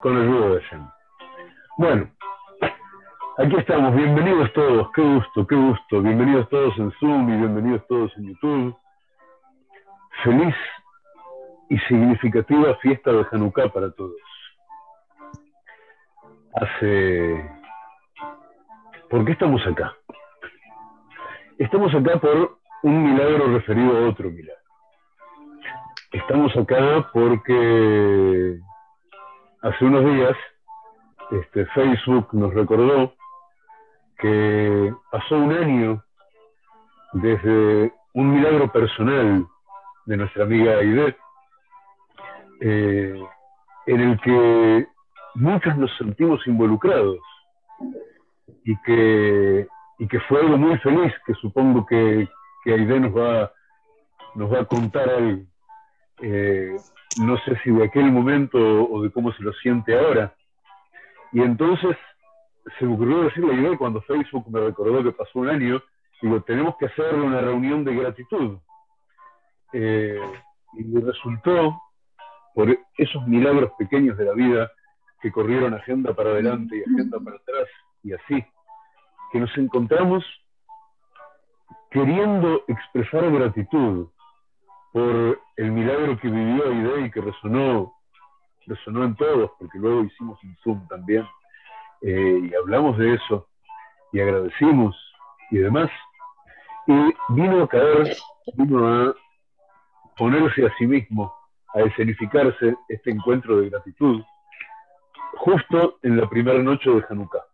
con de Hashem. Bueno, aquí estamos, bienvenidos todos, qué gusto, qué gusto, bienvenidos todos en Zoom y bienvenidos todos en YouTube. Feliz y significativa fiesta de Hanukkah para todos. Hace... ¿Por qué estamos acá? Estamos acá por un milagro referido a otro milagro. Estamos acá porque hace unos días este, Facebook nos recordó que pasó un año desde un milagro personal de nuestra amiga Aide, eh, en el que muchos nos sentimos involucrados y que, y que fue algo muy feliz, que supongo que, que Aide nos va, nos va a contar algo. Eh, no sé si de aquel momento o de cómo se lo siente ahora. Y entonces se me ocurrió decir la idea cuando Facebook me recordó que pasó un año, digo, tenemos que hacer una reunión de gratitud. Eh, y resultó, por esos milagros pequeños de la vida que corrieron agenda para adelante y agenda para atrás, y así, que nos encontramos queriendo expresar gratitud por el milagro que vivió Aide y que resonó, resonó en todos, porque luego hicimos un Zoom también, eh, y hablamos de eso, y agradecimos y demás. Y vino a caer, vino a ponerse a sí mismo, a escenificarse este encuentro de gratitud, justo en la primera noche de Hanukkah.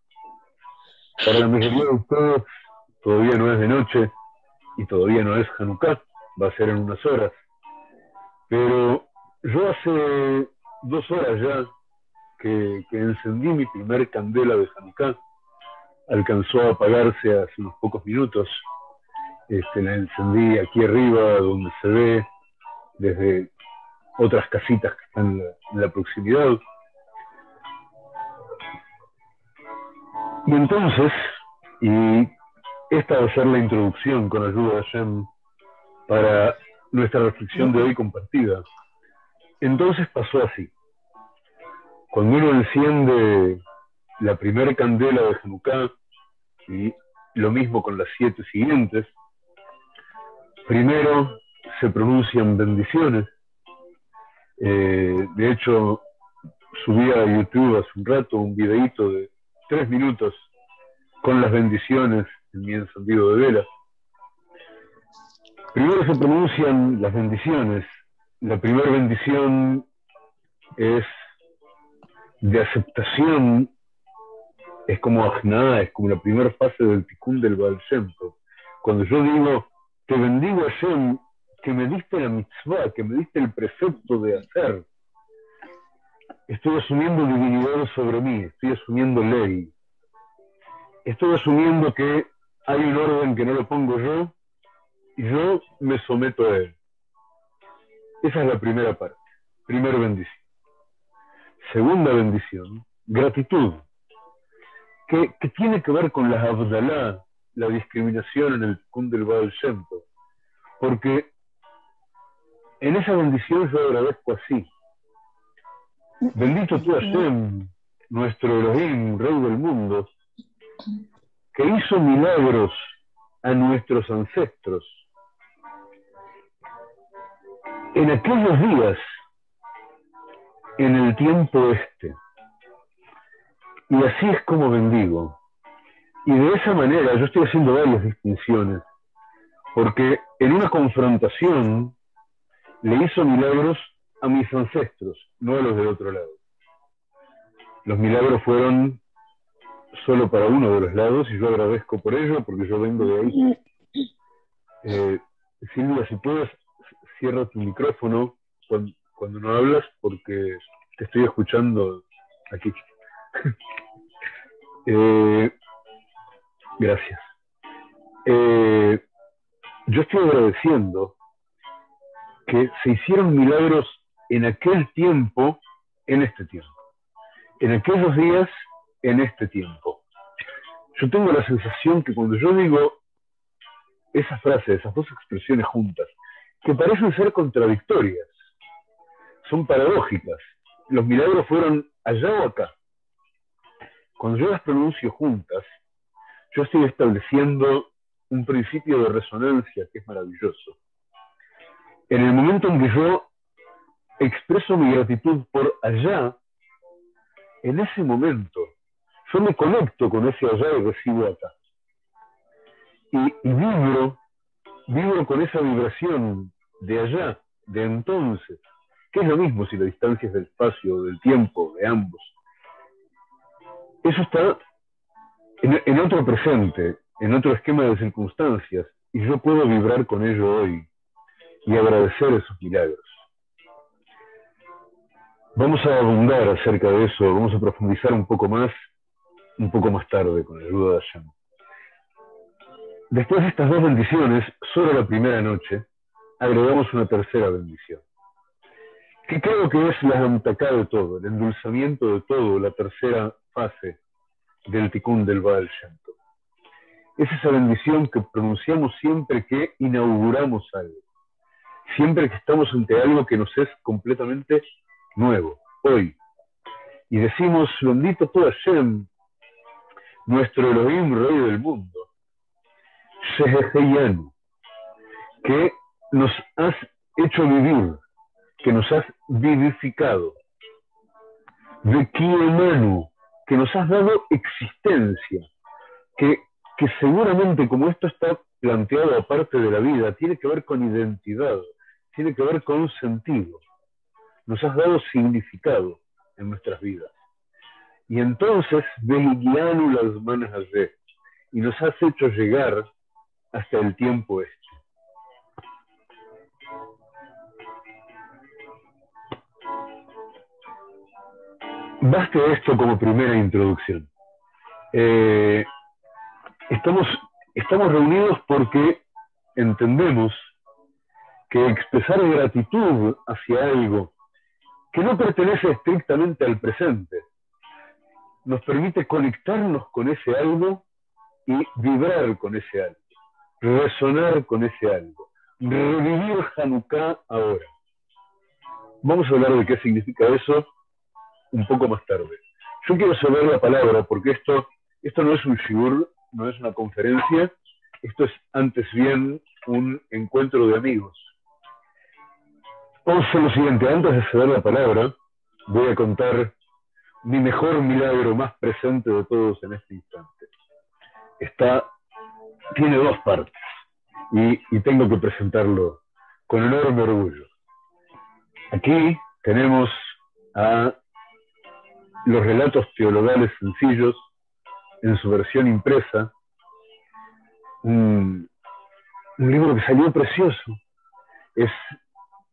Para la mayoría de todavía no es de noche y todavía no es Hanukkah, va a ser en unas horas. Pero yo hace dos horas ya que, encendí mi primer candela de Hanukkah, alcanzó a apagarse hace unos pocos minutos. Este, la encendí aquí arriba, donde se ve desde otras casitas que están en la, proximidad. Y entonces, y esta va a ser la introducción con ayuda de Hashem para nuestra reflexión de hoy compartida. Entonces pasó así. Cuando uno enciende la primera candela de Hanukkah, y lo mismo con las siete siguientes, primero se pronuncian bendiciones. Eh, de hecho, subí a YouTube hace un rato un videíto de tres minutos con las bendiciones en mi encendido de velas. Primero se pronuncian las bendiciones. La primera bendición es de aceptación, es como nada, es como la primera fase del ticún del Baal Cuando yo digo, te bendigo Hashem, que me diste la mitzvah, que me diste el precepto de hacer, estoy asumiendo divinidad sobre mí, estoy asumiendo ley. Estoy asumiendo que hay un orden que no lo pongo yo yo me someto a él. Esa es la primera parte. Primera bendición. Segunda bendición, gratitud, que, tiene que ver con la abdalá, la discriminación en el Tikkun del Baal Porque en esa bendición yo agradezco así. Bendito tú Hashem, nuestro Elohim, Rey del mundo, que hizo milagros a nuestros ancestros en aquellos días, en el tiempo este. Y así es como bendigo. Y de esa manera yo estoy haciendo varias distinciones, porque en una confrontación le hizo milagros a mis ancestros, no a los del otro lado. Los milagros fueron solo para uno de los lados y yo agradezco por ello porque yo vengo de ahí. Eh, Silvia, si puedes cierra tu micrófono cuando, no hablas porque te estoy escuchando aquí. Eh, gracias. Eh, yo estoy agradeciendo que se hicieron milagros en aquel tiempo, en este tiempo. En aquellos días, en este tiempo. Yo tengo la sensación que cuando yo digo esas frases, esas dos expresiones juntas, que parecen ser contradictorias, son paradójicas, los milagros fueron allá o acá. Cuando yo las pronuncio juntas, yo estoy estableciendo un principio de resonancia que es maravilloso. En el momento en que yo expreso mi gratitud por allá, en ese momento yo me conecto con ese allá y recibo acá. Y, y vibro, vibro con esa vibración de allá, de entonces, que es lo mismo si la distancia es del espacio, del tiempo, de ambos. Eso está en, otro presente, en otro esquema de circunstancias, y yo puedo vibrar con ello hoy y agradecer esos milagros. Vamos a abundar acerca de eso, vamos a profundizar un poco más, un poco más tarde, con la ayuda de Hashem. Después de estas dos bendiciones, solo la primera noche, agregamos una tercera bendición. Que creo que es la amtacá de todo, el endulzamiento de todo, la tercera fase del tikkun del Baal Shem Es esa bendición que pronunciamos siempre que inauguramos algo. Siempre que estamos ante algo que nos es completamente nuevo, hoy. Y decimos, bendito todo Hashem, nuestro Elohim, rey del mundo, que nos has hecho vivir, que nos has vivificado. De Kiemanu, que nos has dado existencia, que, que seguramente como esto está planteado aparte de la vida, tiene que ver con identidad, tiene que ver con sentido. Nos has dado significado en nuestras vidas. Y entonces, Veligianu las manos de y nos has hecho llegar hasta el tiempo este. Baste esto como primera introducción. Eh, estamos, estamos reunidos porque entendemos que expresar gratitud hacia algo que no pertenece estrictamente al presente nos permite conectarnos con ese algo y vibrar con ese algo, resonar con ese algo, revivir Hanukkah ahora. Vamos a hablar de qué significa eso un poco más tarde. Yo quiero saber la palabra porque esto, esto no es un shiur, no es una conferencia, esto es antes bien un encuentro de amigos. Vamos lo siguiente, antes de saber la palabra, voy a contar mi mejor milagro más presente de todos en este instante. Está, tiene dos partes y, y tengo que presentarlo con enorme orgullo. Aquí tenemos a los relatos teologales sencillos en su versión impresa, un, libro que salió precioso, es,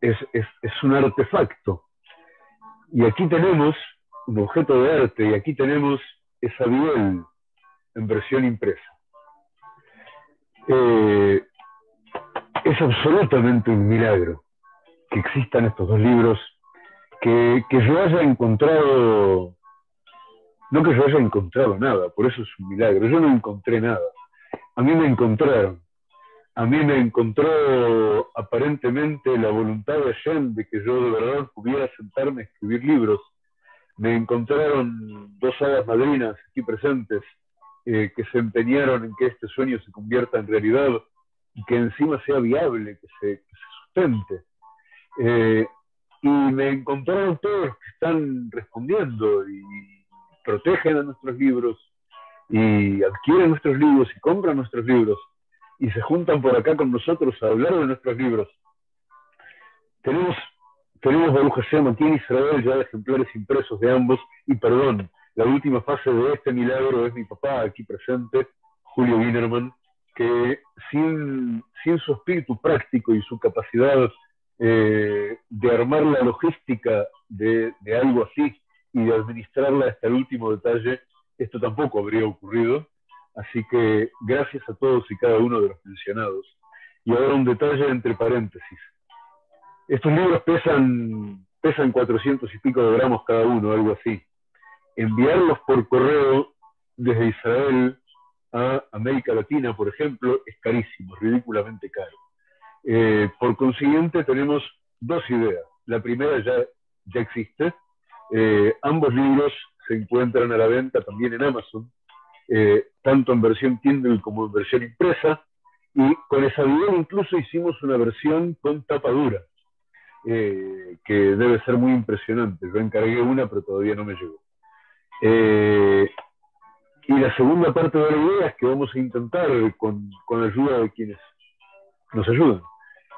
es, un artefacto. Y aquí tenemos un objeto de arte, y aquí tenemos esa biel en versión impresa. Eh, es absolutamente un milagro que existan estos dos libros, que, que yo haya encontrado no que yo haya encontrado nada, por eso es un milagro. Yo no encontré nada. A mí me encontraron. A mí me encontró aparentemente la voluntad de Hashem de que yo de verdad pudiera sentarme a escribir libros. Me encontraron dos hadas madrinas aquí presentes eh, que se empeñaron en que este sueño se convierta en realidad y que encima sea viable, que se, sustente. Eh, y me encontraron todos los que están respondiendo y protegen a nuestros libros y adquieren nuestros libros y compran nuestros libros y se juntan por acá con nosotros a hablar de nuestros libros. Tenemos, tenemos Baruch Hashem aquí en Israel ya de ejemplares impresos de ambos y perdón, la última fase de este milagro es mi papá aquí presente, Julio Wienerman, que sin, sin su espíritu práctico y su capacidad eh, de armar la logística de, de algo así, y de administrarla hasta el último detalle, esto tampoco habría ocurrido. Así que gracias a todos y cada uno de los mencionados. Y ahora un detalle entre paréntesis. Estos libros pesan, pesan 400 y pico de gramos cada uno, algo así. Enviarlos por correo desde Israel a América Latina, por ejemplo, es carísimo, ridículamente caro. Eh, por consiguiente, tenemos dos ideas. La primera ya, ya existe, Eh, ambos libros se encuentran a la venta también en Amazon, eh, tanto en versión Kindle como en versión impresa, y con esa video incluso hicimos una versión con tapa dura, eh, que debe ser muy impresionante. Yo encargué una, pero todavía no me llegó. y la segunda parte de la idea es que vamos a intentar, con, con ayuda de quienes nos ayudan,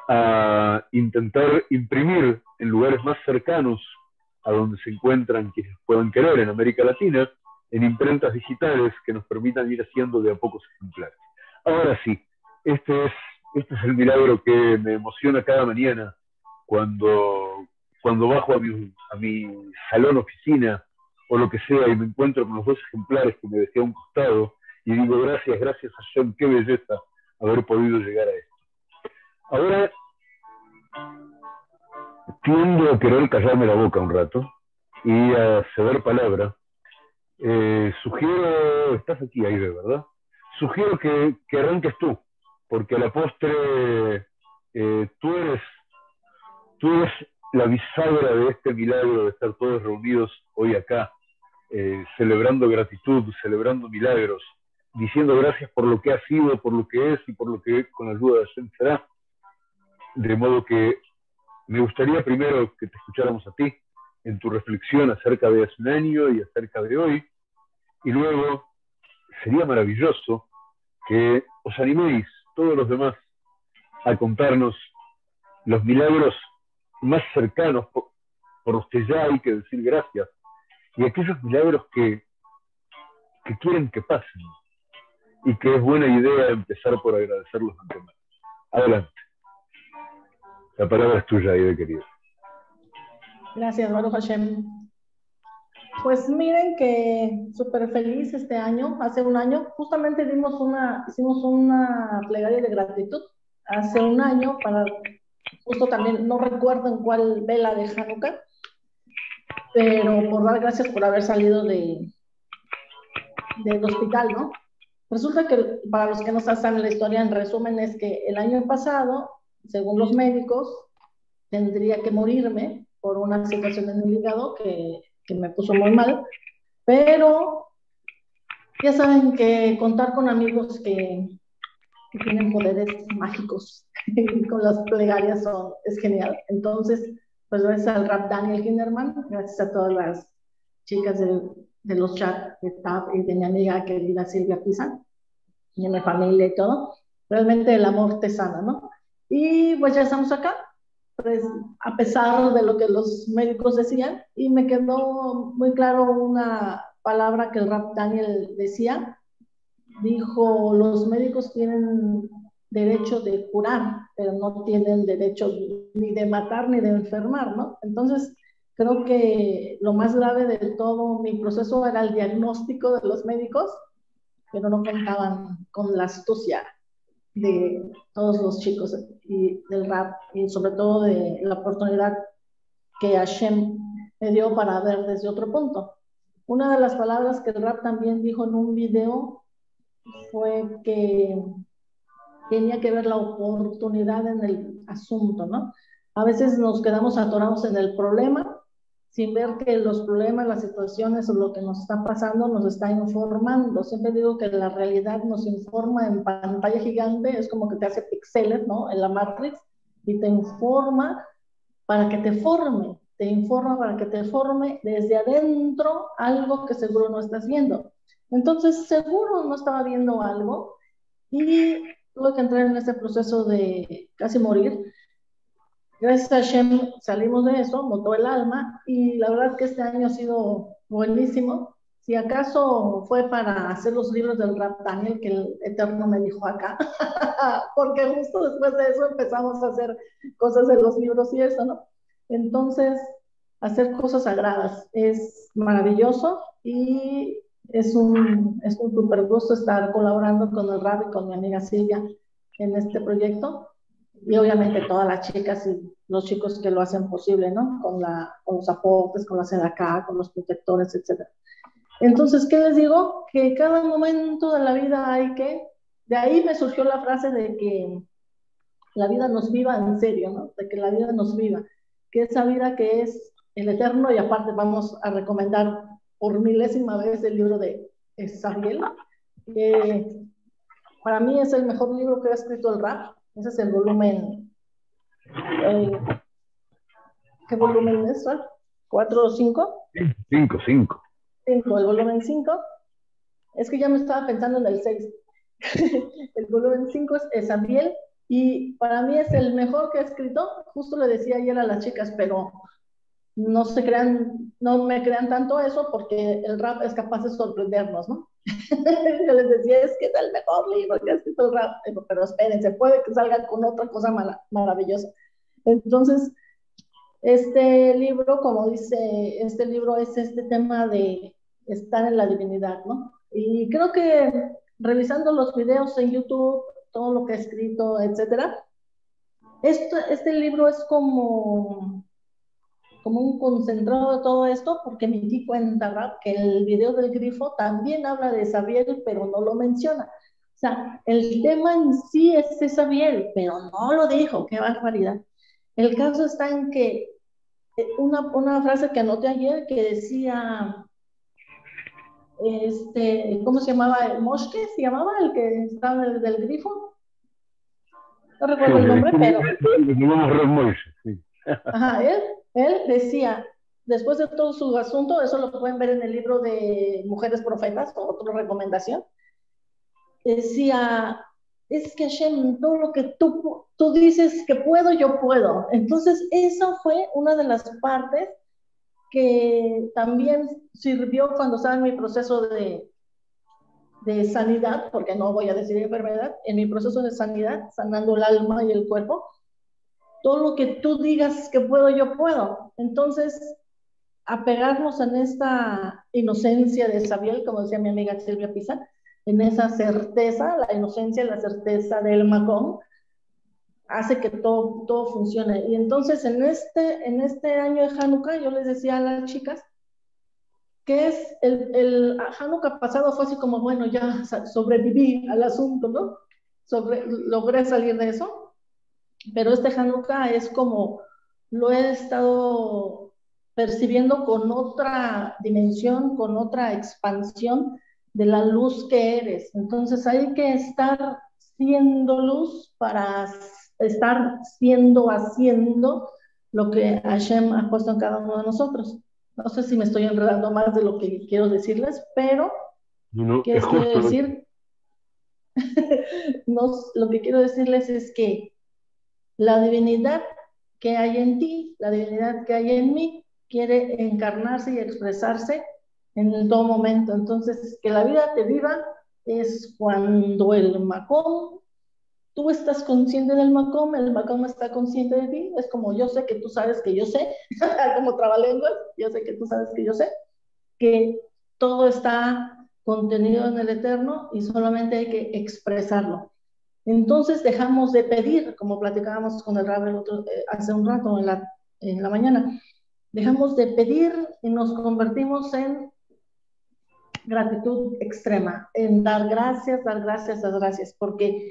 a intentar imprimir en lugares más cercanos a donde se encuentran quienes puedan querer en América Latina, en imprentas digitales que nos permitan ir haciendo de a pocos ejemplares. Ahora sí, este es, este es el milagro que me emociona cada mañana cuando, cuando bajo a mi, a mi salón oficina o lo que sea y me encuentro con los dos ejemplares que me dejé a un costado y digo gracias, gracias a John, qué belleza haber podido llegar a esto. Ahora tiendo a querer callarme la boca un rato y a ceder palabra. Eh, sugiero, estás aquí, Aide, ¿verdad? Sugiero que, que, arranques tú, porque a la postre eh, tú, eres, tú eres la bisagra de este milagro de estar todos reunidos hoy acá, eh, celebrando gratitud, celebrando milagros, diciendo gracias por lo que ha sido, por lo que es y por lo que con ayuda de será. De modo que me gustaría primero que te escucháramos a ti en tu reflexión acerca de hace un año y acerca de hoy, y luego sería maravilloso que os animéis todos los demás a contarnos los milagros más cercanos por, los que ya hay que decir gracias y aquellos milagros que, que quieren que pasen y que es buena idea empezar por agradecerlos antemano. Adelante. La palabra es tuya, Aide, querido. Gracias, Baruch Hashem. Pues miren que súper feliz este año. Hace un año, justamente dimos una, hicimos una plegaria de gratitud hace un año para, justo también, no recuerdo en cuál vela de Hanukkah, pero por dar gracias por haber salido de, del hospital, ¿no? Resulta que para los que no saben la historia, en resumen, es que el año pasado según los médicos, tendría que morirme por una situación en el hígado que, que me puso muy mal, pero ya saben que contar con amigos que, que tienen poderes mágicos con las plegarias son, es genial. Entonces, pues gracias al rap Daniel Kinderman, gracias a todas las chicas de, de los chats de TAP y de mi amiga querida Silvia Pisa, y de mi familia y todo, realmente el amor te sana, ¿no? Y pues ya estamos acá, pues a pesar de lo que los médicos decían, y me quedó muy claro una palabra que el rap Daniel decía, dijo, los médicos tienen derecho de curar, pero no tienen derecho ni de matar ni de enfermar, ¿no? Entonces, creo que lo más grave de todo mi proceso era el diagnóstico de los médicos, pero no contaban con la astucia de todos los chicos y del rap y sobre todo de la oportunidad que Hashem me dio para ver desde otro punto. Una de las palabras que el rap también dijo en un video fue que tenía que ver la oportunidad en el asunto, ¿no? A veces nos quedamos atorados en el problema sin ver que los problemas, las situaciones o lo que nos está pasando nos está informando. Siempre digo que la realidad nos informa en pantalla gigante, es como que te hace pixeles, ¿no? En la Matrix, y te informa para que te forme, te informa para que te forme desde adentro algo que seguro no estás viendo. Entonces, seguro no estaba viendo algo y tuve que entrar en este proceso de casi morir gracias a Shem salimos de eso, motó el alma y la verdad que este año ha sido buenísimo. Si acaso fue para hacer los libros del rap Daniel, que el Eterno me dijo acá, porque justo después de eso empezamos a hacer cosas de los libros y eso, ¿no? Entonces, hacer cosas sagradas es maravilloso y es un, es un super gusto estar colaborando con el rap y con mi amiga Silvia en este proyecto y obviamente todas las chicas y los chicos que lo hacen posible, ¿no? Con, la, con los aportes, con la CEDACA, con los protectores, etc. Entonces, ¿qué les digo? Que cada momento de la vida hay que, de ahí me surgió la frase de que la vida nos viva en serio, ¿no? De que la vida nos viva, que esa vida que es el Eterno y aparte vamos a recomendar por milésima vez el libro de Samuel. para mí es el mejor libro que ha escrito el rap. Ese es el volumen. Eh, ¿Qué volumen es? ¿Cuatro o cinco? Cinco, cinco. Cinco, el volumen cinco. Es que ya me estaba pensando en el seis. el volumen cinco es Samuel y para mí es el mejor que ha escrito. Justo le decía ayer a las chicas, pero no se crean, no me crean tanto eso porque el rap es capaz de sorprendernos, ¿no? Yo les decía, es que es el mejor libro que ha escrito el rap, pero espérense, puede que salgan con otra cosa maravillosa. Entonces, este libro, como dice, este libro es este tema de estar en la divinidad, ¿no? Y creo que revisando los videos en YouTube, todo lo que ha escrito, etcétera, este, este libro es como como un concentrado de todo esto, porque me di cuenta que el video del grifo también habla de Sabiel, pero no lo menciona. O sea, el tema en sí es de Sabiel, pero no lo dijo, qué barbaridad. El caso está en que eh, una, una frase que anoté ayer que decía, este, ¿cómo se llamaba? ¿El Mosque se llamaba el que estaba del, del grifo? No recuerdo el nombre, pero... Ajá, él él decía, después de todo su asunto, eso lo pueden ver en el libro de Mujeres Profetas, otra recomendación, decía, es que Hashem, todo lo que tú, dices que puedo, yo puedo. Entonces, esa fue una de las partes que también sirvió cuando estaba en mi proceso de sanidad, porque no voy a decir enfermedad, en mi proceso de sanidad, sanando el alma y el cuerpo, todo lo que tú digas que puedo, yo puedo. Entonces, apegarnos en esta inocencia de Sabiel, como decía mi amiga Silvia Pisa, en esa certeza, la inocencia, la certeza del Macón, hace que todo, todo funcione. Y entonces en este, en este año de Hanukkah, yo les decía a las chicas, que es el, el Hanukkah pasado fue así como, bueno, ya sobreviví al asunto, ¿no? Sobre, logré salir de eso pero este Hanukkah es como lo he estado percibiendo con otra dimensión, con otra expansión de la luz que eres. Entonces hay que estar siendo luz para estar siendo, haciendo lo que Hashem ha puesto en cada uno de nosotros. No sé si me estoy enredando más de lo que quiero decirles, pero ¿qué quiero decir? no, lo que quiero decirles es que la divinidad que hay en ti, la divinidad que hay en mí, quiere encarnarse y expresarse en todo momento. Entonces, que la vida te viva es cuando el macón, tú estás consciente del macón, el macón está consciente de ti, es como yo sé que tú sabes que yo sé, como trabalenguas, yo sé que tú sabes que yo sé, que todo está contenido en el eterno y solamente hay que expresarlo. Entonces dejamos de pedir, como platicábamos con el Rabel eh, hace un rato en la, en la mañana, dejamos de pedir y nos convertimos en gratitud extrema, en dar gracias, dar gracias, dar gracias, porque,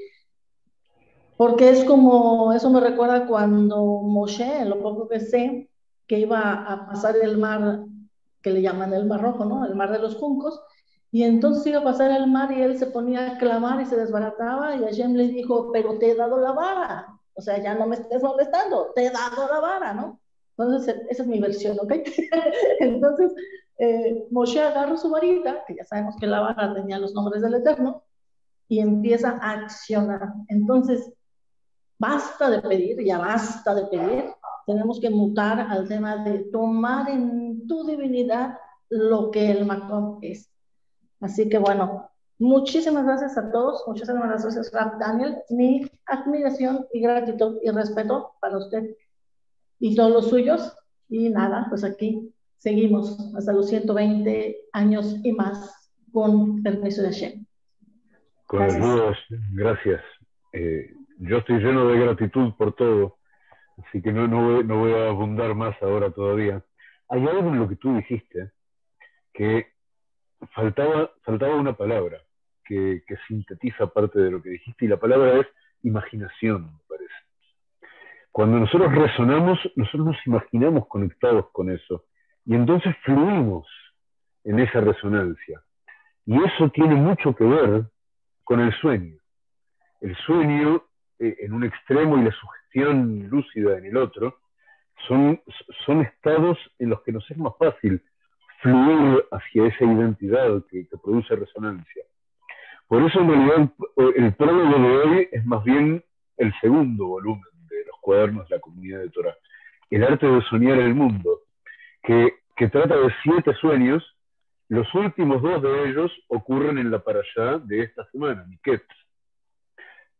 porque es como, eso me recuerda cuando Moshe, lo poco que sé, que iba a pasar el mar, que le llaman el mar rojo, ¿no? El mar de los juncos, y entonces iba a pasar el mar y él se ponía a clamar y se desbarataba y Hashem le dijo, pero te he dado la vara. O sea, ya no me estés molestando, te he dado la vara, ¿no? Entonces, esa es mi versión, ¿ok? entonces, eh, Moshe agarra su varita, que ya sabemos que la vara tenía los nombres del Eterno, y empieza a accionar. Entonces, basta de pedir, ya basta de pedir, tenemos que mutar al tema de tomar en tu divinidad lo que el Macón es. Así que bueno, muchísimas gracias a todos, muchísimas gracias Rap Daniel, mi admiración y gratitud y respeto para usted y todos los suyos. Y nada, pues aquí seguimos hasta los 120 años y más con permiso de Hashem. Con gracias. gracias. Eh, yo estoy lleno de gratitud por todo, así que no, no, voy, no voy a abundar más ahora todavía. Hay algo en lo que tú dijiste que faltaba, faltaba una palabra que, sintetiza parte de lo que dijiste, y la palabra es imaginación, me parece. Cuando nosotros resonamos, nosotros nos imaginamos conectados con eso. Y entonces fluimos en esa resonancia. Y eso tiene mucho que ver con el sueño. El sueño eh, en un extremo y la sugestión lúcida en el otro son, son estados en los que nos es más fácil fluir hacia esa identidad que, que produce resonancia. Por eso en realidad el prólogo de hoy es más bien el segundo volumen cuadernos de la comunidad de Torah. El arte de soñar el mundo, que, trata de siete sueños. Los últimos dos de ellos ocurren en la parashá de esta semana, Miket.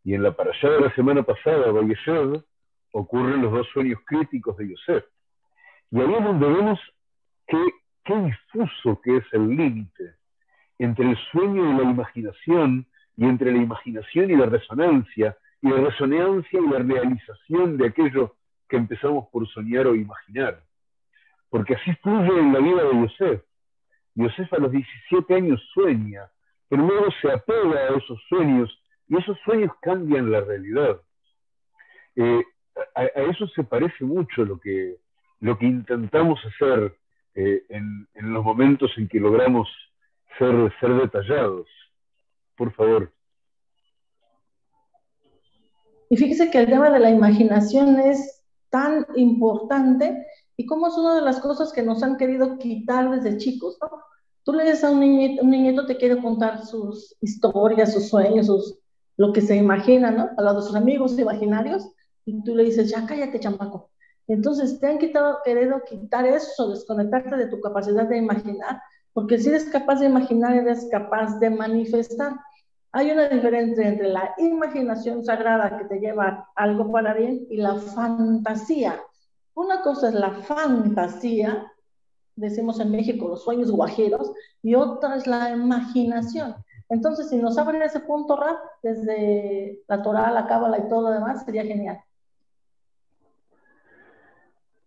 Y en la parashá de la semana pasada, Vayeshev, ocurren los dos sueños críticos de Yosef. Y ahí es donde vemos qué, qué difuso que es el límite entre el sueño y la imaginación, y entre la imaginación y la resonancia, y la resonancia y la realización de aquello que empezamos por soñar o imaginar. Porque así fluye en la vida de Yosef. Yosef a los 17 años sueña, pero luego se apega a esos sueños y esos sueños cambian la realidad. Eh, a, eso se parece mucho lo que, lo que intentamos hacer en, los momentos en que logramos ser, detallados. Por favor. Y fíjese que el tema de la imaginación es tan importante y como es una de las cosas que nos han querido quitar desde chicos, ¿no? Tú le dices a un niñito, un niñito te quiere contar sus historias, sus sueños, sus, lo que se imagina, ¿no? A los de sus amigos imaginarios, y tú le dices, ya cállate, chamaco. Entonces te han quitado, querido quitar eso, desconectarte de tu capacidad de imaginar, porque si eres capaz de imaginar, eres capaz de manifestar. Hay una diferencia entre la imaginación sagrada que te lleva algo para bien y la fantasía. Una cosa es la fantasía, decimos en México los sueños guajeros, y otra es la imaginación. Entonces, si nos abren ese punto rap, desde la Torah, la Cábala y todo lo demás, sería genial.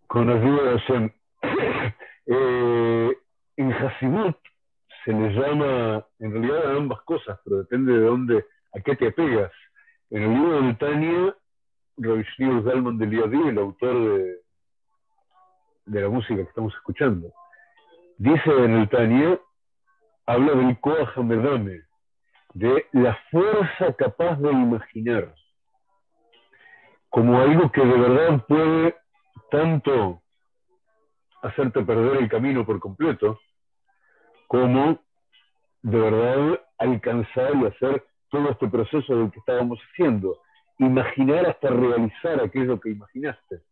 Con ayuda de Hashem. Eh, en Hasidut se le llama, en realidad a ambas cosas, pero depende de dónde, a qué te apegas. En el libro de Tania, Rabbi Dalman de Liadi, el autor de, de la música que estamos escuchando, dice en el Tania, habla del Koach Medame, de la fuerza capaz de imaginar, como algo que de verdad puede tanto hacerte perder el camino por completo, cómo de verdad alcanzar y hacer todo este proceso del que estábamos haciendo. Imaginar hasta realizar aquello que imaginaste.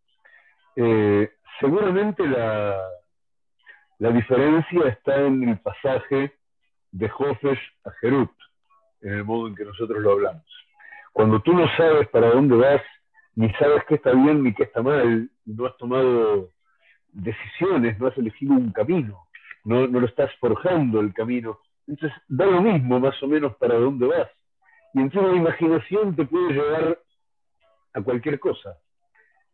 Eh, seguramente la, la diferencia está en el pasaje de Jofesh a Jerut, en el modo en que nosotros lo hablamos. Cuando tú no sabes para dónde vas, ni sabes qué está bien ni qué está mal, no has tomado decisiones, no has elegido un camino, no, no lo estás forjando el camino. Entonces, da lo mismo más o menos para dónde vas. Y entonces la imaginación te puede llevar a cualquier cosa.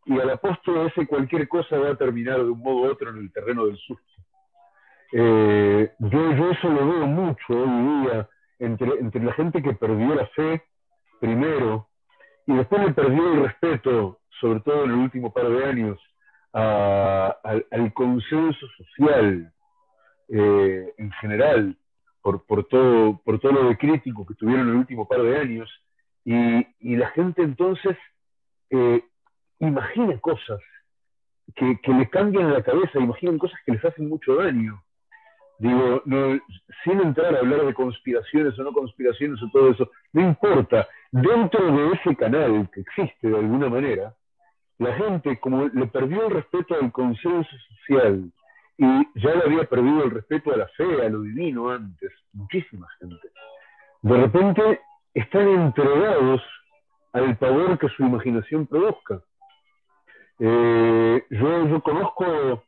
Y a la postre ese cualquier cosa va a terminar de un modo u otro en el terreno del susto. Eh, yo, yo, eso lo veo mucho hoy día entre, entre la gente que perdió la fe primero y después le perdió el respeto, sobre todo en el último par de años, al consenso social, eh, en general, por, por, todo, por todo lo de crítico que tuvieron el último par de años, y, y la gente entonces eh, imagina cosas que, que, le cambian la cabeza, imaginan cosas que les hacen mucho daño. Digo, no, sin entrar a hablar de conspiraciones o no conspiraciones o todo eso, no importa, dentro de ese canal que existe de alguna manera, la gente como le perdió el respeto al consenso social, y ya le había perdido el respeto a la fe, a lo divino antes, muchísima gente. De repente están entregados al poder que su imaginación produzca. Eh, yo, yo conozco,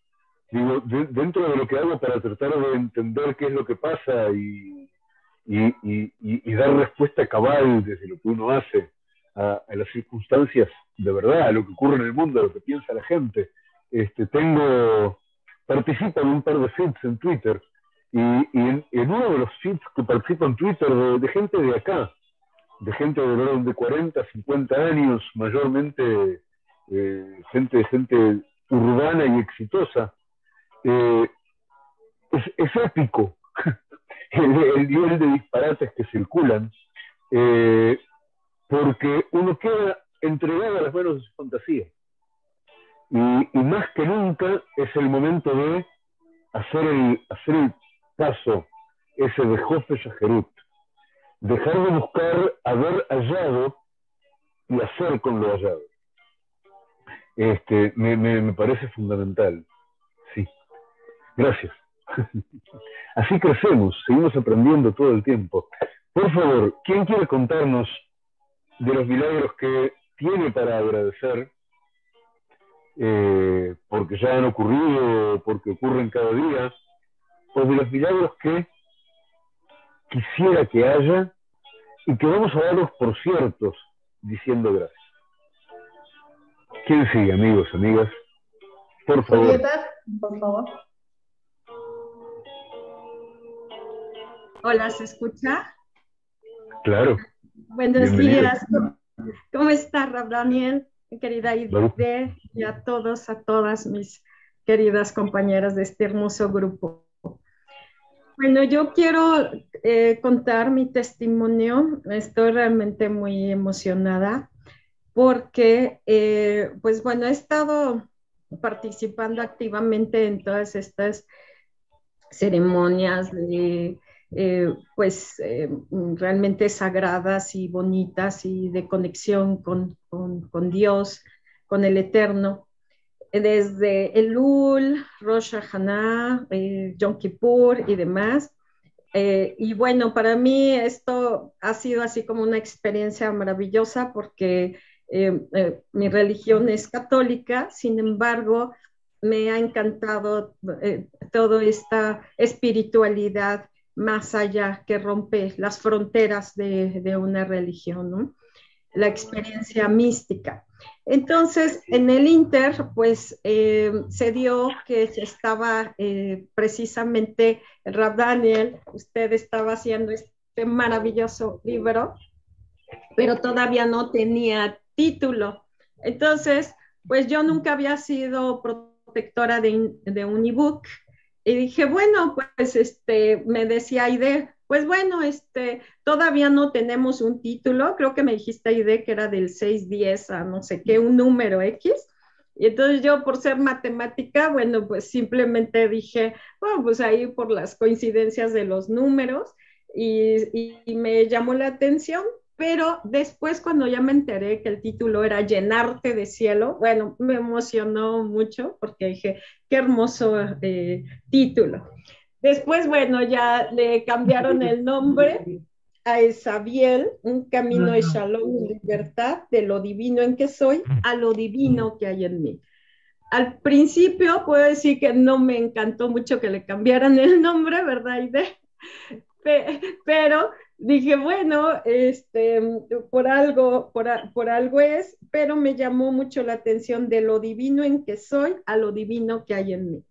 digo, dentro de lo que hago para tratar de entender qué es lo que pasa y, y, dar respuesta cabal desde lo que uno hace a, las circunstancias de verdad, a lo que ocurre en el mundo, a lo que piensa la gente. Este, tengo participa en un par de feeds en Twitter. Y, en, uno de los feeds que participa en Twitter de, gente de acá, de gente de, de 40, 50 años, mayormente eh, gente, gente urbana y exitosa, eh, es, épico el, nivel de disparates que circulan, eh, porque uno queda entregado a las manos de su fantasía. Y, más que nunca es el momento de hacer el, hacer paso ese de Jofe Shaherut, dejar de buscar haber hallado y hacer con lo hallado. Este, me, me, parece fundamental. Sí. Gracias. Así crecemos, seguimos aprendiendo todo el tiempo. Por favor, ¿quién quiere contarnos de los milagros que tiene para agradecer? Eh, porque ya han ocurrido, porque ocurren cada día, o de los milagros que quisiera que haya y que vamos a darlos por ciertos diciendo gracias. ¿Quién sigue, amigos, amigas? Por favor. por favor. Hola, ¿se escucha? Claro. Buenos días. ¿Cómo está, Daniel? Querida Ide, y a todos, a todas mis queridas compañeras de este hermoso grupo. Bueno, yo quiero eh, contar mi testimonio. Estoy realmente muy emocionada porque, eh, pues bueno, he estado participando activamente en todas estas ceremonias de, eh, pues, realmente sagradas y bonitas y de conexión con, con Dios, con el Eterno desde Elul, Rosh Hashanah, eh, Yom Kippur y demás. Eh, y bueno, para mí esto ha sido así como una experiencia maravillosa porque eh, mi religión es católica, sin embargo, me ha encantado toda esta espiritualidad más allá que rompe las fronteras de, una religión, la experiencia mística. Entonces, en el Inter, pues eh, se dio que estaba eh, precisamente el Rab Daniel, usted estaba haciendo este maravilloso libro, pero todavía no tenía título. Entonces, pues yo nunca había sido protectora de, de un ebook y dije, bueno, pues este, me decía Aide, pues bueno, este, todavía no tenemos un título, creo que me dijiste idea que era del 610 a no sé qué, un número X. Y entonces yo por ser matemática, bueno, pues simplemente dije, bueno, pues ahí por las coincidencias de los números y, y me llamó la atención, pero después cuando ya me enteré que el título era Llenarte de cielo, bueno, me emocionó mucho porque dije, qué hermoso eh, título. Después, bueno, ya le cambiaron el nombre a Esabiel, un camino de shalom y libertad, de lo divino en que soy a lo divino que hay en mí. Al principio puedo decir que no me encantó mucho que le cambiaran el nombre, ¿verdad, Ide? Pero dije, bueno, este, por algo, por, por, algo es, pero me llamó mucho la atención de lo divino en que soy a lo divino que hay en mí.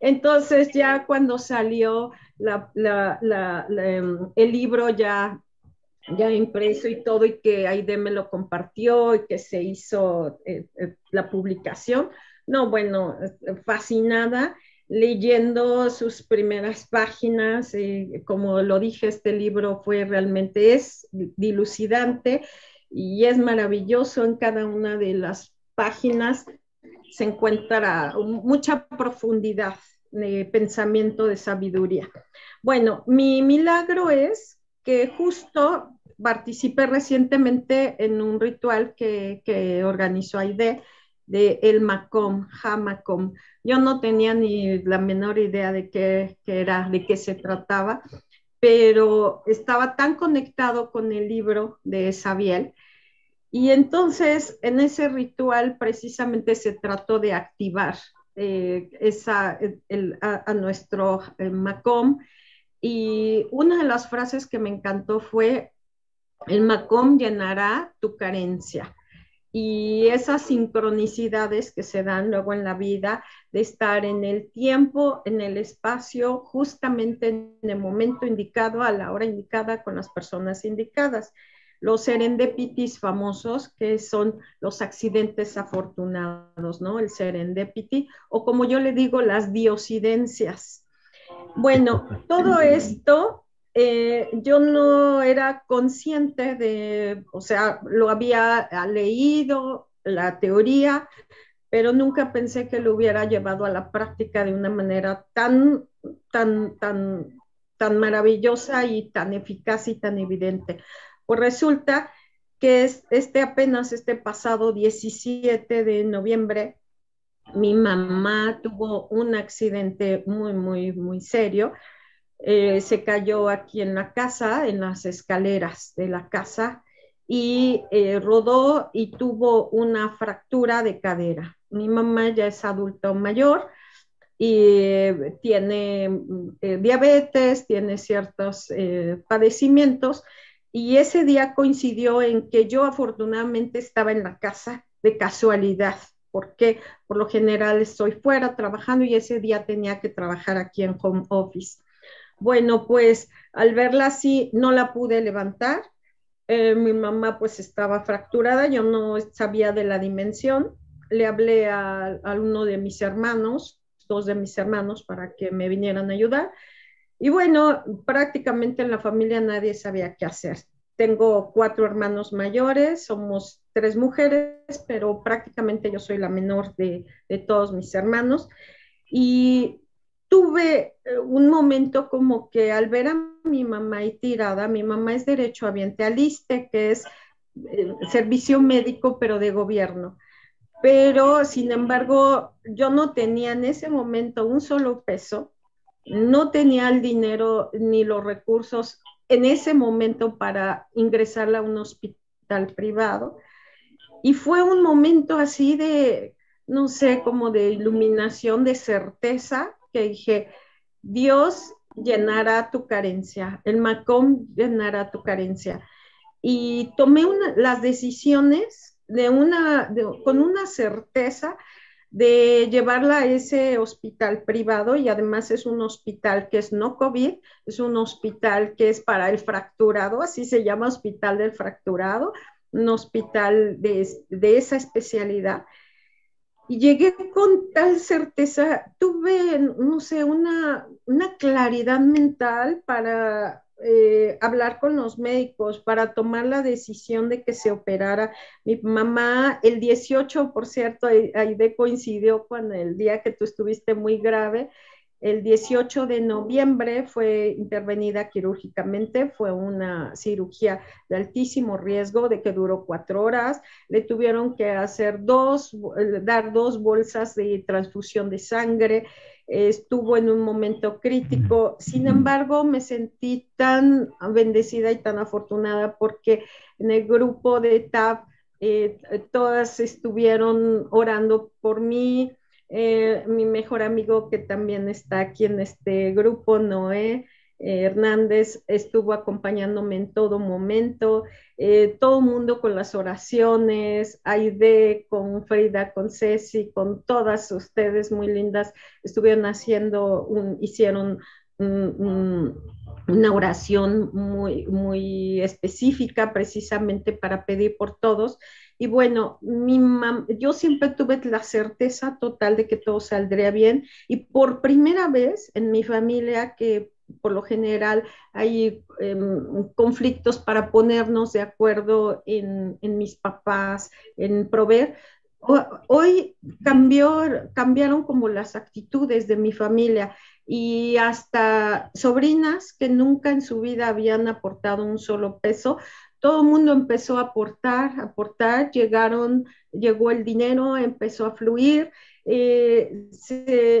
Entonces ya cuando salió em, el libro ya, ya impreso y todo y que Aide me lo compartió y que se hizo eh, eh, la publicación, no, bueno, fascinada leyendo sus primeras páginas, eh, como lo dije, este libro fue realmente, es dilucidante y es maravilloso en cada una de las páginas se encuentra mucha profundidad de pensamiento, de sabiduría. Bueno, mi milagro es que justo participé recientemente en un ritual que, que organizó Aide de El Macom, Hamacom. Yo no tenía ni la menor idea de qué, era, de qué se trataba, pero estaba tan conectado con el libro de Sabiel. Y entonces en ese ritual precisamente se trató de activar eh, esa, a, nuestro eh, Macom. Y una de las frases que me encantó fue, el Macom llenará tu carencia. Y esas sincronicidades que se dan luego en la vida, de estar en el tiempo, en el espacio, justamente en el momento indicado, a la hora indicada, con las personas indicadas. los serendipitis famosos, que son los accidentes afortunados, ¿no? El serendipity, o como yo le digo, las diosidencias. Bueno, todo esto eh, yo no era consciente de, o sea, lo había leído, la teoría, pero nunca pensé que lo hubiera llevado a la práctica de una manera tan, tan, tan, tan maravillosa y tan eficaz y tan evidente. Pues resulta que es, este apenas este pasado 17 de noviembre, mi mamá tuvo un accidente muy, muy, muy serio. Eh, se cayó aquí en la casa, en las escaleras de la casa, y eh, rodó y tuvo una fractura de cadera. Mi mamá ya es adulto mayor y eh, tiene diabetes, tiene ciertos padecimientos, y ese día coincidió en que yo afortunadamente estaba en la casa de casualidad porque por lo general estoy fuera trabajando y ese día tenía que trabajar aquí en home office. Bueno, pues al verla así no la pude levantar. Eh, mi mamá pues estaba fracturada, yo no sabía de la dimensión. Le hablé a, a uno de mis hermanos, dos de mis hermanos, para que me vinieran a ayudar. Y bueno, prácticamente en la familia nadie sabía qué hacer. Tengo cuatro hermanos mayores, somos tres mujeres, pero prácticamente yo soy la menor de, todos mis hermanos. Y tuve eh, un momento como que al ver a mi mamá ahí tirada, mi mamá es derecho aliste, que es servicio médico, pero de gobierno. Pero, sin embargo, yo no tenía en ese momento un solo peso, no tenía el dinero ni los recursos en ese momento para ingresarla a un hospital privado. Y fue un momento así de, no sé, como de iluminación, de certeza, que dije, Dios llenará tu carencia, el Macom llenará tu carencia. Y tomé las decisiones de una, con una certeza de llevarla a ese hospital privado y además es un hospital que es no COVID, es un hospital que es para el fracturado, así se llama hospital del fracturado, un hospital de, esa especialidad. Y llegué con tal certeza, tuve, no sé, una, una claridad mental para eh, hablar con los médicos para tomar la decisión de que se operara. Mi mamá, el 18, por cierto, ahí coincidió con el día que tú estuviste muy grave. El 18 de noviembre fue intervenida quirúrgicamente, fue una cirugía de altísimo riesgo, de que duró cuatro horas. Le tuvieron que hacer dos, dar dos bolsas de transfusión de sangre estuvo en un momento crítico. Sin embargo, me sentí tan bendecida y tan afortunada porque en el grupo de TAP eh, todas estuvieron orando por mí. Eh, mi mejor amigo que también está aquí en este grupo, Noé, eh, Hernández estuvo acompañándome en todo momento, eh, todo el mundo con las oraciones, Aide, con Frida, con Ceci, con todas ustedes muy lindas, estuvieron haciendo, un, hicieron una oración muy, muy específica precisamente para pedir por todos. Y bueno, mi yo siempre tuve la certeza total de que todo saldría bien y por primera vez en mi familia que por lo general hay em, conflictos para ponernos de acuerdo en, mis papás, en proveer. Hoy cambió, cambiaron como las actitudes de mi familia y hasta sobrinas que nunca en su vida habían aportado un solo peso, todo el mundo empezó a aportar, aportar, llegaron, llegó el dinero, empezó a fluir eh,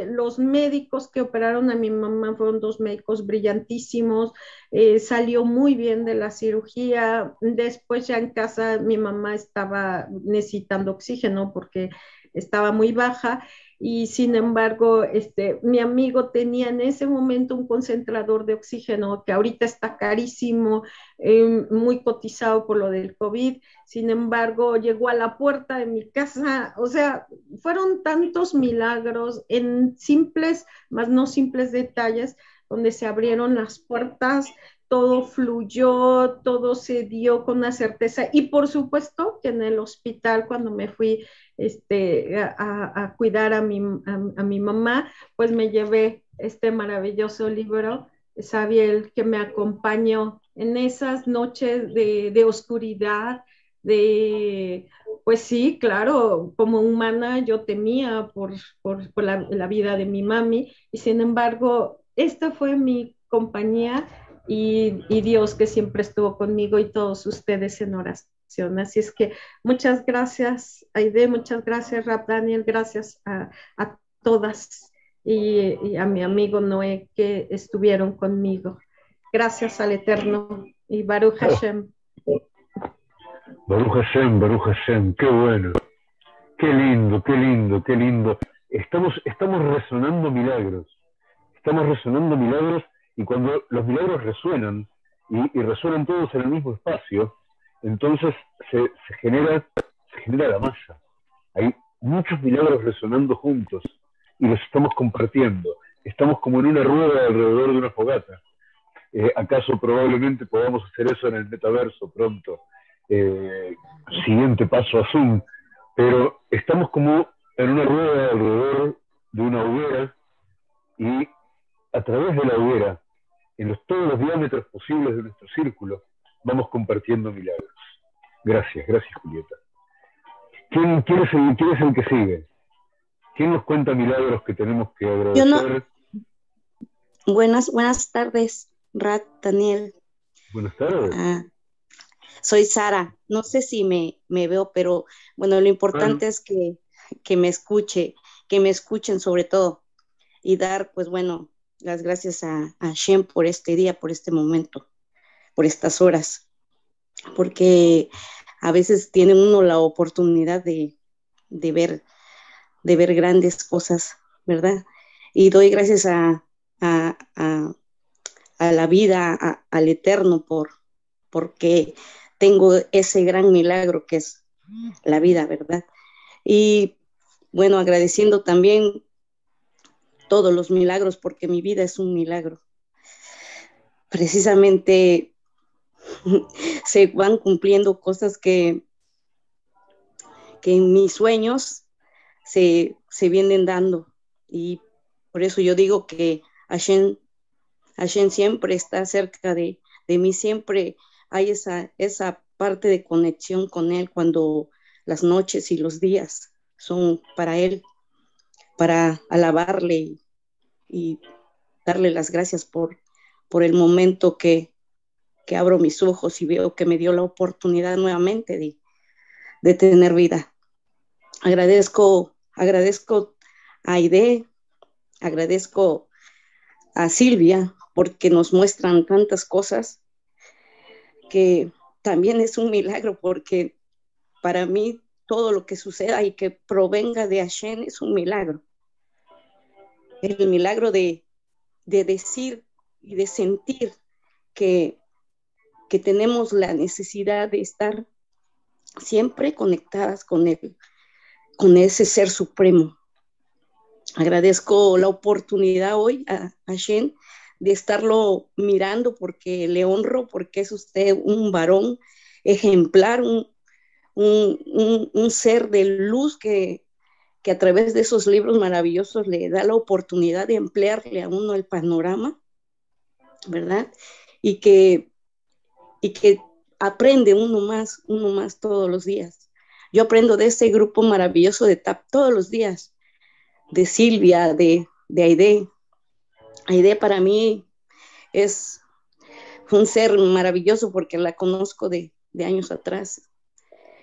los médicos que operaron a mi mamá fueron dos médicos brillantísimos, eh, salió muy bien de la cirugía. Después ya en casa mi mamá estaba necesitando oxígeno porque estaba muy baja y sin embargo, este, mi amigo tenía en ese momento un concentrador de oxígeno que ahorita está carísimo, eh, muy cotizado por lo del COVID. Sin embargo, llegó a la puerta de mi casa. O sea, fueron tantos milagros en simples, más no simples detalles, donde se abrieron las puertas todo fluyó, todo se dio con una certeza. Y por supuesto que en el hospital, cuando me fui este, a, cuidar a mi, a, mi, mamá, pues me llevé este maravilloso libro, Sabiel, que me acompañó en esas noches de, oscuridad, de, pues sí, claro, como humana yo temía por, por, por la, la, vida de mi mami y sin embargo, esta fue mi compañía y, Dios que siempre estuvo conmigo y todos ustedes en oración. Así es que muchas gracias, Aide, muchas gracias, Rap Daniel, gracias a, a todas y, y, a mi amigo Noé que estuvieron conmigo. Gracias al Eterno y Baruch Hashem. Baruch Hashem, Baruch Hashem, qué bueno, qué lindo, qué lindo, qué lindo. Estamos, estamos resonando milagros, estamos resonando milagros y cuando los milagros resuenan y, resuenan todos en el mismo espacio, entonces se, genera, se genera la masa. Hay muchos milagros resonando juntos y los estamos compartiendo. Estamos como en una rueda alrededor de una fogata. Eh, ¿Acaso probablemente podamos hacer eso en el metaverso pronto? Eh, siguiente paso a Zoom, pero estamos como en una rueda alrededor de una hoguera y a través de la hoguera, en los, todos los diámetros posibles de nuestro círculo, vamos compartiendo milagros. Gracias, gracias Julieta. ¿Quién, quién, es el, quién es el que sigue? ¿Quién nos cuenta milagros que tenemos que agradecer? Buenas, buenas tardes, Rat, Daniel. Buenas tardes. Ah, soy Sara. No sé si me, me veo, pero bueno, lo importante es que, que, me escuche, que me escuchen sobre todo y dar, pues bueno, las gracias a, a Shem por este día, por este momento, por estas horas, porque a veces tiene uno la oportunidad de, de ver, de ver grandes cosas, ¿verdad? Y doy gracias a, a, a, a la vida, al Eterno, por, porque tengo ese gran milagro que es la vida, ¿verdad? Y bueno, agradeciendo también todos los milagros, porque mi vida es un milagro. Precisamente se van cumpliendo cosas que, que en mis sueños se, se vienen dando. Y por eso yo digo que Hashem, Hashem siempre está cerca de, de mí, siempre hay esa, esa parte de conexión con Él cuando las noches y los días son para Él, para alabarle y, darle las gracias por, por el momento que, que, abro mis ojos y veo que me dio la oportunidad nuevamente de, de tener vida. Agradezco, agradezco a Aide, agradezco a Silvia porque nos muestran tantas cosas que también es un milagro porque para mí todo lo que suceda y que provenga de Hashem es un milagro. El milagro de, decir y de sentir que, que tenemos la necesidad de estar siempre conectadas con él, con ese ser supremo. Agradezco la oportunidad hoy a Hashem de estarlo mirando porque le honro, porque es usted un varón ejemplar, un, un, ser de luz que, que, a través de esos libros maravillosos le da la oportunidad de emplearle a uno el panorama, ¿verdad? Y que, y que aprende uno más, uno más todos los días. Yo aprendo de ese grupo maravilloso de TAP todos los días, de Silvia, de, de Aide, Aide para mí es un ser maravilloso porque la conozco de, años atrás.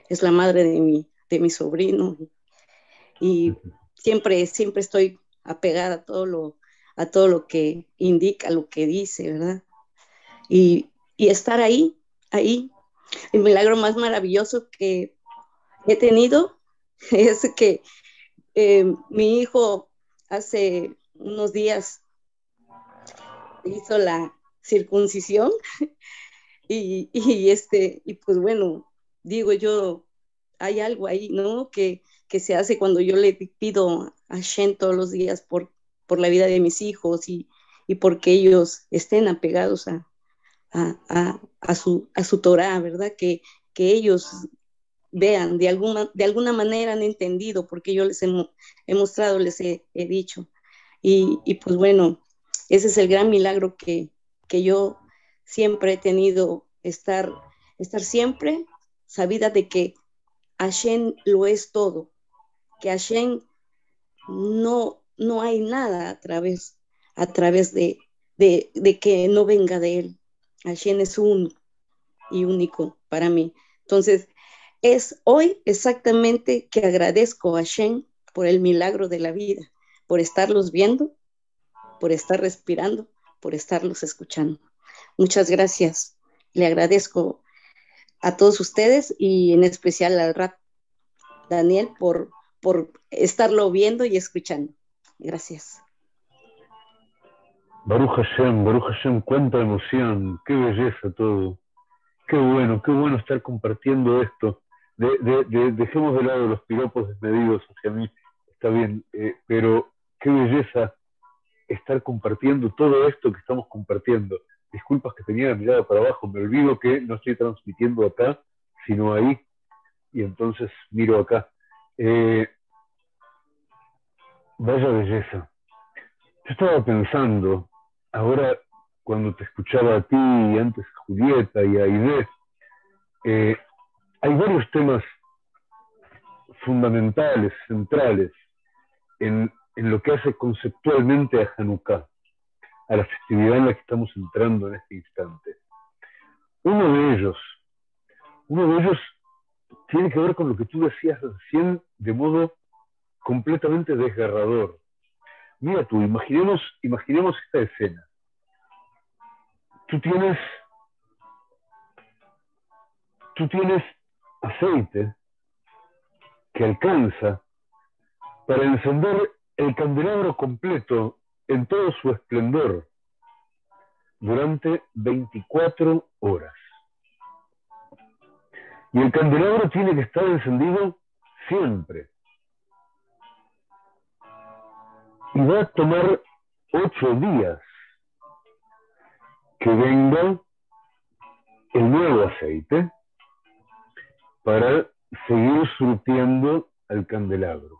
Es la madre de mi, de mi sobrino y siempre, siempre estoy apegada a todo lo, a todo lo que indica, lo que dice, ¿verdad? Y, estar ahí, ahí. El milagro más maravilloso que he tenido es que eh, mi hijo hace unos días hizo la circuncisión y, este, y pues bueno, digo yo, hay algo ahí, ¿no? Que, se hace cuando yo le pido a Shen todos los días por, por la vida de mis hijos y, y porque ellos estén apegados a, a, su, a su Torah, ¿verdad? Que, que ellos vean, de alguna, de alguna manera han entendido, porque yo les he, mostrado, les he, dicho. Y, y, pues bueno, ese es el gran milagro que, que yo siempre he tenido, estar, estar siempre sabida de que Hashem lo es todo, que Hashem no, no hay nada a través, a través de, de, de que no venga de él. Hashem es un y único para mí. Entonces, es hoy exactamente que agradezco a Hashem por el milagro de la vida, por estarlos viendo, por estar respirando, por estarlos escuchando. Muchas gracias. Le agradezco a todos ustedes y en especial al rap Daniel por, por estarlo viendo y escuchando. Gracias. Baruch Hashem, Baruch Hashem, cuánta emoción, qué belleza todo. Qué bueno, qué bueno estar compartiendo esto. dejemos de lado los piropos desmedidos hacia mí, está bien, eh, pero qué belleza estar compartiendo todo esto que estamos compartiendo. Disculpas que tenía la mirada para abajo, me olvido que no estoy transmitiendo acá, sino ahí, y entonces miro acá. Eh, vaya belleza. Yo estaba pensando, ahora cuando te escuchaba a ti y antes a Julieta y a Aide, eh, hay varios temas fundamentales, centrales, en, en, lo que hace conceptualmente a Hanukkah, a la festividad en la que estamos entrando en este instante. Uno de ellos, uno de ellos tiene que ver con lo que tú decías recién de modo completamente desgarrador. Mira tú, imaginemos, imaginemos esta escena. Tú tienes, tú tienes aceite que alcanza para encender el candelabro completo en todo su esplendor durante 24 horas. Y el candelabro tiene que estar encendido siempre. Y va a tomar ocho días que venga el nuevo aceite para seguir surtiendo al candelabro.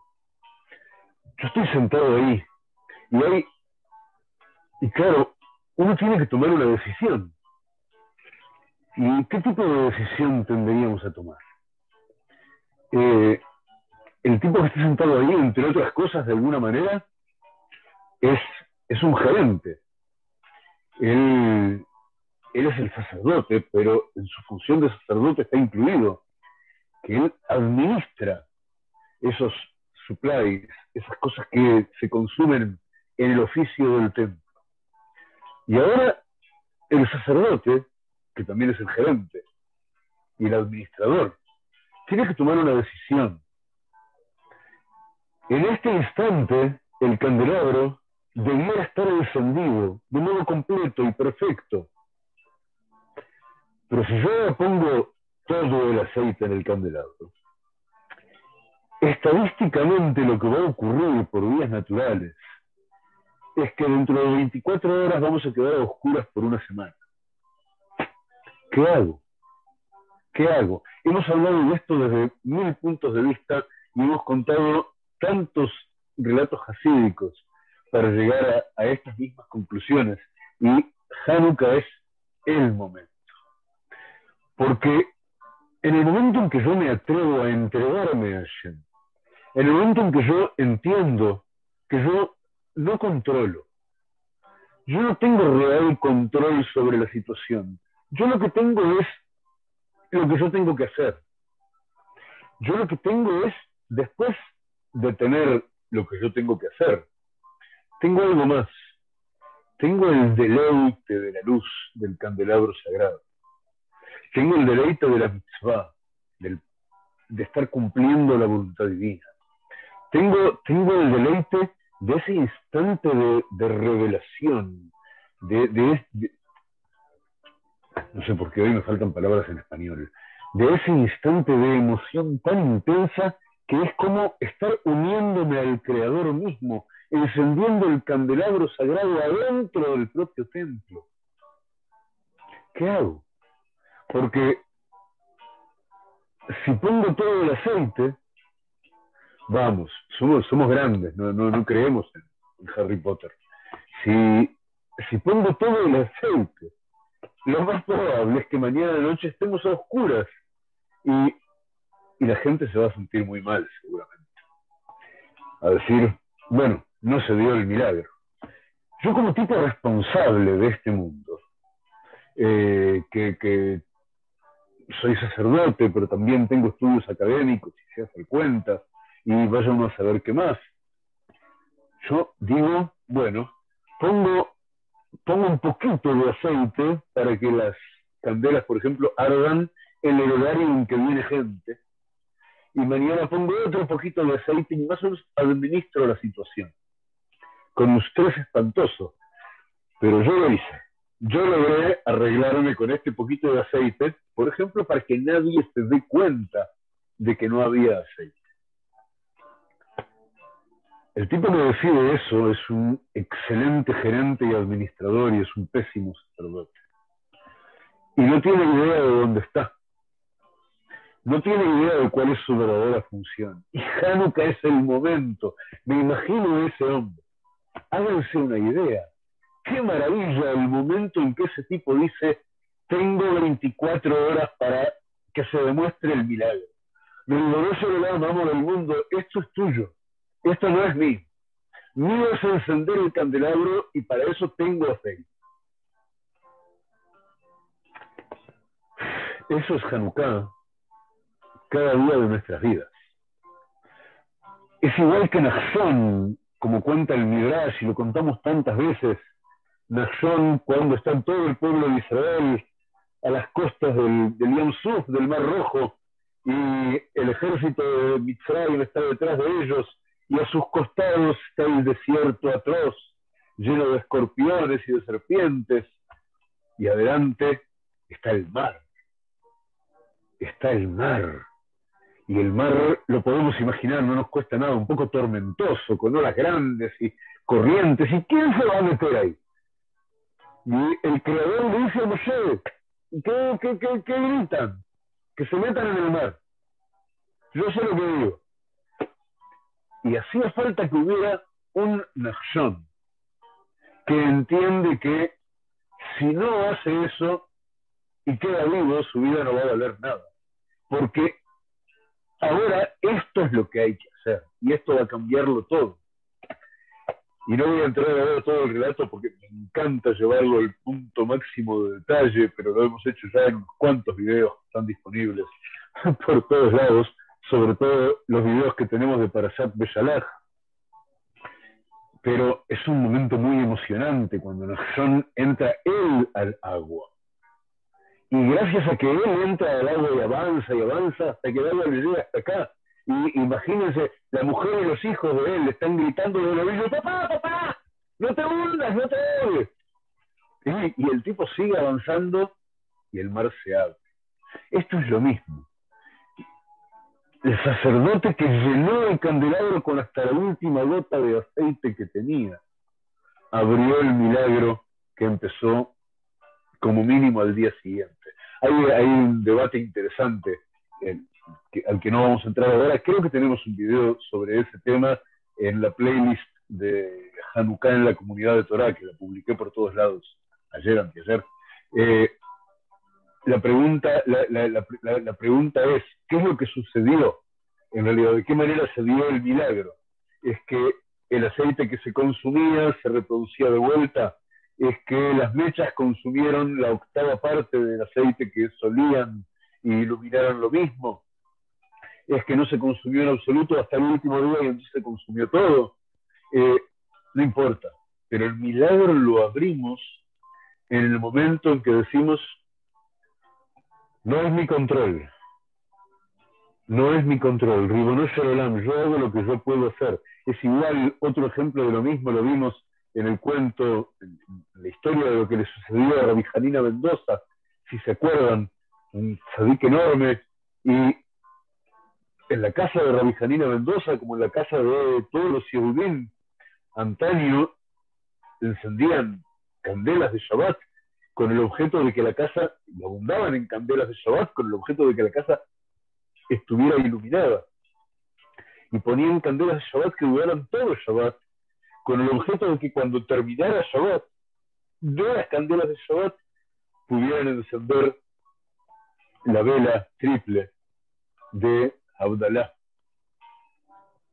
Yo estoy sentado ahí y hay, y claro, uno tiene que tomar una decisión. ¿Y qué tipo de decisión tendríamos a tomar? Eh, el tipo que está sentado ahí, entre otras cosas, de alguna manera, es, es un gerente. Él, él es el sacerdote, pero en su función de sacerdote está incluido que él administra esos supplies, esas cosas que se consumen en el oficio del templo. Y ahora el sacerdote que también es el gerente, y el administrador, tiene que tomar una decisión. En este instante, el candelabro debiera estar encendido de modo completo y perfecto. Pero si yo pongo todo el aceite en el candelabro, estadísticamente lo que va a ocurrir por vías naturales es que dentro de 24 horas vamos a quedar a oscuras por una semana. ¿Qué hago? ¿Qué hago? Hemos hablado de esto desde mil puntos de vista y hemos contado tantos relatos hasídicos para llegar a, estas mismas conclusiones. Y Hanukkah es el momento. Porque en el momento en que yo me atrevo a entregarme a Hashem, en el momento en que yo entiendo que yo no controlo, yo no tengo real control sobre la situación, yo lo que tengo es lo que yo tengo que hacer. Yo lo que tengo es, después de tener lo que yo tengo que hacer, tengo algo más. Tengo el deleite de la luz del candelabro sagrado. Tengo el deleite de la mitzvah, de estar cumpliendo la voluntad divina. Tengo, tengo el deleite de ese instante de, revelación, de, de, no sé por qué hoy me faltan palabras en español, de ese instante de emoción tan intensa que es como estar uniéndome al Creador mismo, encendiendo el candelabro sagrado adentro del propio templo. ¿qué hago? Porque si pongo todo el aceite, vamos, somos, somos grandes, no, no, creemos en, Harry Potter. Si, si pongo todo el aceite, lo más probable es que mañana noche estemos a oscuras y, y la gente se va a sentir muy mal, seguramente. A decir, bueno, no se dio el milagro. Yo como tipo responsable de este mundo, eh, que, soy sacerdote, pero también tengo estudios académicos y se hace cuenta, y vaya uno a saber qué más. Yo digo, bueno, pongo, pongo un poquito de aceite para que las candelas, por ejemplo, ardan en el horario en que viene gente, y mañana pongo otro poquito de aceite y más o menos administro la situación con un estrés espantoso. Pero yo lo hice. Yo logré arreglarme con este poquito de aceite, por ejemplo, para que nadie se dé cuenta de que no había aceite. El tipo que decide eso es un excelente gerente y administrador y es un pésimo sacerdote. Y no tiene idea de dónde está. No tiene idea de cuál es su verdadera función. Y Hanukkah es el momento. Me imagino ese hombre háganse una idea. Qué maravilla el momento en que ese tipo dice, tengo 24 horas para que se demuestre el milagro. Me glorioso del amo del mundo, esto es tuyo, esto no es mío. Mío es encender el candelabro y para eso tengo aceite. Eso es Hanukkah cada día de nuestras vidas. Es igual que Nazón como cuenta el Midrash y lo contamos tantas veces, Nazón, cuando está todo el pueblo de Israel a las costas del, del Suf, del Mar Rojo, y el ejército de Mitzrayim está detrás de ellos, y a sus costados está el desierto atroz, lleno de escorpiones y de serpientes, y adelante está el mar. Está el mar y el mar lo podemos imaginar, no nos cuesta nada, un poco tormentoso, con olas grandes y corrientes. ¿Y quién se va a meter ahí? Y el creador le dice a Moshe, ¿qué, qué, qué, qué gritan? Que se metan en el mar. Yo sé lo que digo. Y hacía falta que hubiera un Nachshon que entiende que si no hace eso y queda vivo, su vida no va a valer nada. Porque Ahora, esto es lo que hay que hacer y esto va a cambiarlo todo. Y no voy a entrar a ver todo el relato porque me encanta llevarlo al punto máximo de detalle, pero lo hemos hecho ya en cuantos videos están disponibles por todos lados, sobre todo los videos que tenemos de Parashat Beshalach. Pero es un momento muy emocionante cuando Nason entra él al agua. Y gracias a que él entra al agua y avanza y avanza hasta que el agua le llega hasta acá. Y imagínense, la mujer y los hijos de él están gritando de oído, papá, papá, no te hundas, no te hundes. Y, el tipo sigue avanzando y el mar se abre. Esto es lo mismo. El sacerdote que llenó el candelabro con hasta la última gota de aceite que tenía, abrió el milagro que empezó como mínimo al día siguiente. Hay, un debate interesante eh, al que no vamos a entrar ahora. Creo que tenemos un video sobre ese tema en la playlist de Hanukkah en la comunidad de Torah, que la publiqué por todos lados ayer, anteayer. Eh, la, pregunta, la, la, pregunta es, ¿qué es lo que sucedió? En realidad, ¿de qué manera se dio el milagro? Es que el aceite que se consumía se reproducía de vuelta es que las mechas consumieron la octava parte del aceite que solían y iluminaron lo mismo. Es que no se consumió en absoluto hasta el último día y entonces se consumió todo. Eh, no importa, pero el milagro lo abrimos en el momento en que decimos, no es mi control, no es mi control, Ribono Shalom, yo hago lo que yo puedo hacer. Es igual, otro ejemplo de lo mismo lo vimos en el cuento, en, la historia de lo que le sucedió a Rabbi Janina Mendoza, si se acuerdan, un sadik enorme, y en la casa de Rabbi Janina Mendoza, como en la casa de todos los Yehudín, antaño encendían candelas de Shabbat con el objeto de que la casa, lo abundaban en candelas de Shabbat, con el objeto de que la casa estuviera iluminada. Y ponían candelas de Shabbat que duraran todo Shabbat, con el objeto de que cuando terminara Shabbat, de las candelas de Shabbat pudieran encender la vela triple de Abdalá,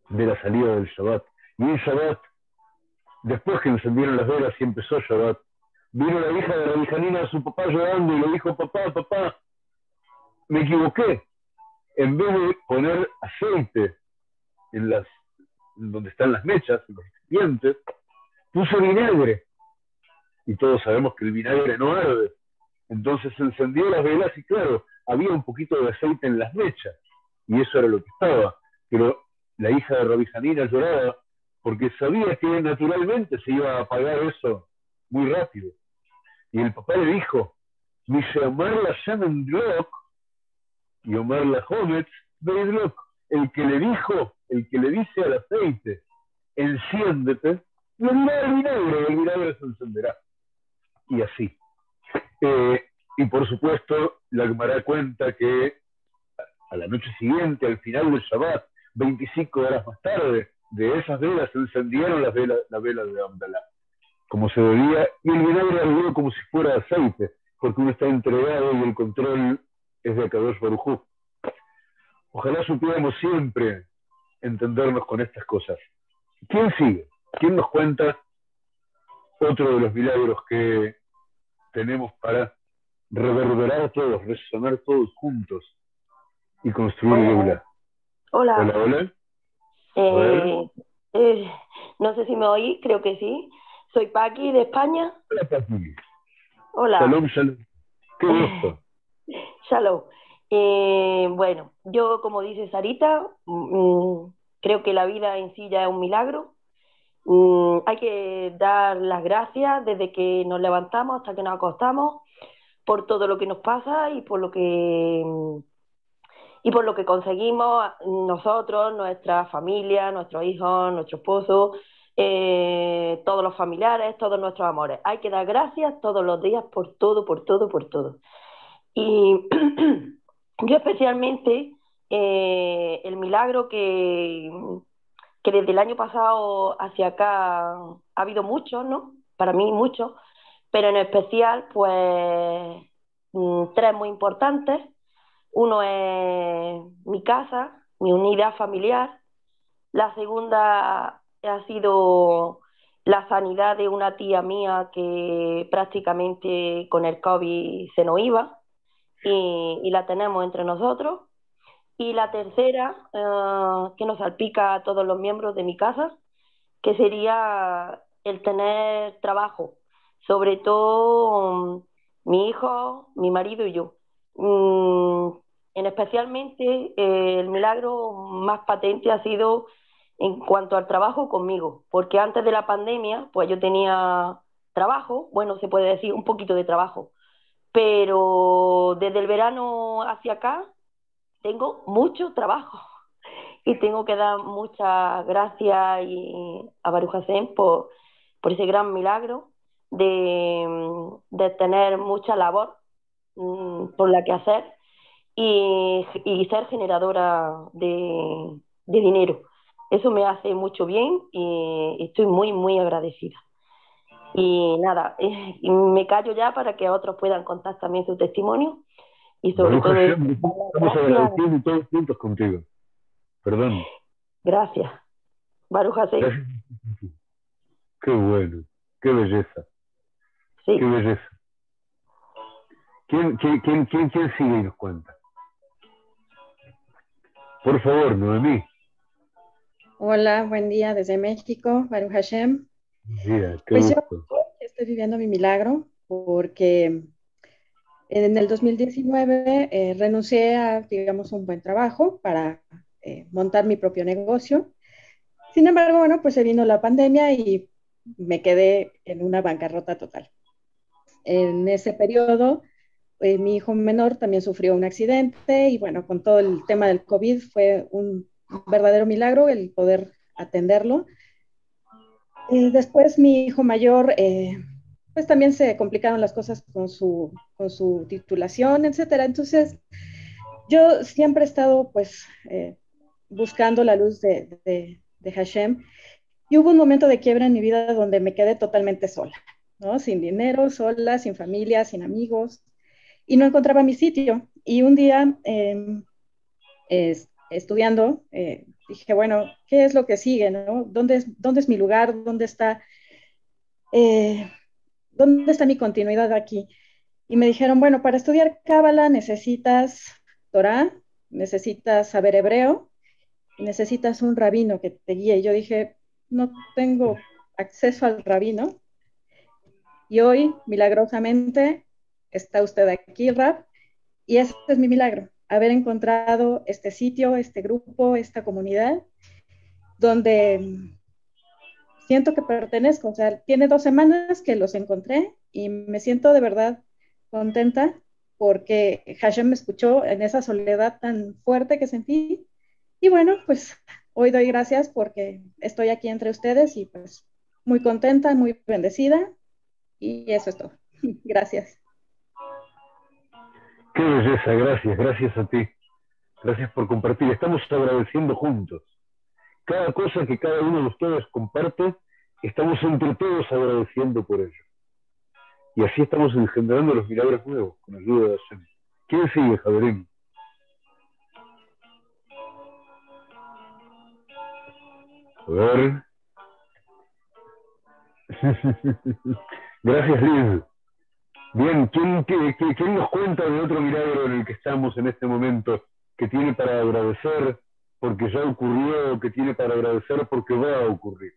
de la salida del Shabbat. Y en Shabbat, después que encendieron las velas y empezó Shabbat, vino la hija de la a su papá llorando y le dijo, papá, papá, me equivoqué. En vez de poner aceite en las donde están las mechas, en los recipientes, puso vinagre. Y todos sabemos que el vinagre no arde. Entonces encendió las velas y claro, había un poquito de aceite en las mechas. Y eso era lo que estaba. Pero la hija de Rabbi lloraba porque sabía que naturalmente se iba a apagar eso muy rápido. Y el papá le dijo, dice Omar la Glock y Omar la. El que le dijo, el que le dice al aceite, enciéndete, le dirá el vinagre, el vinagre se encenderá. Y así. Eh, y por supuesto, la Gemara cuenta que a la noche siguiente, al final del Shabbat, 25 horas más tarde, de esas velas se encendieron las velas, la vela de Abdalá, como se debía, y el vinagre ardió como si fuera aceite, porque uno está entregado y el control es de Akadosh Barujú. Ojalá supiéramos siempre entendernos con estas cosas. ¿Quién sigue? ¿Quién nos cuenta otro de los milagros que tenemos para reverberar todos, resonar todos juntos y construir Hola. Hola. Hola, hola. Eh, eh, no sé si me oí, creo que sí. Soy Paqui de España. Hola, Paqui. Hola. Shalom, shalom. Qué gusto. shalom. Eh, bueno, yo, como dice Sarita, mm, creo que la vida en sí ya es un milagro. Mm, hay que dar las gracias desde que nos levantamos hasta que nos acostamos por todo lo que nos pasa y por lo que y por lo que conseguimos nosotros, nuestra familia, nuestros hijos, nuestro esposo, eh, todos los familiares, todos nuestros amores. Hay que dar gracias todos los días por todo, por todo, por todo. Y yo especialmente eh, el milagro que, que desde el año pasado hacia acá ha habido mucho, ¿no? Para mí mucho, pero en especial, pues, mm, tres muy importantes. Uno es mi casa, mi unidad familiar. La segunda ha sido la sanidad de una tía mía que prácticamente con el COVID se nos iba y, la tenemos entre nosotros. Y la tercera, eh, que nos salpica a todos los miembros de mi casa, que sería el tener trabajo, sobre todo mm, mi hijo, mi marido y yo. Mm, en especialmente eh, el milagro más patente ha sido en cuanto al trabajo conmigo, porque antes de la pandemia, pues yo tenía trabajo, bueno, se puede decir un poquito de trabajo, pero desde el verano hacia acá tengo mucho trabajo y tengo que dar muchas gracias a Baruch por, por ese gran milagro de, tener mucha labor mm, por la que hacer y, ser generadora de, dinero. Eso me hace mucho bien y estoy muy, muy agradecida. Y nada, eh, me callo ya para que otros puedan contar también su testimonio y sobre todo... Estamos agradecidos todos juntos contigo. Perdón. Gracias. Baruch Qué bueno, qué belleza. Qué belleza. ¿Quién, quién, quién, quién, sigue y nos cuenta? Por favor, Noemí. Hola, buen día desde México, Baruch Hashem. qué pues yo estoy viviendo mi milagro porque en el 2019 eh, renuncié a, digamos, un buen trabajo para eh, montar mi propio negocio. Sin embargo, bueno, pues se vino la pandemia y me quedé en una bancarrota total en ese periodo, eh, mi hijo menor también sufrió un accidente y bueno, con todo el tema del COVID fue un verdadero milagro el poder atenderlo. Y después mi hijo mayor, eh, pues también se complicaron las cosas con su, con su titulación, etcétera. Entonces, yo siempre he estado pues eh, buscando la luz de, de, Hashem y hubo un momento de quiebra en mi vida donde me quedé totalmente sola, ¿no? Sin dinero, sola, sin familia, sin amigos y no encontraba mi sitio. Y un día, em, estudiando, eh, dije, bueno, ¿qué es lo que sigue? No? ¿Dónde, es, ¿Dónde es mi lugar? ¿Dónde está? Eh, ¿dónde está mi continuidad aquí? Y me dijeron, bueno, para estudiar Cábala necesitas Torah, necesitas saber hebreo y necesitas un rabino que te guíe. Y yo dije, no tengo acceso al rabino. Y hoy, milagrosamente, está usted aquí, Rab, y ese es mi milagro, haber encontrado este sitio, este grupo, esta comunidad, donde siento que pertenezco. O sea, tiene dos semanas que los encontré y me siento de verdad contenta porque Hashem me escuchó en esa soledad tan fuerte que sentí. Y bueno, pues hoy doy gracias porque estoy aquí entre ustedes y pues muy contenta, muy bendecida. Y eso es todo. Gracias. Qué belleza, gracias, gracias a ti. Gracias por compartir. Estamos agradeciendo juntos cada cosa que cada uno de ustedes comparte, estamos entre todos agradeciendo por ello. Y así estamos engendrando los milagros nuevos con ayuda de Hashem. ¿Quién sigue, Javerín? A ver. Gracias, Liz. Bien, ¿quién, ¿quién nos cuenta de otro milagro en el que estamos en este momento que tiene para agradecer porque ya ocurrió, que tiene para agradecer porque va a ocurrir.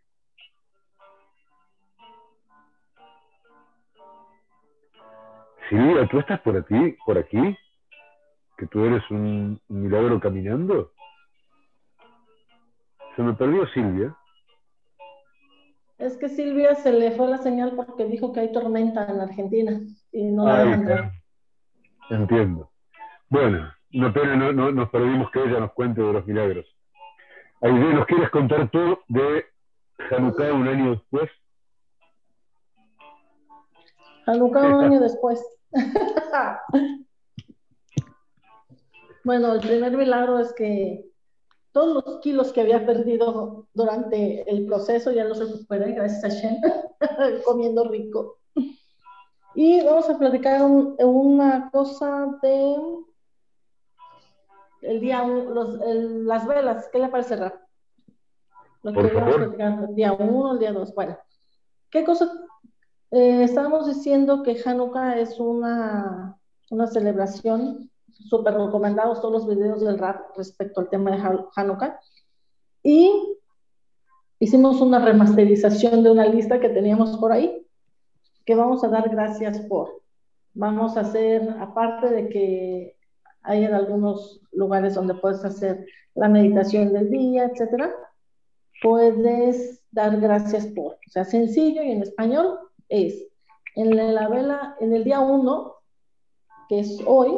Silvia, ¿tú estás por aquí, por aquí? ¿Que tú eres un, milagro caminando? Se me perdió Silvia. Es que Silvia se le fue la señal porque dijo que hay tormenta en Argentina y no la Entiendo. Bueno, una pena, no, nos perdimos que ella nos cuente de los milagros. Aide, ¿nos quieres contar tú de Hanukkah un año después? Hanukkah un año después. bueno, el primer milagro es que todos los kilos que había perdido durante el proceso ya los recuperé, gracias a Shen, comiendo rico. Y vamos a platicar una cosa de el día uno, las velas, ¿qué le parece, Rap? Lo que el día uno, el día dos. Bueno, ¿qué cosa? Eh, estábamos diciendo que Hanukkah es una, una celebración, súper recomendados todos los videos del rap respecto al tema de Hanukkah. Y hicimos una remasterización de una lista que teníamos por ahí, que vamos a dar gracias por. Vamos a hacer, aparte de que hay en algunos lugares donde puedes hacer la meditación del día, etcétera. Puedes dar gracias por. O sea, sencillo y en español es en la vela, en el día 1, que es hoy,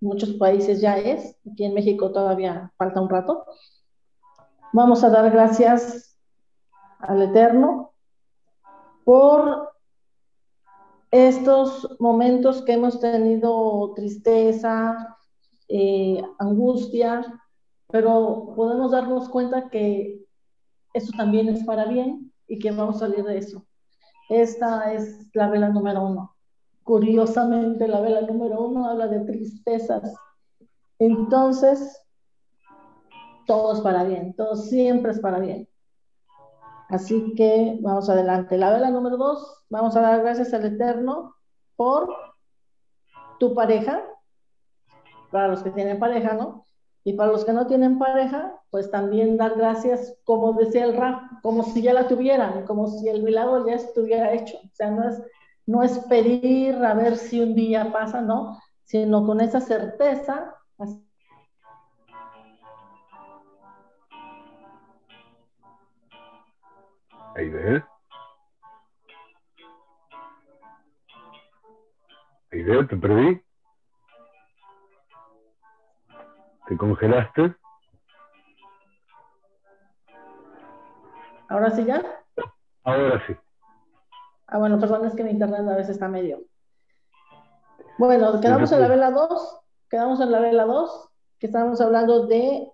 muchos países ya es, aquí en México todavía falta un rato. Vamos a dar gracias al Eterno por estos momentos que hemos tenido tristeza, eh, angustia, pero podemos darnos cuenta que eso también es para bien y que vamos a salir de eso. Esta es la vela número uno. Curiosamente, la vela número uno habla de tristezas. Entonces, todo es para bien, todo siempre es para bien. Así que vamos adelante. La vela número dos, vamos a dar gracias al Eterno por tu pareja, para los que tienen pareja, ¿no? Y para los que no tienen pareja, pues también dar gracias, como decía el rap, como si ya la tuvieran, como si el milagro ya estuviera hecho. O sea, no es, no es pedir a ver si un día pasa, no, sino con esa certeza. Ahí ve. Ahí ve, te perdí. ¿Te congelaste? ¿Ahora sí ya? Ahora sí. Ah, bueno, perdón, es que mi internet a veces está medio. Bueno, quedamos en la vela 2, quedamos en la vela 2, que estábamos hablando de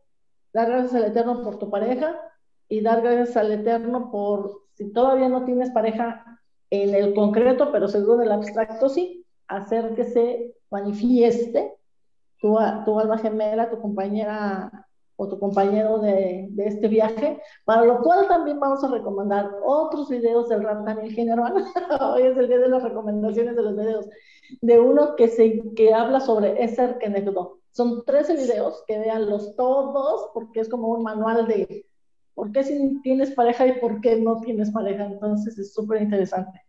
dar gracias al Eterno por tu pareja y dar gracias al Eterno por, si todavía no tienes pareja en el concreto, pero según el abstracto sí, hacer que se manifieste tu, tu alma gemela, tu compañera o tu compañero de, de, este viaje, para lo cual también vamos a recomendar otros videos del rap Daniel General. Hoy es el día de las recomendaciones de los videos, de uno que, se, que habla sobre Eser Kenegdo. Son 13 videos, que veanlos todos, porque es como un manual de por qué si tienes pareja y por qué no tienes pareja. Entonces es súper interesante.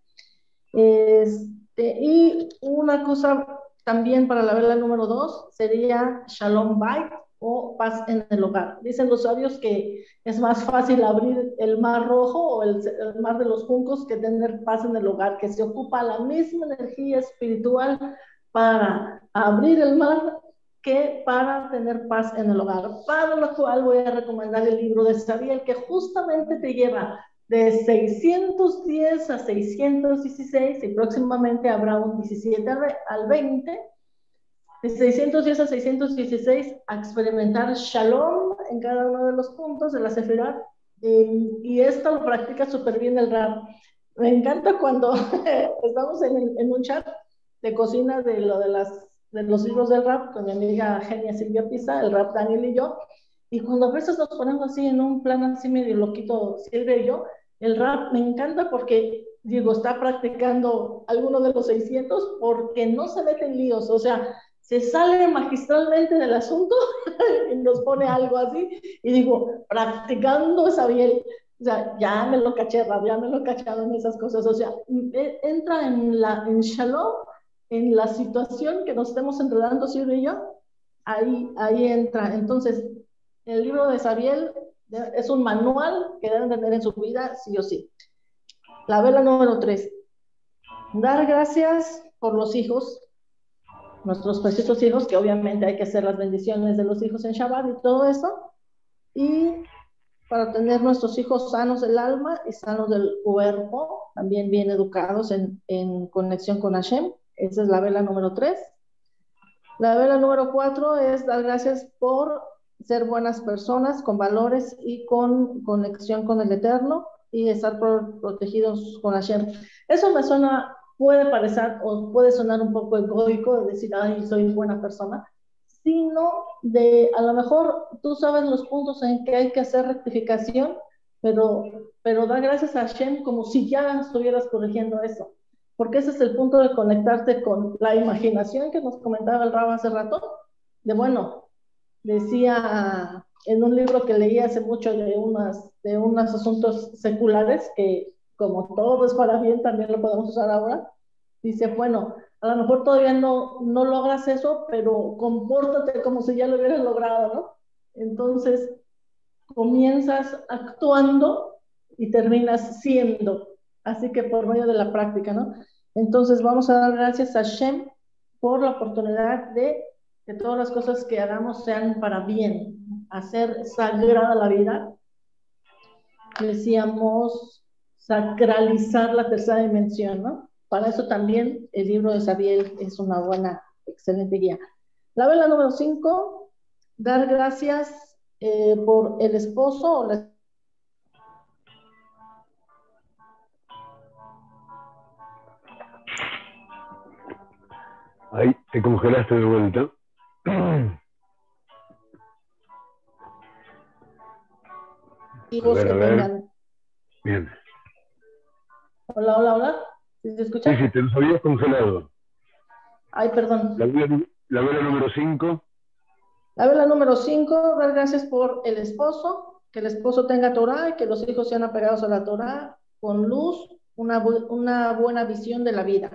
Este, y una cosa también para la vela número 2 sería Shalom Bait o paz en el hogar. Dicen los sabios que es más fácil abrir el mar rojo o el, mar de los juncos que tener paz en el hogar, que se ocupa la misma energía espiritual para abrir el mar que para tener paz en el hogar. Para lo cual voy a recomendar el libro de Sabiel, que justamente te lleva de 610 a 616 y próximamente habrá un 17 al 20 de 610 a 616 a experimentar shalom en cada uno de los puntos de la Sefirat. y esto lo practica súper bien el rap. Me encanta cuando estamos en, en, un chat de cocina de lo de, las, de los libros del rap con mi amiga Genia Silvia Pisa, el rap Daniel y yo. Y cuando a veces nos ponemos así en un plan así medio loquito, Silvia y yo, el rap me encanta porque, digo, está practicando alguno de los 600 porque no se mete en líos. O sea, se sale magistralmente del asunto y nos pone algo así, y digo, practicando esa bien, o sea, ya me lo caché, ya me lo cachado en esas cosas, o sea, e, entra en, la, en Shalom, en la situación que nos estemos enredando, ¿sí y yo, ahí, ahí entra. Entonces, el libro de Sabiel es un manual que deben tener en su vida, sí o sí. La vela número tres. Dar gracias por los hijos, nuestros preciosos hijos, que obviamente hay que hacer las bendiciones de los hijos en Shabbat y todo eso, y para tener nuestros hijos sanos del alma y sanos del cuerpo, también bien educados en, en conexión con Hashem. Esa es la vela número tres. La vela número cuatro es dar gracias por ser buenas personas con valores y con conexión con el Eterno y estar protegidos con Hashem. Eso me suena puede parecer o puede sonar un poco egoico decir, ay, soy buena persona, sino de a lo mejor tú sabes los puntos en que hay que hacer rectificación, pero, pero da gracias a Hashem como si ya estuvieras corrigiendo eso. Porque ese es el punto de conectarte con la imaginación que nos comentaba el Rabo hace rato, de bueno, decía en un libro que leí hace mucho de, unas, de unos asuntos seculares que como todo es para bien, también lo podemos usar ahora. Dice, bueno, a lo mejor todavía no, no logras eso, pero compórtate como si ya lo hubieras logrado, ¿no? Entonces, comienzas actuando y terminas siendo. Así que por medio de la práctica, ¿no? Entonces, vamos a dar gracias a Shem por la oportunidad de que todas las cosas que hagamos sean para bien, hacer sagrada la vida. Decíamos sacralizar la tercera dimensión, ¿no? Para eso también el libro de Sabiel es una buena, excelente guía. La vela número 5, dar gracias eh, por el esposo o la Ahí te congelaste de vuelta. Hijos que tengan. Bien. Hola, hola, hola. ¿Sí se escucha? Sí, sí, te los habías congelado. Ay, perdón. La vela, número 5. La vela número 5, dar gracias por el esposo, que el esposo tenga Torah y que los hijos sean apegados a la Torah con luz, una, una buena visión de la vida.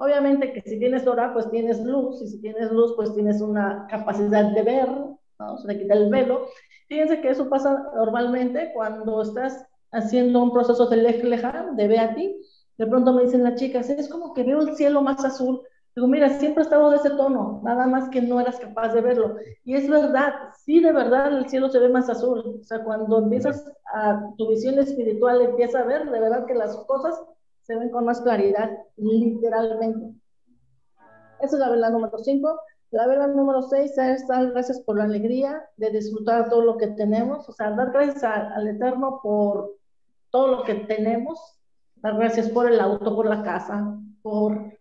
Obviamente que si tienes Torah, pues tienes luz, y si tienes luz, pues tienes una capacidad de ver, ¿no? se le quita el velo. Fíjense que eso pasa normalmente cuando estás haciendo un proceso de lej de Beati, de pronto me dicen las chicas, es como que veo el cielo más azul. Digo, mira, siempre he estado de ese tono, nada más que no eras capaz de verlo. Y es verdad, sí, de verdad el cielo se ve más azul. O sea, cuando empiezas a tu visión espiritual, empieza a ver, de verdad que las cosas se ven con más claridad, literalmente. Esa es la vela número 5. La vela número 6 es dar gracias por la alegría de disfrutar todo lo que tenemos, o sea, dar gracias al Eterno por todo lo que tenemos, dar gracias por el auto, por la casa, por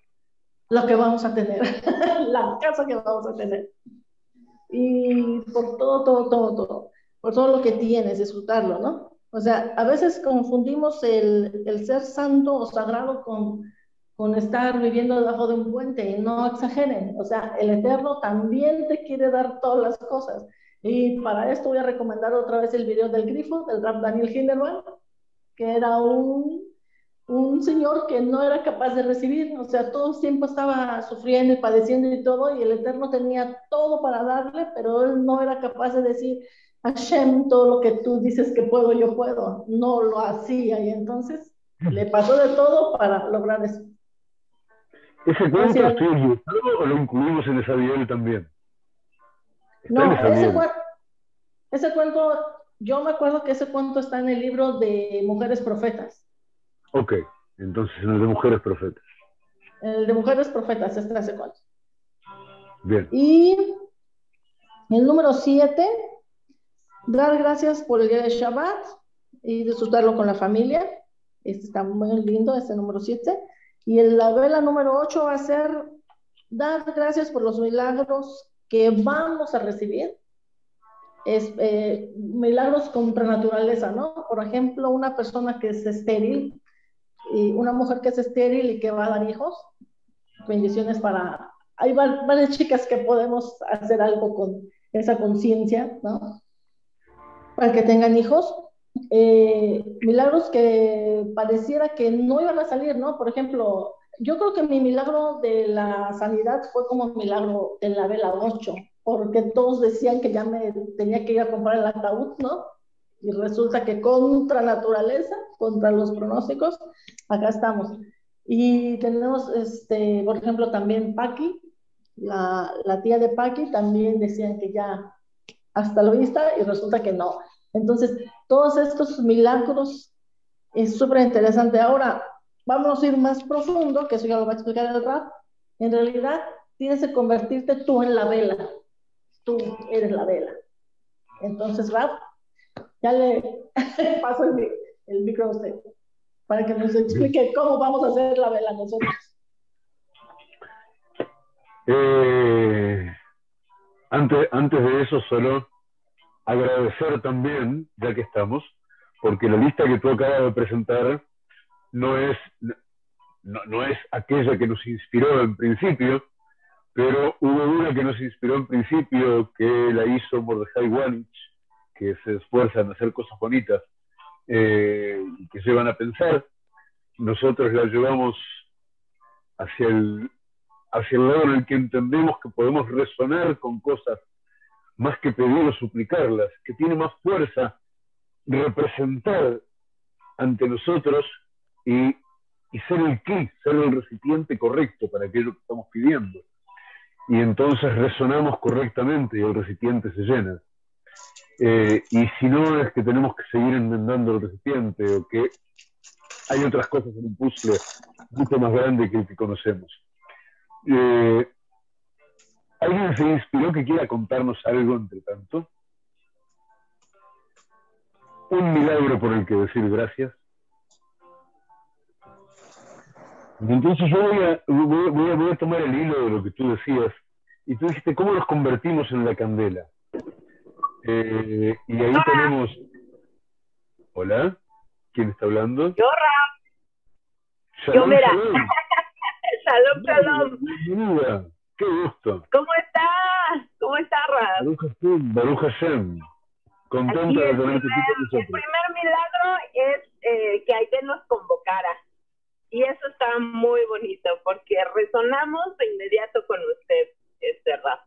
lo que vamos a tener, la casa que vamos a tener. Y por todo, todo, todo, todo, por todo lo que tienes, disfrutarlo, ¿no? O sea, a veces confundimos el, el ser santo o sagrado con con estar viviendo debajo de un puente y no exageren. O sea, el Eterno también te quiere dar todas las cosas. Y para esto voy a recomendar otra vez el video del grifo del rap Daniel Hinderman, que era un, un señor que no era capaz de recibir, o sea, todo el tiempo estaba sufriendo y padeciendo y todo, y el Eterno tenía todo para darle, pero él no era capaz de decir, Hashem, todo lo que tú dices que puedo, yo puedo. No lo hacía, y entonces le pasó de todo para lograr eso. ¿Ese cuento estoy equivocado o lo incluimos en esa Biel también? no, ese, ese cuento, yo me acuerdo que ese cuento está en el libro de Mujeres Profetas. Ok, entonces en el de Mujeres Profetas. En el de Mujeres Profetas está ese cuento. Bien. Y el número 7, dar gracias por el día de Shabbat y disfrutarlo con la familia. Este está muy lindo, este número 7. Y la vela número 8 va a ser dar gracias por los milagros que vamos a recibir. Es, eh, milagros contra naturaleza, ¿no? Por ejemplo, una persona que es estéril, y una mujer que es estéril y que va a dar hijos, bendiciones para... Hay varias chicas que podemos hacer algo con esa conciencia, ¿no? Para que tengan hijos. Eh, milagros que pareciera que no iban a salir, ¿no? Por ejemplo, yo creo que mi milagro de la sanidad fue como milagro en la vela 8, porque todos decían que ya me tenía que ir a comprar el ataúd, ¿no? Y resulta que contra naturaleza, contra los pronósticos, acá estamos. Y tenemos, este, por ejemplo, también Paqui, la, la tía de Paqui, también decían que ya hasta lo vista y resulta que no. Entonces, todos estos milagros es súper interesante. Ahora, vamos a ir más profundo, que eso ya lo va a explicar el rap. En realidad, tienes que convertirte tú en la vela. Tú eres la vela. Entonces, rap, ya le paso el, el micro a usted para que nos explique cómo vamos a hacer la vela nosotros. Eh, antes, antes de eso, solo agradecer también, ya que estamos, porque la lista que tú acabas de presentar no es, no, es aquella que nos inspiró en principio, pero hubo una que nos inspiró en principio, que la hizo Mordejai Wanich, que se esfuerza en hacer cosas bonitas eh, que llevan a pensar. Nosotros la llevamos hacia el, hacia el lado en el que entendemos que podemos resonar con cosas más que pedir o suplicarlas, que tiene más fuerza representar ante nosotros y, ser el qué, ser el recipiente correcto para aquello que estamos pidiendo. Y entonces resonamos correctamente y el recipiente se llena. Eh, y si no es que tenemos que seguir enmendando el recipiente o que hay otras cosas en un puzzle mucho más grande que el que conocemos. Eh, ¿Alguien se inspiró que quiera contarnos algo entre tanto? Un milagro por el que decir gracias. Entonces yo voy a, voy, a, tomar el hilo de lo que tú decías. Y tú dijiste, ¿cómo nos convertimos en la candela? Eh, y ahí tenemos... Hola, ¿quién está hablando? Yo, Ram. Yo, mira. Salud, salud. Qué gusto. ¿Cómo estás? ¿Cómo estás, Raz? Baruch Hashem. Contenta de tenerte aquí con nosotros. El primer milagro es eh, que Aide nos convocara. Y eso está muy bonito porque resonamos de inmediato con usted, este Raz.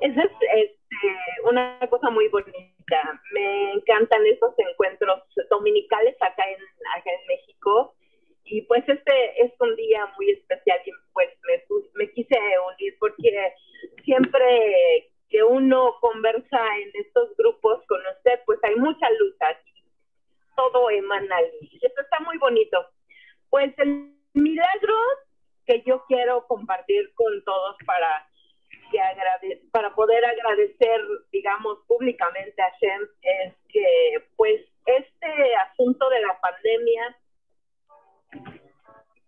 Esa es este, una cosa muy bonita. Me encantan esos encuentros dominicales acá en, acá en México y pues este es un día muy especial y pues me, me quise unir porque siempre que uno conversa en estos grupos con usted, pues hay mucha luz aquí. Todo emana y Eso está muy bonito. pues el milagro que yo quiero compartir con todos para que para poder agradecer, digamos, públicamente a Shem es que, pues, este asunto de la pandemia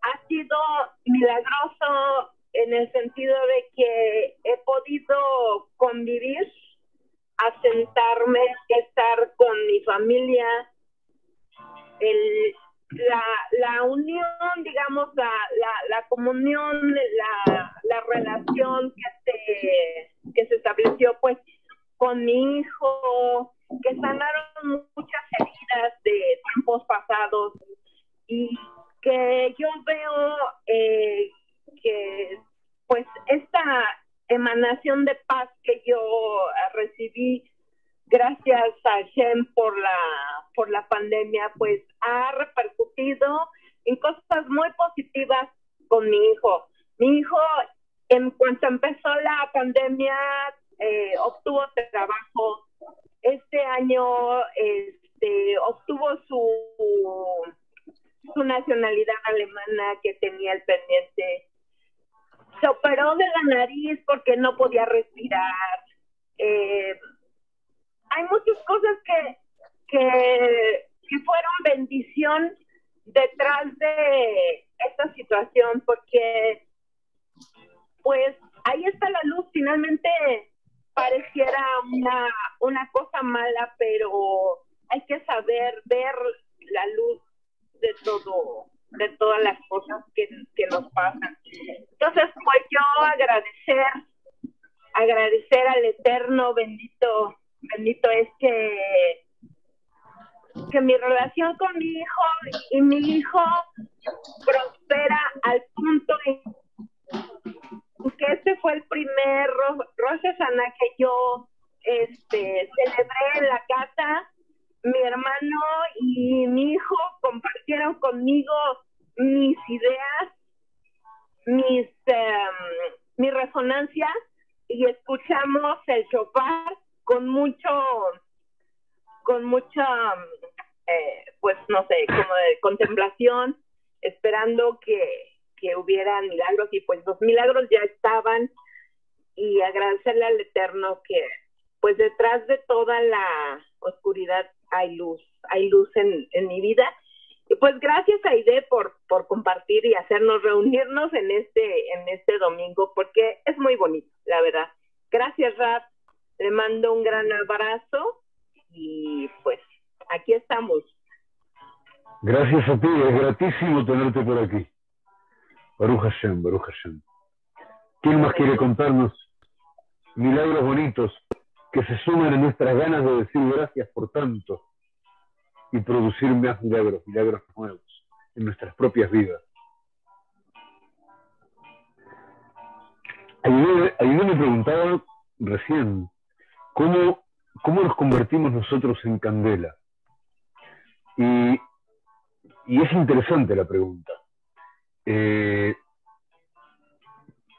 ha sido milagroso en el sentido de que he podido convivir, asentarme, estar con mi familia, el, la, la unión, digamos, la, la, la comunión, la, la relación que se, que se estableció pues con mi hijo, que sanaron muchas heridas de tiempos pasados. Y que yo veo eh, que pues esta emanación de paz que yo recibí gracias a Shem por la por la pandemia pues ha repercutido en cosas muy positivas con mi hijo. Mi hijo en cuanto empezó la pandemia eh, obtuvo trabajo. Este año este, obtuvo su su nacionalidad alemana que tenía el pendiente. Se operó de la nariz porque no podía respirar. Eh, hay muchas cosas que, que, fueron bendición detrás de esta situación porque pues ahí está la luz finalmente pareciera una, una cosa mala pero hay que saber ver la luz de todo, de todas las cosas que, nos pasan. Entonces, pues yo agradecer, agradecer al Eterno, bendito, bendito es que que mi relación con mi hijo y mi hijo prospera al punto en que este fue el primer Rosh que yo este, celebré en la casa mi hermano y mi hijo compartieron conmigo mis ideas, mis, em, mi y escuchamos el chopar con mucho, con mucha, eh, pues no sé, como de contemplación, esperando que, que hubiera milagros y pues los milagros ya estaban y agradecerle al Eterno que pues detrás de toda la oscuridad hay luz, hay luz en, en mi vida. Y pues gracias Aide por, por compartir y hacernos reunirnos en este, en este domingo, porque es muy bonito, la verdad. Gracias, Rap. Le mando un gran abrazo y pues aquí estamos. Gracias a ti, es gratísimo tenerte por aquí. Baruch Hashem, Baruch Hashem. ¿Quién más quiere contarnos milagros bonitos que se suman a nuestras ganas de decir gracias por tanto y producir más milagros, milagros nuevos en nuestras propias vidas. Ayudé me preguntaba recién, ¿cómo, ¿cómo nos convertimos nosotros en candela? Y, y es interesante la pregunta. Eh,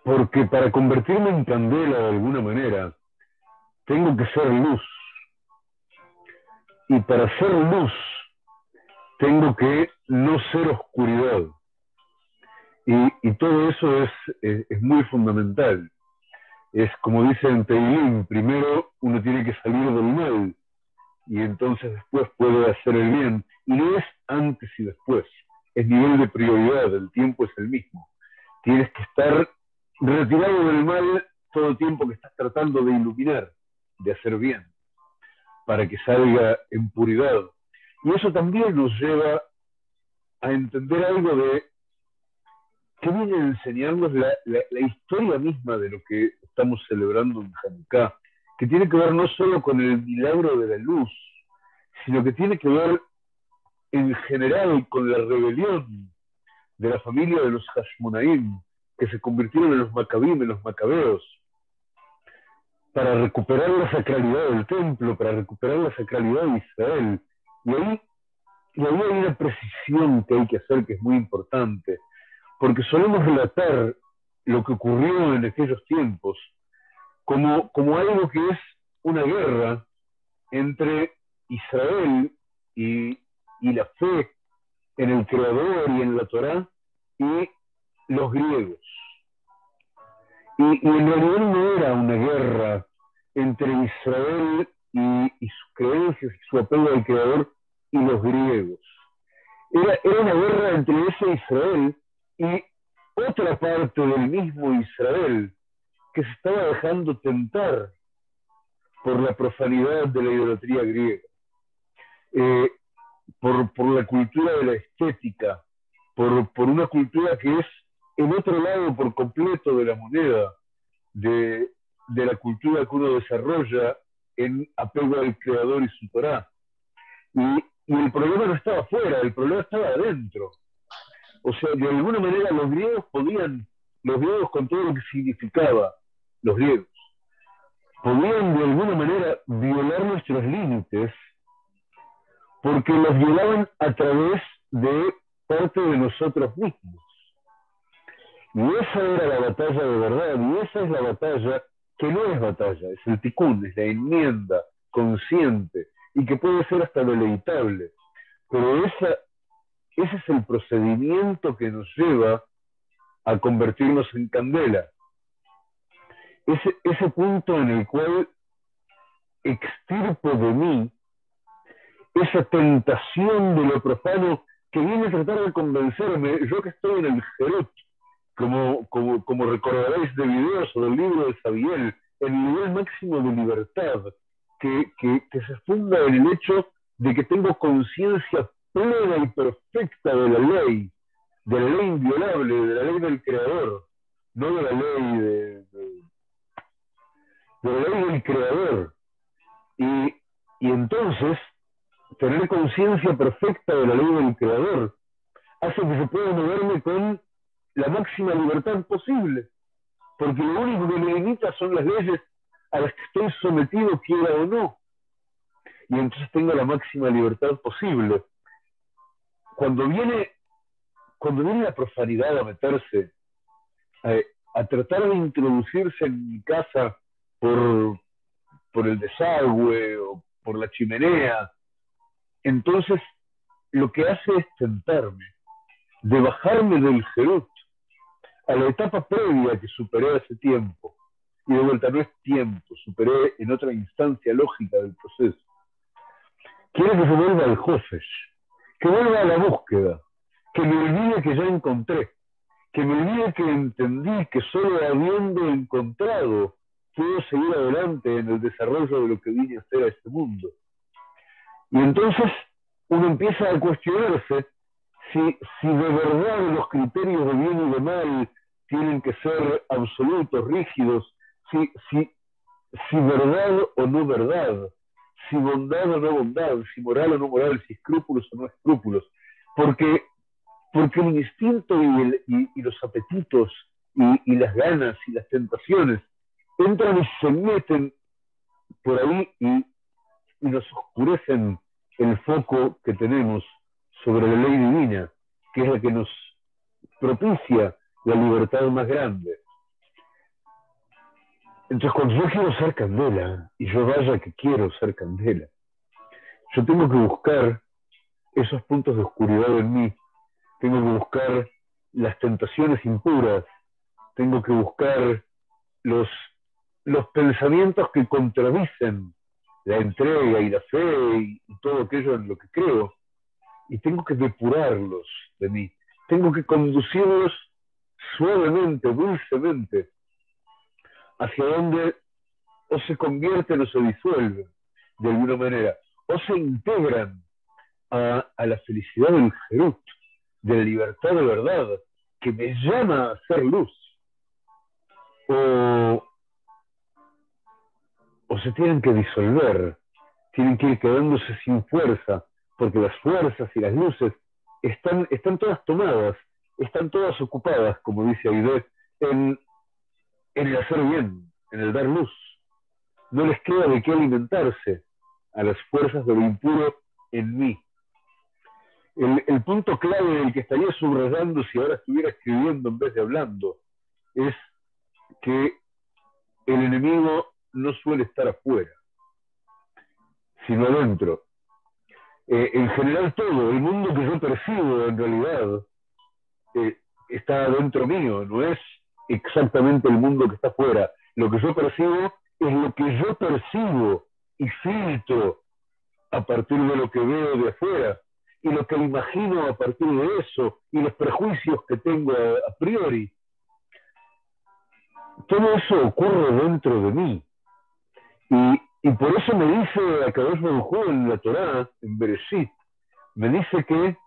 porque para convertirme en candela de alguna manera, tengo que ser luz. Y para ser luz, tengo que no ser oscuridad. Y, todo eso es, es, muy fundamental. Es como dice en Teilín, primero uno tiene que salir del mal y entonces después puede hacer el bien. Y no es antes y después, es nivel de prioridad, el tiempo es el mismo. Tienes que estar retirado del mal todo el tiempo que estás tratando de iluminar de hacer bien, para que salga en puridad. Y eso también nos lleva a entender algo de que viene a enseñarnos la, historia misma de lo que estamos celebrando en Hanukkah, que tiene que ver no solo con el milagro de la luz, sino que tiene que ver en general con la rebelión de la familia de los Hashmonaim, que se convirtieron en los Maccabim, en los Macabeos, para recuperar la sacralidad del templo, para recuperar la sacralidad de Israel. Y ahí, y ahí hay una precisión que hay que hacer que es muy importante, porque solemos relatar lo que ocurrió en aquellos tiempos como, como algo que es una guerra entre Israel y, y la fe en el Creador y en la Torá, y los griegos. Y, en realidad no era una guerra entre Israel y, sus creencias y su apego al Creador y los griegos. Era, era una guerra entre ese Israel y otra parte del mismo Israel que se estaba dejando tentar por la profanidad de la idolatría griega, eh, por, por, la cultura de la estética, por, por, una cultura que es el otro lado por completo de la moneda, de, la cultura que uno desarrolla en apego al creador y su Torah. Y, y el problema no estaba afuera, el problema estaba adentro. O sea, de alguna manera los griegos podían, los griegos con todo lo que significaba, los griegos, podían de alguna manera violar nuestros límites porque los violaban a través de parte de nosotros mismos. Y esa era la batalla de verdad, y esa es la batalla que no es batalla, es el ticún, es la enmienda consciente, y que puede ser hasta lo leitable. Pero esa, ese es el procedimiento que nos lleva a convertirnos en candela. Ese, ese punto en el cual extirpo de mí esa tentación de lo profano que viene a tratar de convencerme, yo que estoy en el Jerut, como, como, como recordaréis de videos o del libro de Sabiel, el nivel máximo de libertad que, que, se funda en el hecho de que tengo conciencia plena y perfecta de la ley, de la ley inviolable, de la ley del Creador, no de la ley de, de, la ley del Creador. Y, y entonces, tener conciencia perfecta de la ley del Creador hace que se pueda moverme con la máxima libertad posible, porque lo único que me limita son las leyes a las que estoy sometido, quiera o no. Y entonces tengo la máxima libertad posible. Cuando viene, cuando viene la profanidad a meterse, a, tratar de introducirse en mi casa por, por el desagüe o por la chimenea, entonces lo que hace es tentarme de bajarme del jerut a la etapa previa que superé hace tiempo. Y de vuelta, no es tiempo, superé en otra instancia lógica del proceso. Quiero que se vuelva al Jofesh, que vuelva a la búsqueda, que me olvide que ya encontré, que me olvide que entendí que solo habiendo encontrado puedo seguir adelante en el desarrollo de lo que vine a hacer a este mundo. Y entonces uno empieza a cuestionarse si, si de verdad los criterios de bien y de mal tienen que ser absolutos, rígidos, si, si, si verdad o no verdad, si bondad o no bondad, si moral o no moral, si escrúpulos o no escrúpulos, porque, porque el instinto y, y, los apetitos y, y, las ganas y las tentaciones entran y se meten por ahí y, y nos oscurecen el foco que tenemos sobre la ley divina, que es la que nos propicia la libertad más grande. Entonces, cuando yo quiero ser candela, y yo vaya que quiero ser candela, yo tengo que buscar esos puntos de oscuridad en mí, tengo que buscar las tentaciones impuras, tengo que buscar los, los pensamientos que contradicen la entrega y la fe y, todo aquello en lo que creo, y tengo que depurarlos de mí, tengo que conducirlos suavemente, dulcemente, hacia donde o se convierten o se disuelven de alguna manera, o se integran a, la felicidad del Jerut, de la libertad de verdad, que me llama a ser luz, o, o se tienen que disolver, tienen que ir quedándose sin fuerza, porque las fuerzas y las luces están, están todas tomadas, están todas ocupadas, como dice Aide, en, en el hacer bien, en el dar luz. No les queda de qué alimentarse a las fuerzas de lo impuro en mí. El, el punto clave del que estaría subrayando si ahora estuviera escribiendo en vez de hablando es que el enemigo no suele estar afuera, sino adentro. Eh, en general todo, el mundo que yo percibo en realidad eh, está dentro mío, no es exactamente el mundo que está afuera. Lo que yo percibo es lo que yo percibo y filtro a partir de lo que veo de afuera y lo que imagino a partir de eso y los prejuicios que tengo a, priori. Todo eso ocurre dentro de mí. Y, por eso me dice a Kadosh Baruj en la Torá, en Bereshit, me dice que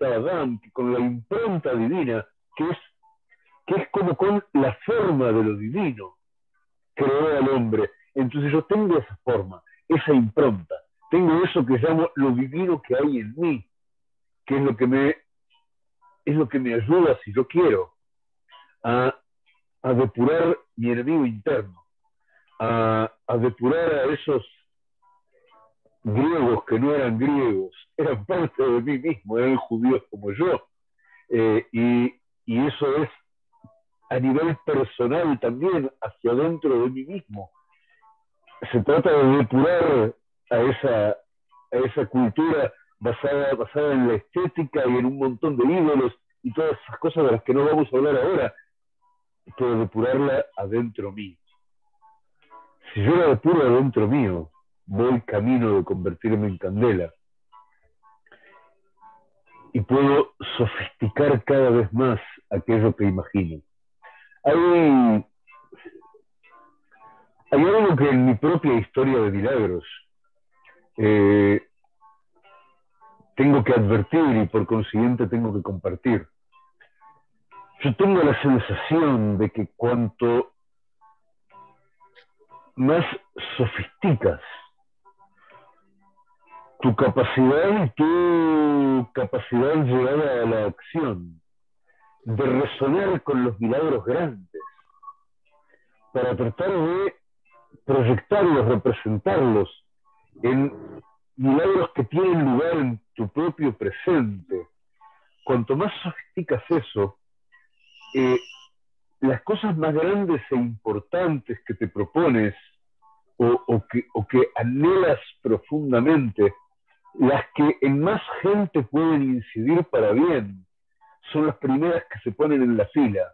Adam, que con la impronta divina, que es, que es como con la forma de lo divino, creó al hombre. Entonces yo tengo esa forma, esa impronta tengo eso que llamo lo divino que hay en mí, que es lo que me, es lo que me ayuda, si yo quiero, a, depurar mi enemigo interno, a, depurar a esos griegos que no eran griegos, eran parte de mí mismo, eran judíos como yo. Eh, y, y, eso es a nivel personal también, hacia adentro de mí mismo. Se trata de depurar a esa, a esa cultura basada, basada en la estética y en un montón de ídolos y todas esas cosas de las que no vamos a hablar ahora, pero depurarla adentro mío. Si yo la depuro adentro mío, voy camino de convertirme en candela y puedo sofisticar cada vez más aquello que imagino. Hay, hay algo que en mi propia historia de milagros eh, tengo que advertir y por consiguiente tengo que compartir. Yo tengo la sensación de que cuanto más sofisticas tu capacidad y tu capacidad llevada a la acción, de resonar con los milagros grandes, para tratar de proyectarlos, representarlos en milagros que tienen lugar en tu propio presente. Cuanto más sofisticas eso, eh, las cosas más grandes e importantes que te propones o, que, anhelas profundamente, las que en más gente pueden incidir para bien, son las primeras que se ponen en la fila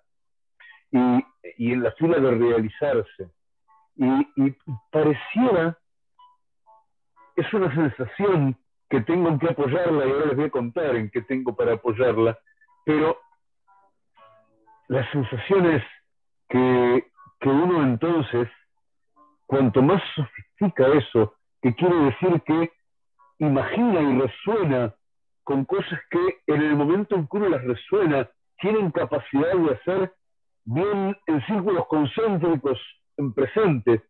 y, en la fila de realizarse. Y, y pareciera es una sensación que tengo que apoyarla y ahora les voy a contar en qué tengo para apoyarla, pero la sensación es que, que uno entonces, cuanto más sofistica eso, que quiere decir que imagina y resuena con cosas que en el momento en que uno las resuena, tienen capacidad de hacer bien en círculos concéntricos en presente,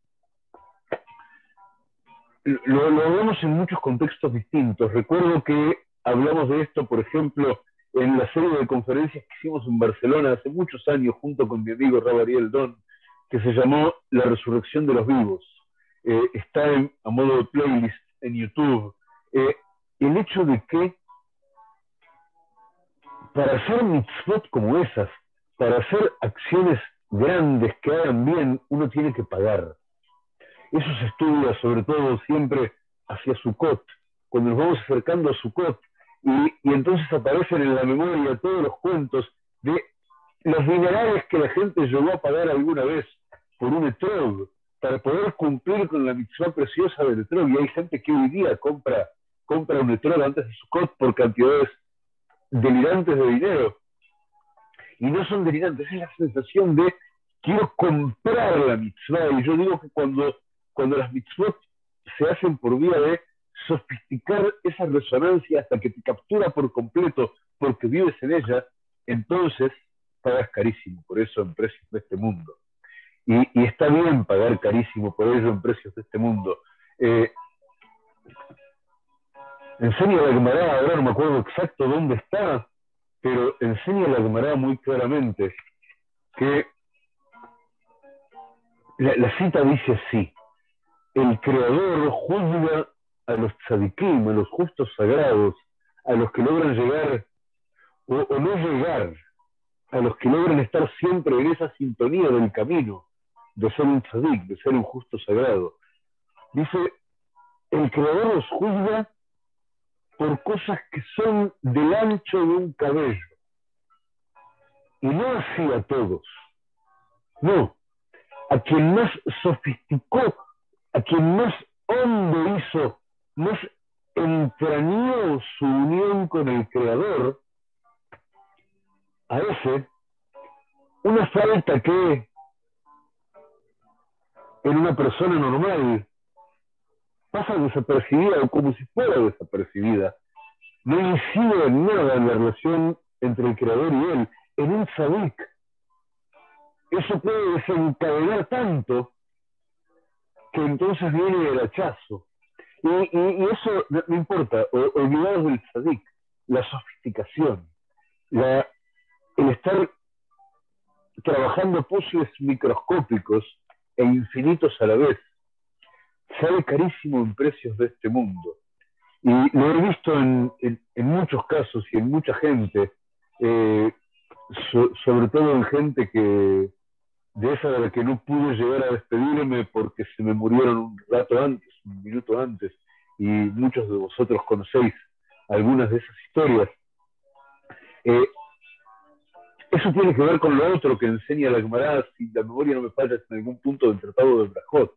lo, lo en muchos contextos distintos. Recuerdo que hablamos de esto, por ejemplo, en la serie de conferencias que hicimos en Barcelona hace muchos años junto con mi amigo Rabariel Don, que se llamó La Resurrección de los Vivos. Eh, está a modo de playlist en YouTube. Eh, el hecho de que para hacer mitzvot como esas, para hacer acciones grandes que hagan bien, uno tiene que pagar. Eso se estudia sobre todo siempre hacia Sukkot, cuando nos vamos acercando a Sukkot, y, y entonces aparecen en la memoria todos los cuentos de los minerales que la gente llegó a pagar alguna vez por un etrog, para poder cumplir con la mitzvah preciosa del etrog. Y hay gente que hoy día compra, compra un etrog antes de Sukkot por cantidades delirantes de dinero. Y no son delirantes, es la sensación de quiero comprar la mitzvah. Y yo digo que cuando cuando las mitzvot se hacen por vía de sofisticar esa resonancia hasta que te captura por completo porque vives en ella, entonces pagas carísimo por eso en precios de este mundo. Y, está bien pagar carísimo por ello en precios de este mundo. Eh, enseña la Gemara, ahora no me acuerdo exacto dónde está, pero enseña la Gemara muy claramente que la cita dice así, el Creador juzga a los tzadikim, a los justos sagrados, a los que logran llegar o, no llegar, a los que logran estar siempre en esa sintonía del camino de ser un tzadik, de ser un justo sagrado. Dice, el creador los juzga por cosas que son del ancho de un cabello. Y no así a todos. No. A quien más sofisticó, a quien más hondo hizo, más entrañó su unión con el Creador, a ese, una falta que en una persona normal pasa desapercibida o como si fuera desapercibida. No incide en nada en la relación entre el creador y él, en un sadik. Eso puede desencadenar tanto que entonces viene el hachazo. Y, eso no, importa, olvidados del sadik, la sofisticación, la, el estar trabajando puzzles microscópicos e infinitos a la vez, sale carísimo en precios de este mundo. Y lo he visto en, muchos casos y en mucha gente, eh, sobre todo en gente que de esa de la que no pude llegar a despedirme porque se me murieron un rato antes, un minuto antes, y muchos de vosotros conocéis algunas de esas historias. Eh, eso tiene que ver con lo otro que enseña la Gemara, si la memoria no me falla en algún punto del Tratado de Brajot,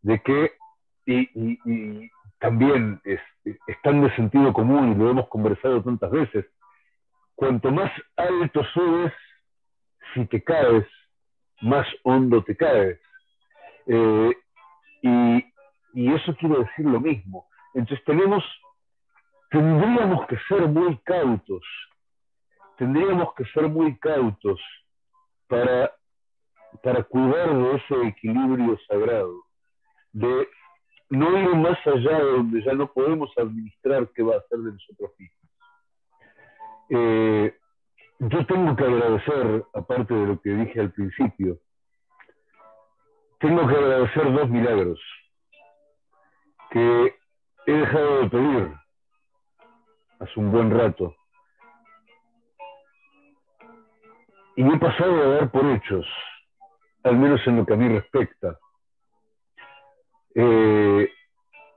de que, y, también es, tan de sentido común y lo hemos conversado tantas veces, cuanto más alto subes, si te caes, más hondo te caes. Eh, y, eso quiere decir lo mismo. Entonces tenemos, tendríamos que ser muy cautos, tendríamos que ser muy cautos para, para cuidar de ese equilibrio sagrado de no ir más allá de donde ya no podemos administrar qué va a hacer de nosotros mismos. Eh, yo tengo que agradecer, aparte de lo que dije al principio, tengo que agradecer dos milagros que he dejado de pedir hace un buen rato. Y he pasado a dar por hechos, al menos en lo que a mí respecta, eh,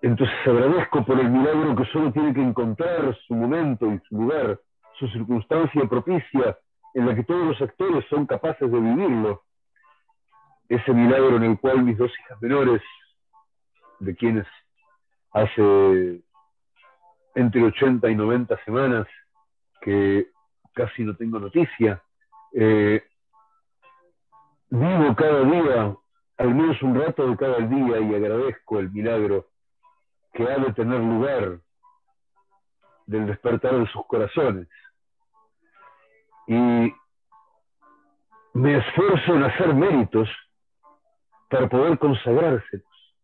entonces agradezco por el milagro que solo tiene que encontrar su momento y su lugar, su circunstancia propicia en la que todos los actores son capaces de vivirlo. Ese milagro en el cual mis dos hijas menores, de quienes hace entre 80 y 90 semanas que casi no tengo noticia, eh, vivo cada día al menos un rato de cada día y agradezco el milagro que ha de tener lugar del despertar de sus corazones. Y me esfuerzo en hacer méritos para poder consagrárselos.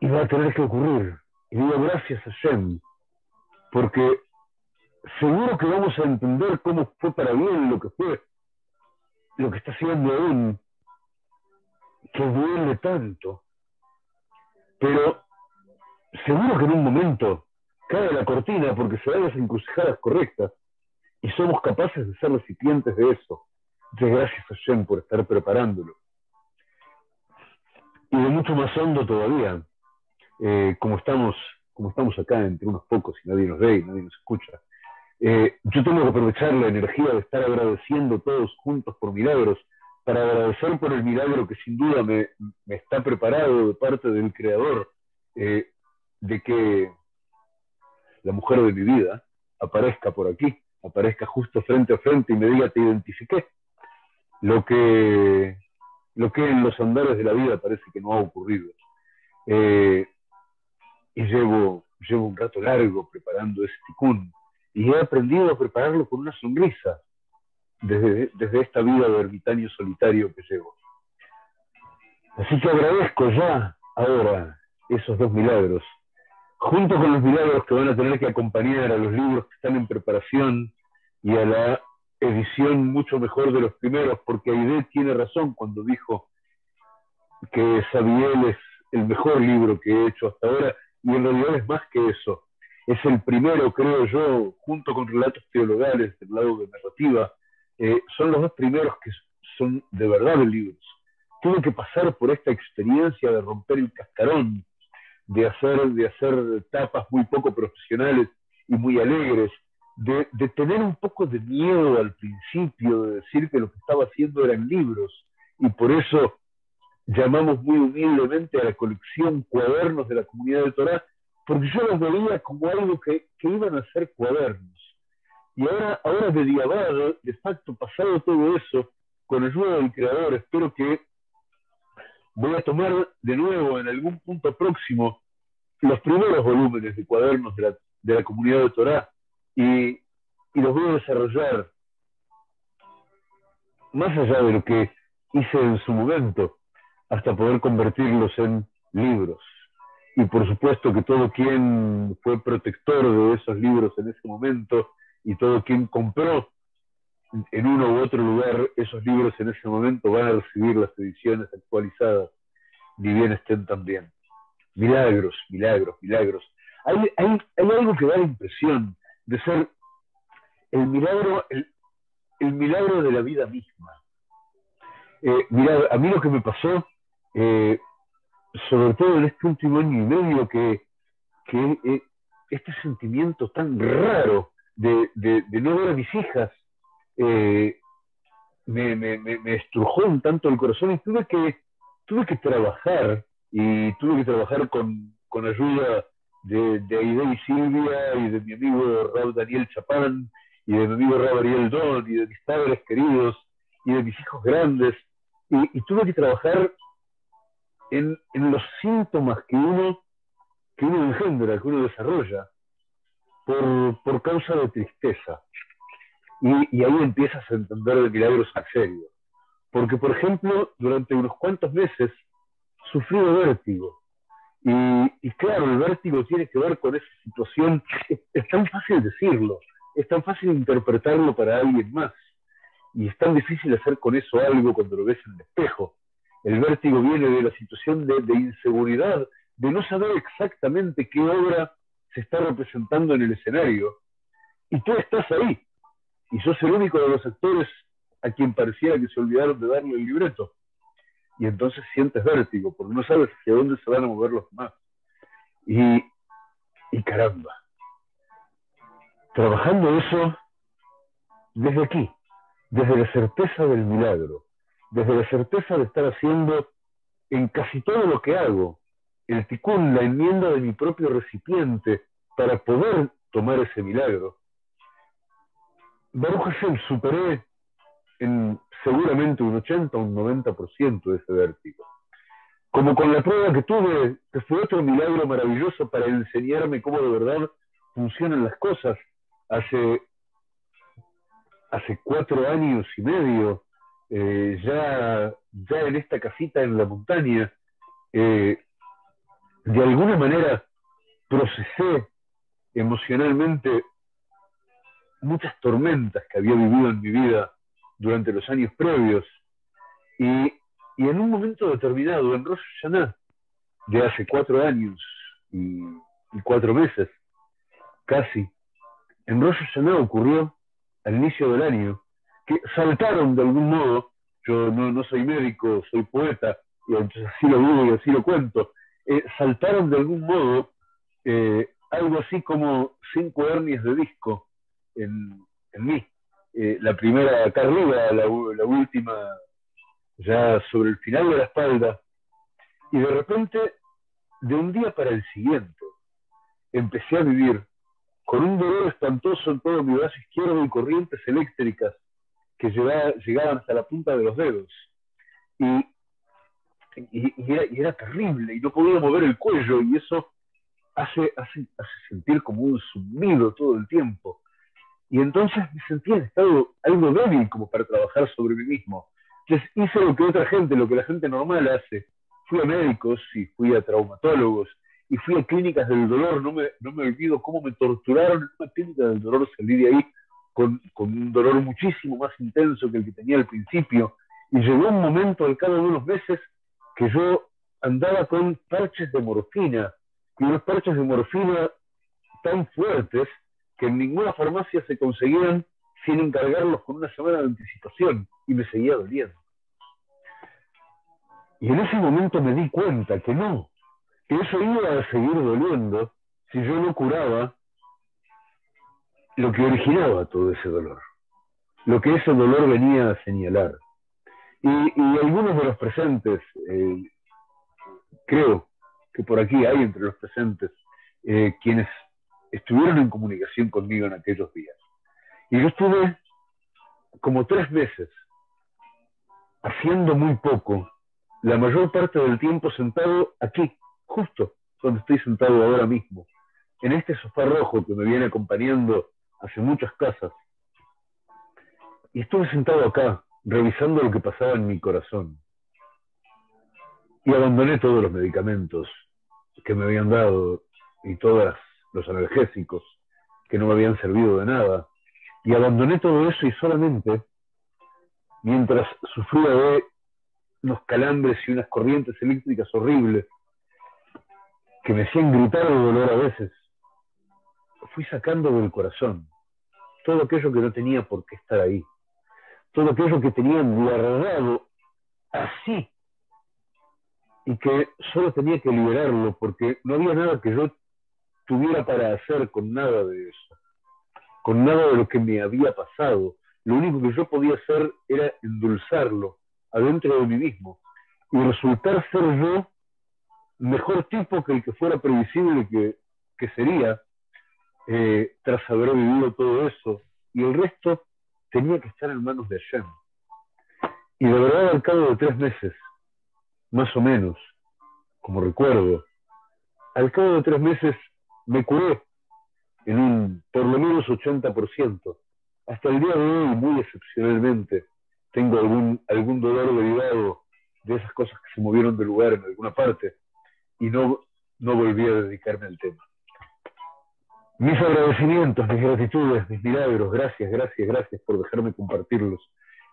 Y va a tener que ocurrir. Y digo gracias a Shem, porque seguro que vamos a entender cómo fue para bien lo que fue lo que está haciendo aún, que duele tanto. Pero seguro que en un momento cae la cortina porque se dan las encrucijadas correctas y somos capaces de ser recipientes de eso. Muchas gracias a Shem por estar preparándolo. Y de mucho más hondo todavía, eh, como, estamos, como estamos acá entre unos pocos y nadie nos ve y nadie nos escucha, eh, yo tengo que aprovechar la energía de estar agradeciendo todos juntos por milagros, para agradecer por el milagro que sin duda me, está preparado de parte del Creador, eh, de que la mujer de mi vida aparezca por aquí, aparezca justo frente a frente y me diga te identifiqué. Lo que, lo que en los andares de la vida parece que no ha ocurrido. Eh, y llevo, llevo un rato largo preparando ese ticún y he aprendido a prepararlo con una sonrisa desde, desde esta vida de ermitaño solitario que llevo. Así que agradezco ya ahora esos dos milagros, junto con los milagros que van a tener que acompañar a los libros que están en preparación y a la edición mucho mejor de los primeros, porque Aide tiene razón cuando dijo que Sabiel es el mejor libro que he hecho hasta ahora, y en realidad es más que eso. Es el primero, creo yo, junto con relatos teologales del lado de narrativa, eh, son los dos primeros que son de verdad libros, tuve que pasar por esta experiencia de romper el cascarón, de hacer, de hacer tapas muy poco profesionales y muy alegres, de, de, tener un poco de miedo al principio, de decir que lo que estaba haciendo eran libros, y por eso llamamos muy humildemente a la colección cuadernos de la comunidad de Torah, porque yo los veía como algo que, que iban a ser cuadernos. Y ahora, ahora de diabado, de facto, pasado todo eso, con ayuda del creador, espero que voy a tomar de nuevo en algún punto próximo los primeros volúmenes de cuadernos de la, de la comunidad de Torah y, y los voy a desarrollar más allá de lo que hice en su momento, hasta poder convertirlos en libros. Y por supuesto que todo quien fue protector de esos libros en ese momento y todo quien compró en uno u otro lugar esos libros en ese momento van a recibir las ediciones actualizadas, ni bien estén también. Milagros, milagros, milagros. Hay, hay, hay algo que da la impresión de ser el milagro, el, el milagro de la vida misma. Eh, a mí lo que me pasó, eh, sobre todo en este último año y medio, que, que eh, este sentimiento tan raro de, de, no ver a mis hijas me, me, me, estrujó un tanto el corazón y tuve que, tuve que trabajar, y tuve que trabajar con, con ayuda de, de Aide y Silvia y de mi amigo Raúl Daniel Chapán y de mi amigo Raúl Ariel Don y de mis padres queridos y de mis hijos grandes y, tuve que trabajar en, en, los síntomas que uno, que uno engendra, que uno desarrolla, por, por causa de tristeza. Y, y, ahí empiezas a entender el milagros en serio. Porque, por ejemplo, durante unos cuantos meses sufrí de vértigo. Y, claro, el vértigo tiene que ver con esa situación. es, tan fácil decirlo, es tan fácil interpretarlo para alguien más y es tan difícil hacer con eso algo cuando lo ves en el espejo. El vértigo viene de la situación de, inseguridad, de no saber exactamente qué obra se está representando en el escenario. Y tú estás ahí. Y sos el único de los actores a quien pareciera que se olvidaron de darle el libreto. Y entonces sientes vértigo, porque no sabes hacia dónde se van a mover los demás. Y, y caramba, trabajando eso desde aquí, desde la certeza del milagro, desde la certeza de estar haciendo en casi todo lo que hago, el ticún, la enmienda de mi propio recipiente, para poder tomar ese milagro. Baruch Hashem, superé en seguramente un 80 o un 90% de ese vértigo. Como con la prueba que tuve, que fue otro milagro maravilloso para enseñarme cómo de verdad funcionan las cosas hace hace cuatro años y medio, eh, ya, ya en esta casita en la montaña, eh, de alguna manera procesé emocionalmente muchas tormentas que había vivido en mi vida durante los años previos. Y, en un momento determinado, en Rosh de hace cuatro años y, cuatro meses, casi, en Rosh Hashanah ocurrió al inicio del año, que saltaron de algún modo, yo no, soy médico, soy poeta, y así lo digo y así lo cuento, eh, saltaron de algún modo eh, algo así como cinco hernias de disco en, en mí. Eh, la primera acá arriba, la, la última ya sobre el final de la espalda, y de repente, de un día para el siguiente, empecé a vivir con un dolor espantoso en todo mi brazo izquierdo y corrientes eléctricas que llegaban hasta la punta de los dedos. Y, y, era, terrible, y no podía mover el cuello, y eso hace, hace, hace sentir como un sumido todo el tiempo. Y entonces me sentía en estado algo débil como para trabajar sobre mí mismo. Entonces hice lo que otra gente, lo que la gente normal hace. Fui a médicos y fui a traumatólogos y fui a clínicas del dolor, no me, no me olvido cómo me torturaron en una clínica del dolor, salí de ahí con, con, un dolor muchísimo más intenso que el que tenía al principio, y llegó un momento al cabo de unos meses que yo andaba con parches de morfina, y unos parches de morfina tan fuertes que en ninguna farmacia se conseguían sin encargarlos con una semana de anticipación, y me seguía doliendo. Y en ese momento me di cuenta que no, que eso iba a seguir doliendo si yo no curaba lo que originaba todo ese dolor, lo que ese dolor venía a señalar. Y, algunos de los presentes, eh, creo que por aquí hay entre los presentes eh, quienes estuvieron en comunicación conmigo en aquellos días. Y yo estuve como tres meses haciendo muy poco, la mayor parte del tiempo sentado aquí, justo donde estoy sentado ahora mismo, en este sofá rojo que me viene acompañando hace muchas casas. Y estuve sentado acá, revisando lo que pasaba en mi corazón. Y abandoné todos los medicamentos que me habían dado y todos los analgésicos que no me habían servido de nada. Y abandoné todo eso y solamente, mientras sufría de unos calambres y unas corrientes eléctricas horribles que me hacían gritar de dolor a veces, fui sacando del corazón todo aquello que no tenía por qué estar ahí, todo aquello que tenía guardado así y que solo tenía que liberarlo porque no había nada que yo tuviera para hacer con nada de eso, con nada de lo que me había pasado. Lo único que yo podía hacer era endulzarlo adentro de mí mismo y resultar ser yo mejor tipo que el que fuera previsible que, que sería eh, tras haber vivido todo eso, y el resto tenía que estar en manos de Hashem. Y de verdad, al cabo de tres meses, más o menos, como recuerdo, al cabo de tres meses me curé en un por lo menos 80%. Hasta el día de hoy, muy excepcionalmente, tengo algún, algún dolor derivado de esas cosas que se movieron de lugar en alguna parte y no, no volví a dedicarme al tema. Mis agradecimientos, mis gratitudes, mis milagros, gracias, gracias, gracias por dejarme compartirlos.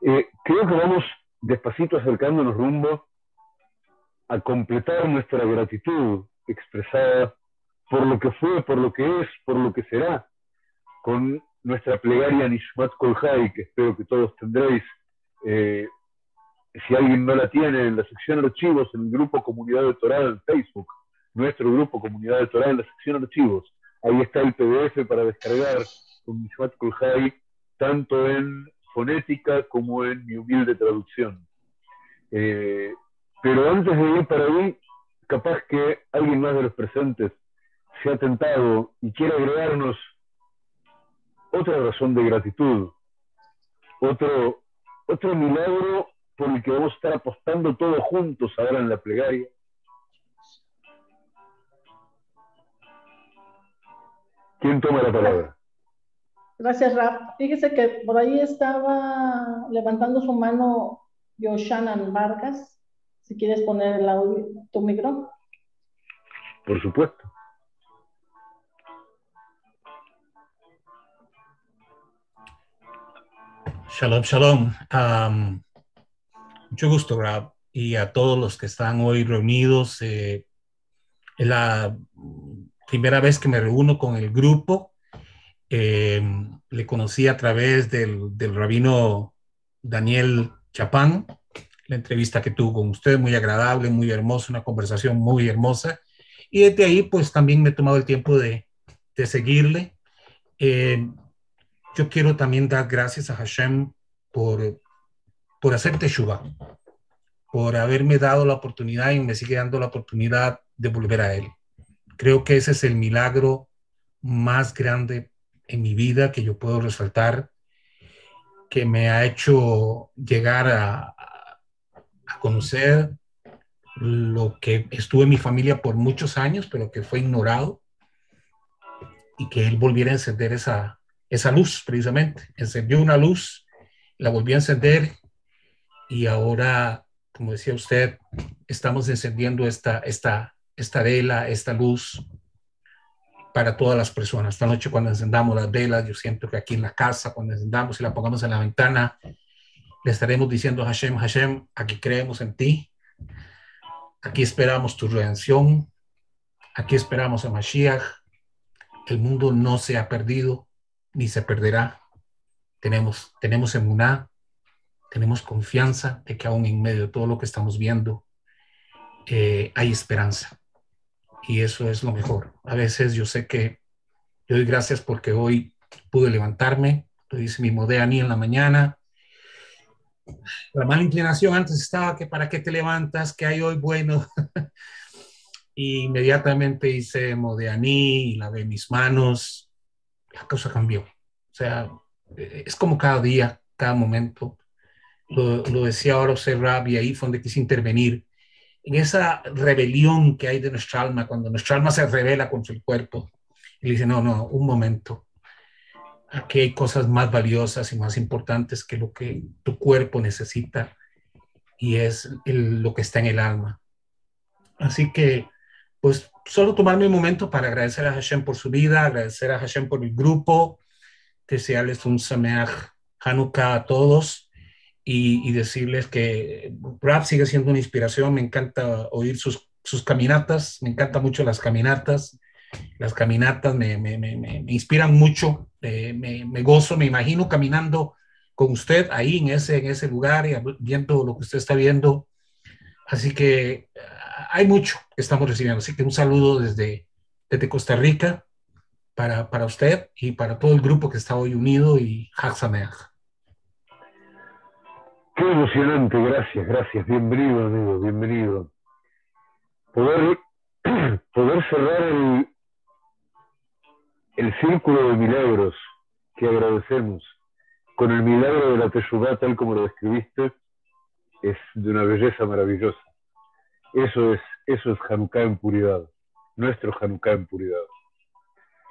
Eh, creo que vamos despacito acercándonos rumbo a completar nuestra gratitud expresada por lo que fue, por lo que es, por lo que será, con nuestra plegaria Nishmat Kolhai, que espero que todos tendréis. Eh, si alguien no la tiene, en la sección archivos, en el grupo Comunidad de en Facebook, nuestro grupo Comunidad de Torah en la sección archivos, Ahí está el PDF para descargar con Mishmat Kulhai, tanto en fonética como en mi humilde traducción. Eh, pero antes de ir para ahí, capaz que alguien más de los presentes se ha tentado y quiere agregarnos otra razón de gratitud, otro, otro milagro por el que vamos a estar apostando todos juntos ahora en la plegaria ¿Quién toma la palabra? Gracias, Rap. Fíjese que por ahí estaba levantando su mano Yoshanan Vargas. Si quieres poner el audio, tu micro. Por supuesto. Shalom, shalom. mucho gusto, y a todos los que están hoy reunidos. Eh, en la primera vez que me reúno con el grupo. Eh, le conocí a través del, del, rabino Daniel Chapán, la entrevista que tuvo con usted, muy agradable, muy hermosa, una conversación muy hermosa. Y desde ahí, pues también me he tomado el tiempo de, de seguirle. Eh, yo quiero también dar gracias a Hashem por, por hacer Teshuvah, por haberme dado la oportunidad y me sigue dando la oportunidad de volver a Él. Creo que ese es el milagro más grande en mi vida que yo puedo resaltar, que me ha hecho llegar a, conocer lo que estuvo en mi familia por muchos años, pero que fue ignorado, y que él volviera a encender esa, esa luz, precisamente. Encendió una luz, la volvió a encender, y ahora, como decía usted, estamos encendiendo esta, esta, esta vela, esta luz para todas las personas. Esta noche cuando encendamos las velas, yo siento que aquí en la casa, cuando encendamos y la pongamos en la ventana, le estaremos diciendo Hashem, Hashem, aquí creemos en ti, aquí esperamos tu redención, aquí esperamos a Mashiach, el mundo no se ha perdido ni se perderá. Tenemos, tenemos emuná, tenemos confianza de que aún en medio de todo lo que estamos viendo, eh, hay esperanza. Y eso es lo mejor. A veces yo sé que yo doy gracias porque hoy pude levantarme, lo dice mi Modéani en la mañana. La mala inclinación antes estaba que para qué te levantas, que hay hoy bueno. y inmediatamente hice Modeani y lavé mis manos. La cosa cambió. O sea, eh, es como cada día, cada momento. Lo, decía ahora Serrab y ahí fue donde quise intervenir. En esa rebelión que hay de nuestra alma, cuando nuestra alma se revela contra el cuerpo, y dice, no, no, un momento. Aquí hay cosas más valiosas y más importantes que lo que tu cuerpo necesita y es lo que está en el alma. Así que, pues, solo tomarme un momento para agradecer a Hashem por su vida, agradecer a Hashem por el grupo, desearles un Sameach Hanukkah a todos y, decirles que Rap sigue siendo una inspiración. Me encanta oír sus, sus caminatas, me encanta mucho las caminatas. Las caminatas me, me, me, me inspiran mucho, eh, me, gozo, me imagino caminando con usted ahí en ese, en ese lugar y viendo lo que usted está viendo. Así que hay mucho que estamos recibiendo. Así que un saludo desde, desde Costa Rica para, para usted y para todo el grupo que está hoy unido y Haxameach. Qué emocionante, gracias, gracias. Bienvenido, amigo, bienvenido. Poder, poder cerrar el, el círculo de milagros que agradecemos con el milagro de la Teshuvah, tal como lo describiste, es de una belleza maravillosa. Eso es, eso es Hanukkah en puridad, nuestro Hanukkah en puridad,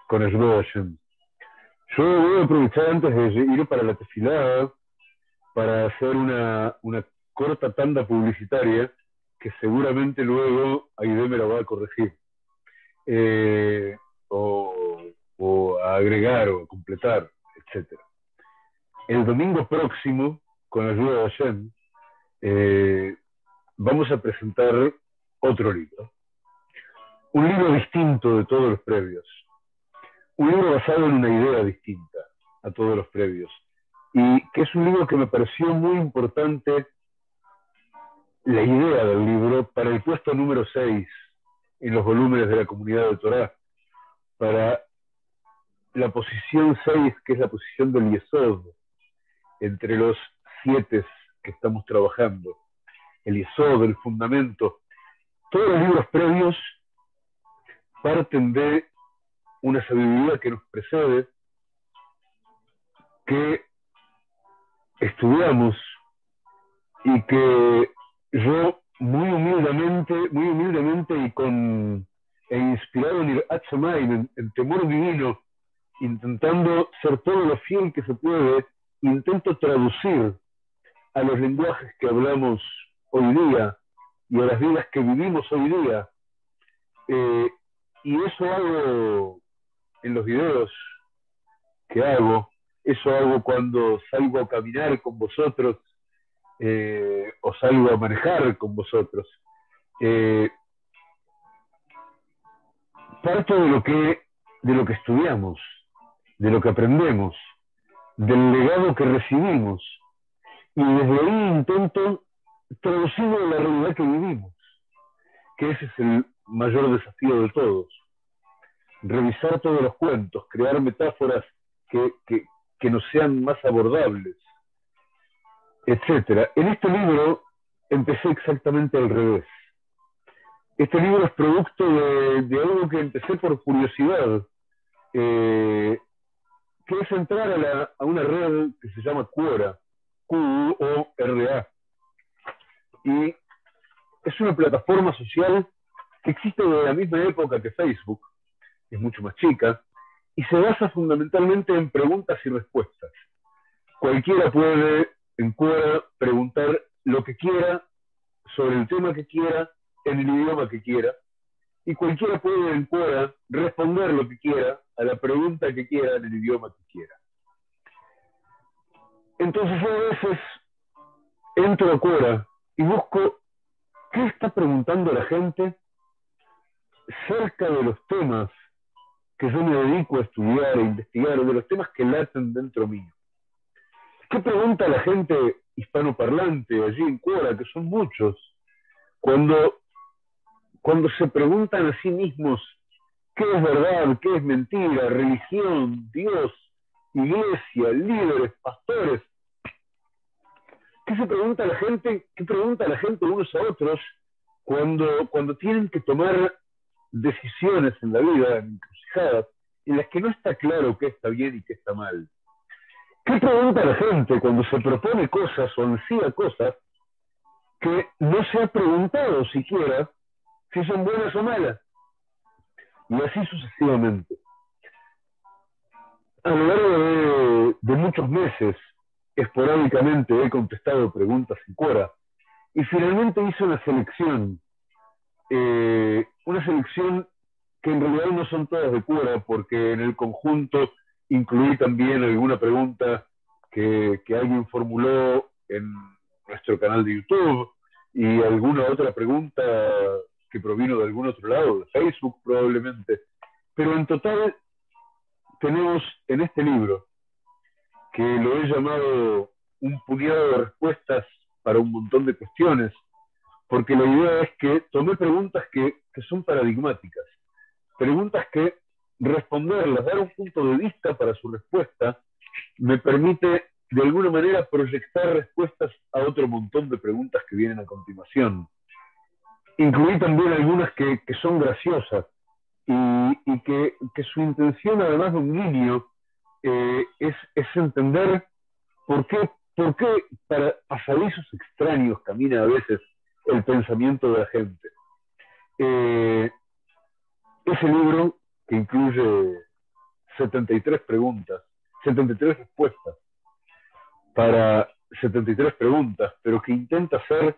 con el Hashem. Yo voy a aprovechar antes de ir para la tefilada para hacer una, una corta tanda publicitaria que seguramente luego Aide me la va a corregir. Eh, o, o, a agregar o a completar, etc. El domingo próximo, con ayuda de Hashem, eh, vamos a presentar otro libro. Un libro distinto de todos los previos. Un libro basado en una idea distinta a todos los previos y que es un libro que me pareció muy importante la idea del libro para el puesto número 6 en los volúmenes de la comunidad de Torah, para la posición 6, que es la posición del Yesod, entre los siete que estamos trabajando, el Yesod, el fundamento. Todos los libros previos parten de una sabiduría que nos precede, que estudiamos y que yo muy humildemente, muy humildemente y con e inspirado en, en, en temor divino, intentando ser todo lo fiel que se puede, intento traducir a los lenguajes que hablamos hoy día y a las vidas que vivimos hoy día. Eh, y eso hago en los videos que hago, eso hago cuando salgo a caminar con vosotros eh, o salgo a manejar con vosotros. Eh, parto de lo que de lo que estudiamos, de lo que aprendemos, del legado que recibimos y desde ahí intento traducirlo en la realidad que vivimos, que ese es el mayor desafío de todos. Revisar todos los cuentos, crear metáforas que, que nos sean más abordables, etcétera. En este libro empecé exactamente al revés. Este libro es producto de, algo que empecé por curiosidad, eh, que es entrar a, a, una red que se llama Quora, Q-O-R-A. Y es una plataforma social que existe de la misma época que Facebook, es mucho más chica, y se basa fundamentalmente en preguntas y respuestas. Cualquiera puede en Cuora preguntar lo que quiera sobre el tema que quiera en el idioma que quiera y cualquiera puede en Quora responder lo que quiera a la pregunta que quiera en el idioma que quiera. Entonces yo a veces entro a Quora y busco qué está preguntando la gente cerca de los temas que yo me dedico a estudiar e investigar, o de los temas que laten dentro mío. ¿Qué pregunta la gente hispanoparlante allí en Cuora, que son muchos, cuando cuando se preguntan a sí mismos qué es verdad, qué es mentira, religión, Dios, iglesia, líderes, pastores, ¿qué se pregunta la gente? ¿Qué pregunta la gente unos a otros cuando, cuando tienen que tomar decisiones en la vida, en encrucijadas, en las que no está claro qué está bien y qué está mal? ¿Qué pregunta la gente cuando se propone cosas o ansía cosas que no se ha preguntado siquiera si son buenas o malas? Y así sucesivamente. A lo largo de, muchos meses, esporádicamente he contestado preguntas en Quora y finalmente hice una selección, eh, una selección que en realidad no son todas de Quora, porque en el conjunto incluí también alguna pregunta que, alguien formuló en nuestro canal de YouTube y alguna otra pregunta que provino de algún otro lado, de Facebook probablemente. Pero en total tenemos en este libro, que lo he llamado un puñado de respuestas para un montón de cuestiones, porque la idea es que tomé preguntas que, que son paradigmáticas, preguntas que responderlas, dar un punto de vista para su respuesta, me permite de alguna manera proyectar respuestas a otro montón de preguntas que vienen a continuación. Incluí también algunas que, son graciosas y, que, su intención, además de un niño, eh, es, entender por qué, por qué para pasadizos extraños camina a veces el pensamiento de la gente. Eh, ese libro que incluye 73 preguntas, 73 respuestas para 73 preguntas, pero que intenta hacer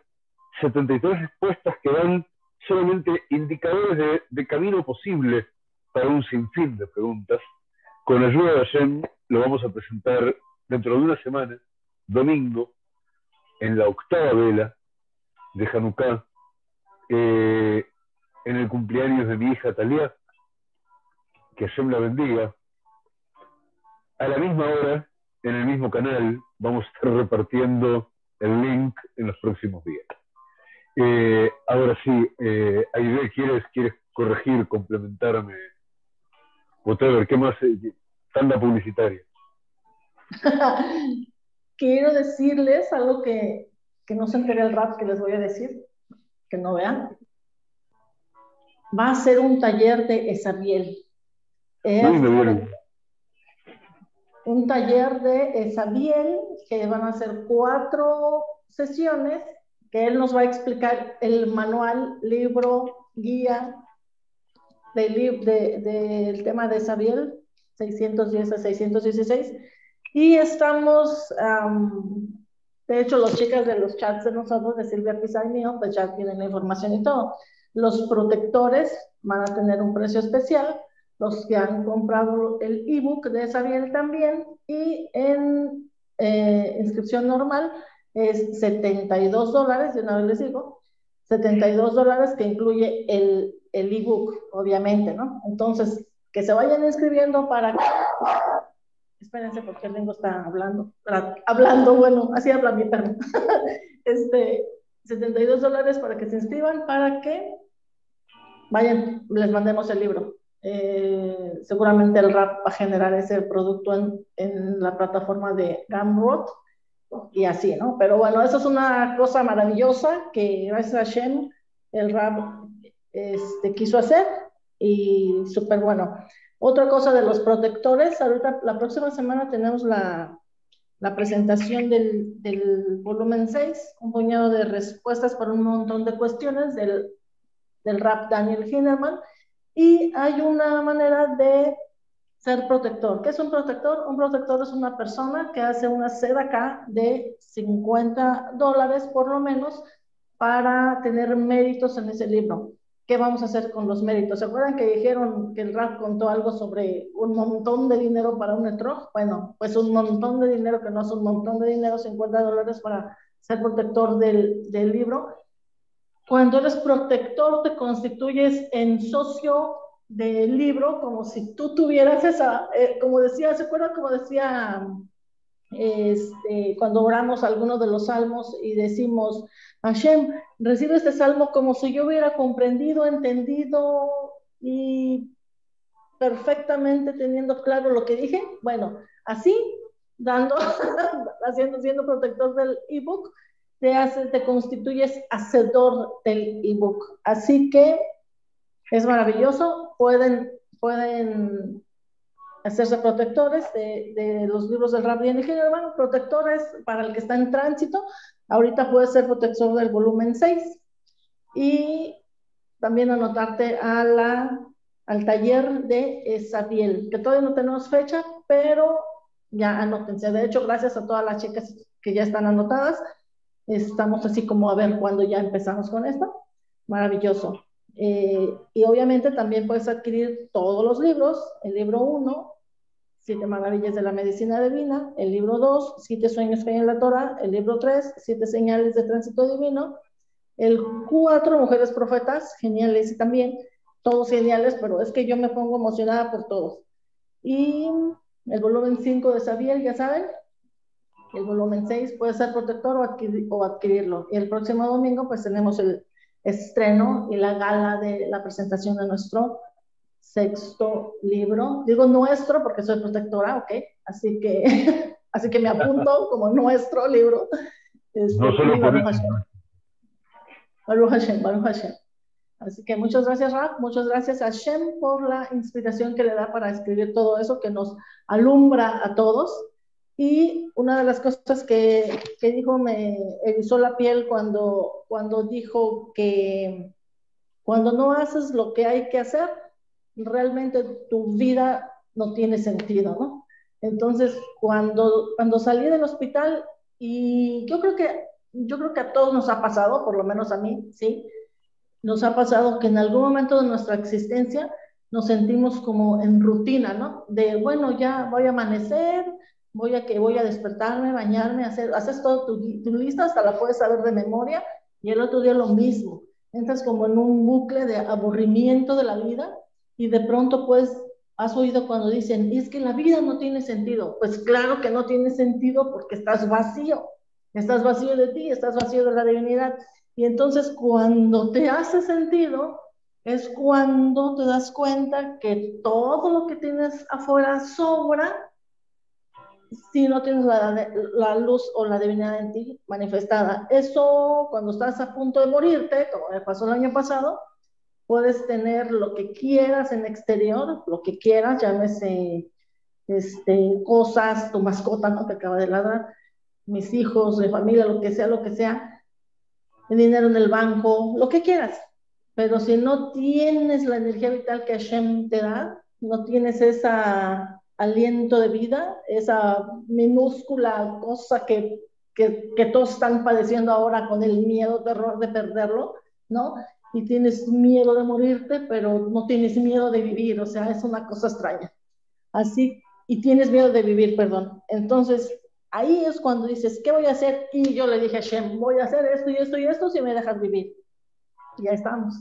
73 respuestas que dan solamente indicadores de, camino posible para un sinfín de preguntas. Con ayuda de Hashem lo vamos a presentar dentro de una semana, domingo, en la octava vela de Hanukkah, eh, en el cumpleaños de mi hija Talia, que Hashem la bendiga. A la misma hora, en el mismo canal, vamos a estar repartiendo el link en los próximos días. Eh, ahora sí, eh, Aide, ¿quieres, ¿quieres corregir, complementarme? Whatever, ¿qué más? Eh, tanda publicitaria. Quiero decirles algo que, que no se entere el rap que les voy a decir, que no vean. Va a ser un taller de Esabiel un taller de Esabiel, que van a ser cuatro sesiones, que él nos va a explicar el manual, libro, guía del, de, tema de Esabiel, 610 a 616. Y estamos, de hecho, los chicas de los chats de nosotros, de Silvia Pizarro y mío, pues ya tienen la información y todo. Los protectores van a tener un precio especial los que han comprado el ebook de Sabiel también y en eh, inscripción normal es 72 dólares, de una vez les digo, 72 dólares que incluye el ebook, obviamente, ¿no? Entonces, que se vayan inscribiendo para que... Espérense porque el lengo está hablando, hablando, bueno, así habla mi perro. este, 72 dólares para que se inscriban, para que vayan, les mandemos el libro. Eh, seguramente el RAP va a generar ese producto en, en la plataforma de Gumroad y así, ¿no? Pero bueno, eso es una cosa maravillosa que gracias a Shem el RAP este, quiso hacer y súper bueno. Otra cosa de los protectores, ahorita la próxima semana tenemos la, la presentación del, del, volumen 6, un puñado de respuestas para un montón de cuestiones del, del RAP Daniel Hinnerman y hay una manera de ser protector. ¿Qué es un protector? Un protector es una persona que hace una acá de 50 dólares por lo menos para tener méritos en ese libro. ¿Qué vamos a hacer con los méritos? ¿Se acuerdan que dijeron que el RAP contó algo sobre un montón de dinero para un etrog? Bueno, pues un montón de dinero, que no es un montón de dinero, 50 dólares para ser protector del, del libro. Cuando eres protector, te constituyes en socio del libro, como si tú tuvieras esa, eh, como decía, ¿se acuerdan? Como decía este, cuando oramos algunos de los salmos y decimos, Hashem, recibe este salmo como si yo hubiera comprendido, entendido y perfectamente teniendo claro lo que dije. Bueno, así, dando, haciendo, siendo protector del ebook, te, hace, te constituyes hacedor del ebook. Así que es maravilloso, pueden, pueden hacerse protectores de, los libros del Rabbi en bueno, protectores para el que está en tránsito, ahorita puede ser protector del volumen 6 y también anotarte a la, al taller de Esabiel, que todavía no tenemos fecha, pero ya anótense. De hecho, gracias a todas las chicas que ya están anotadas, estamos así como a ver cuándo ya empezamos con esto. Maravilloso. Eh, y obviamente también puedes adquirir todos los libros, el libro 1, Siete Maravillas de la Medicina Divina, el libro 2, Siete Sueños que hay en la Torah, el libro 3, Siete Señales de Tránsito Divino, el 4, Mujeres Profetas, geniales también, todos geniales, pero es que yo me pongo emocionada por todos. Y el volumen 5 de Xavier, ya saben, el volumen 6 puede ser protector o adquirirlo. Y el próximo domingo pues tenemos el estreno y la gala de la presentación de nuestro sexto libro. Digo nuestro porque soy protectora, ¿ok? Así que, así que me apunto como nuestro libro. Este, no solo Baruch Hashem. Baruch Hashem, Así que muchas gracias, Raf. Muchas gracias a Hashem por la inspiración que le da para escribir todo eso que nos alumbra a todos. Y una de las cosas que, que dijo me erizó la piel cuando, cuando dijo que cuando no haces lo que hay que hacer, realmente tu vida no tiene sentido, ¿no? Entonces, cuando, cuando salí del hospital, y yo creo que yo creo que a todos nos ha pasado, por lo menos a mí, sí, nos ha pasado que en algún momento de nuestra existencia nos sentimos como en rutina, ¿no? De, bueno, ya voy a amanecer, voy a que voy a despertarme, bañarme, hacer, haces todo tu, tu, lista, hasta la puedes saber de memoria, y el otro día lo mismo. Entras como en un bucle de aburrimiento de la vida y de pronto pues has oído cuando dicen, es que la vida no tiene sentido. Pues claro que no tiene sentido porque estás vacío, estás vacío de ti, estás vacío de la divinidad. Y entonces cuando te hace sentido, es cuando te das cuenta que todo lo que tienes afuera sobra si no tienes la, luz o la divinidad en ti manifestada. Eso, cuando estás a punto de morirte, como me pasó el año pasado, puedes tener lo que quieras en exterior, lo que quieras, llámese este, cosas, tu mascota, ¿no? Que acaba de ladrar, mis hijos, mi familia, lo que sea, lo que sea, el dinero en el banco, lo que quieras. Pero si no tienes la energía vital que Hashem te da, no tienes esa aliento de vida, esa minúscula cosa que, que, todos están padeciendo ahora con el miedo, terror de perderlo, ¿no? Y tienes miedo de morirte, pero no tienes miedo de vivir, o sea, es una cosa extraña. Así, y tienes miedo de vivir, perdón. Entonces, ahí es cuando dices, ¿qué voy a hacer? Y yo le dije a Shem, voy a hacer esto y esto y esto si me dejas vivir. ya estamos.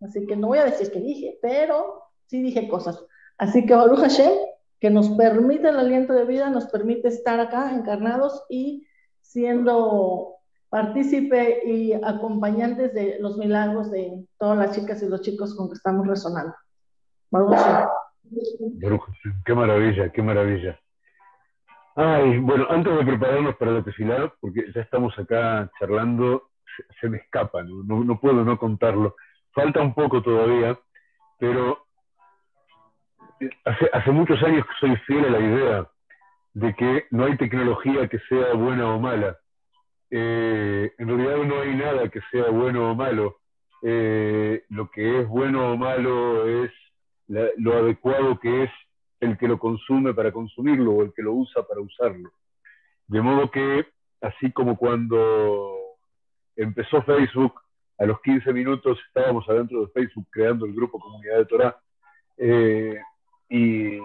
Así que no voy a decir que dije, pero sí dije cosas. Así que Baruch Hashem, que nos permite el aliento de vida, nos permite estar acá encarnados y siendo partícipe y acompañantes de los milagros de todas las chicas y los chicos con que estamos resonando. qué maravilla, qué maravilla. Ay, bueno, antes de prepararnos para la tefilar, porque ya estamos acá charlando, se, me escapa, ¿no? no puedo no contarlo. Falta un poco todavía, pero hace, hace muchos años que soy fiel a la idea de que no hay tecnología que sea buena o mala. Eh, en realidad no hay nada que sea bueno o malo. Eh, lo que es bueno o malo es lo adecuado que es el que lo consume para consumirlo o el que lo usa para usarlo. De modo que, así como cuando empezó Facebook, a los 15 minutos estábamos adentro de Facebook creando el grupo Comunidad de Torah, eh, y,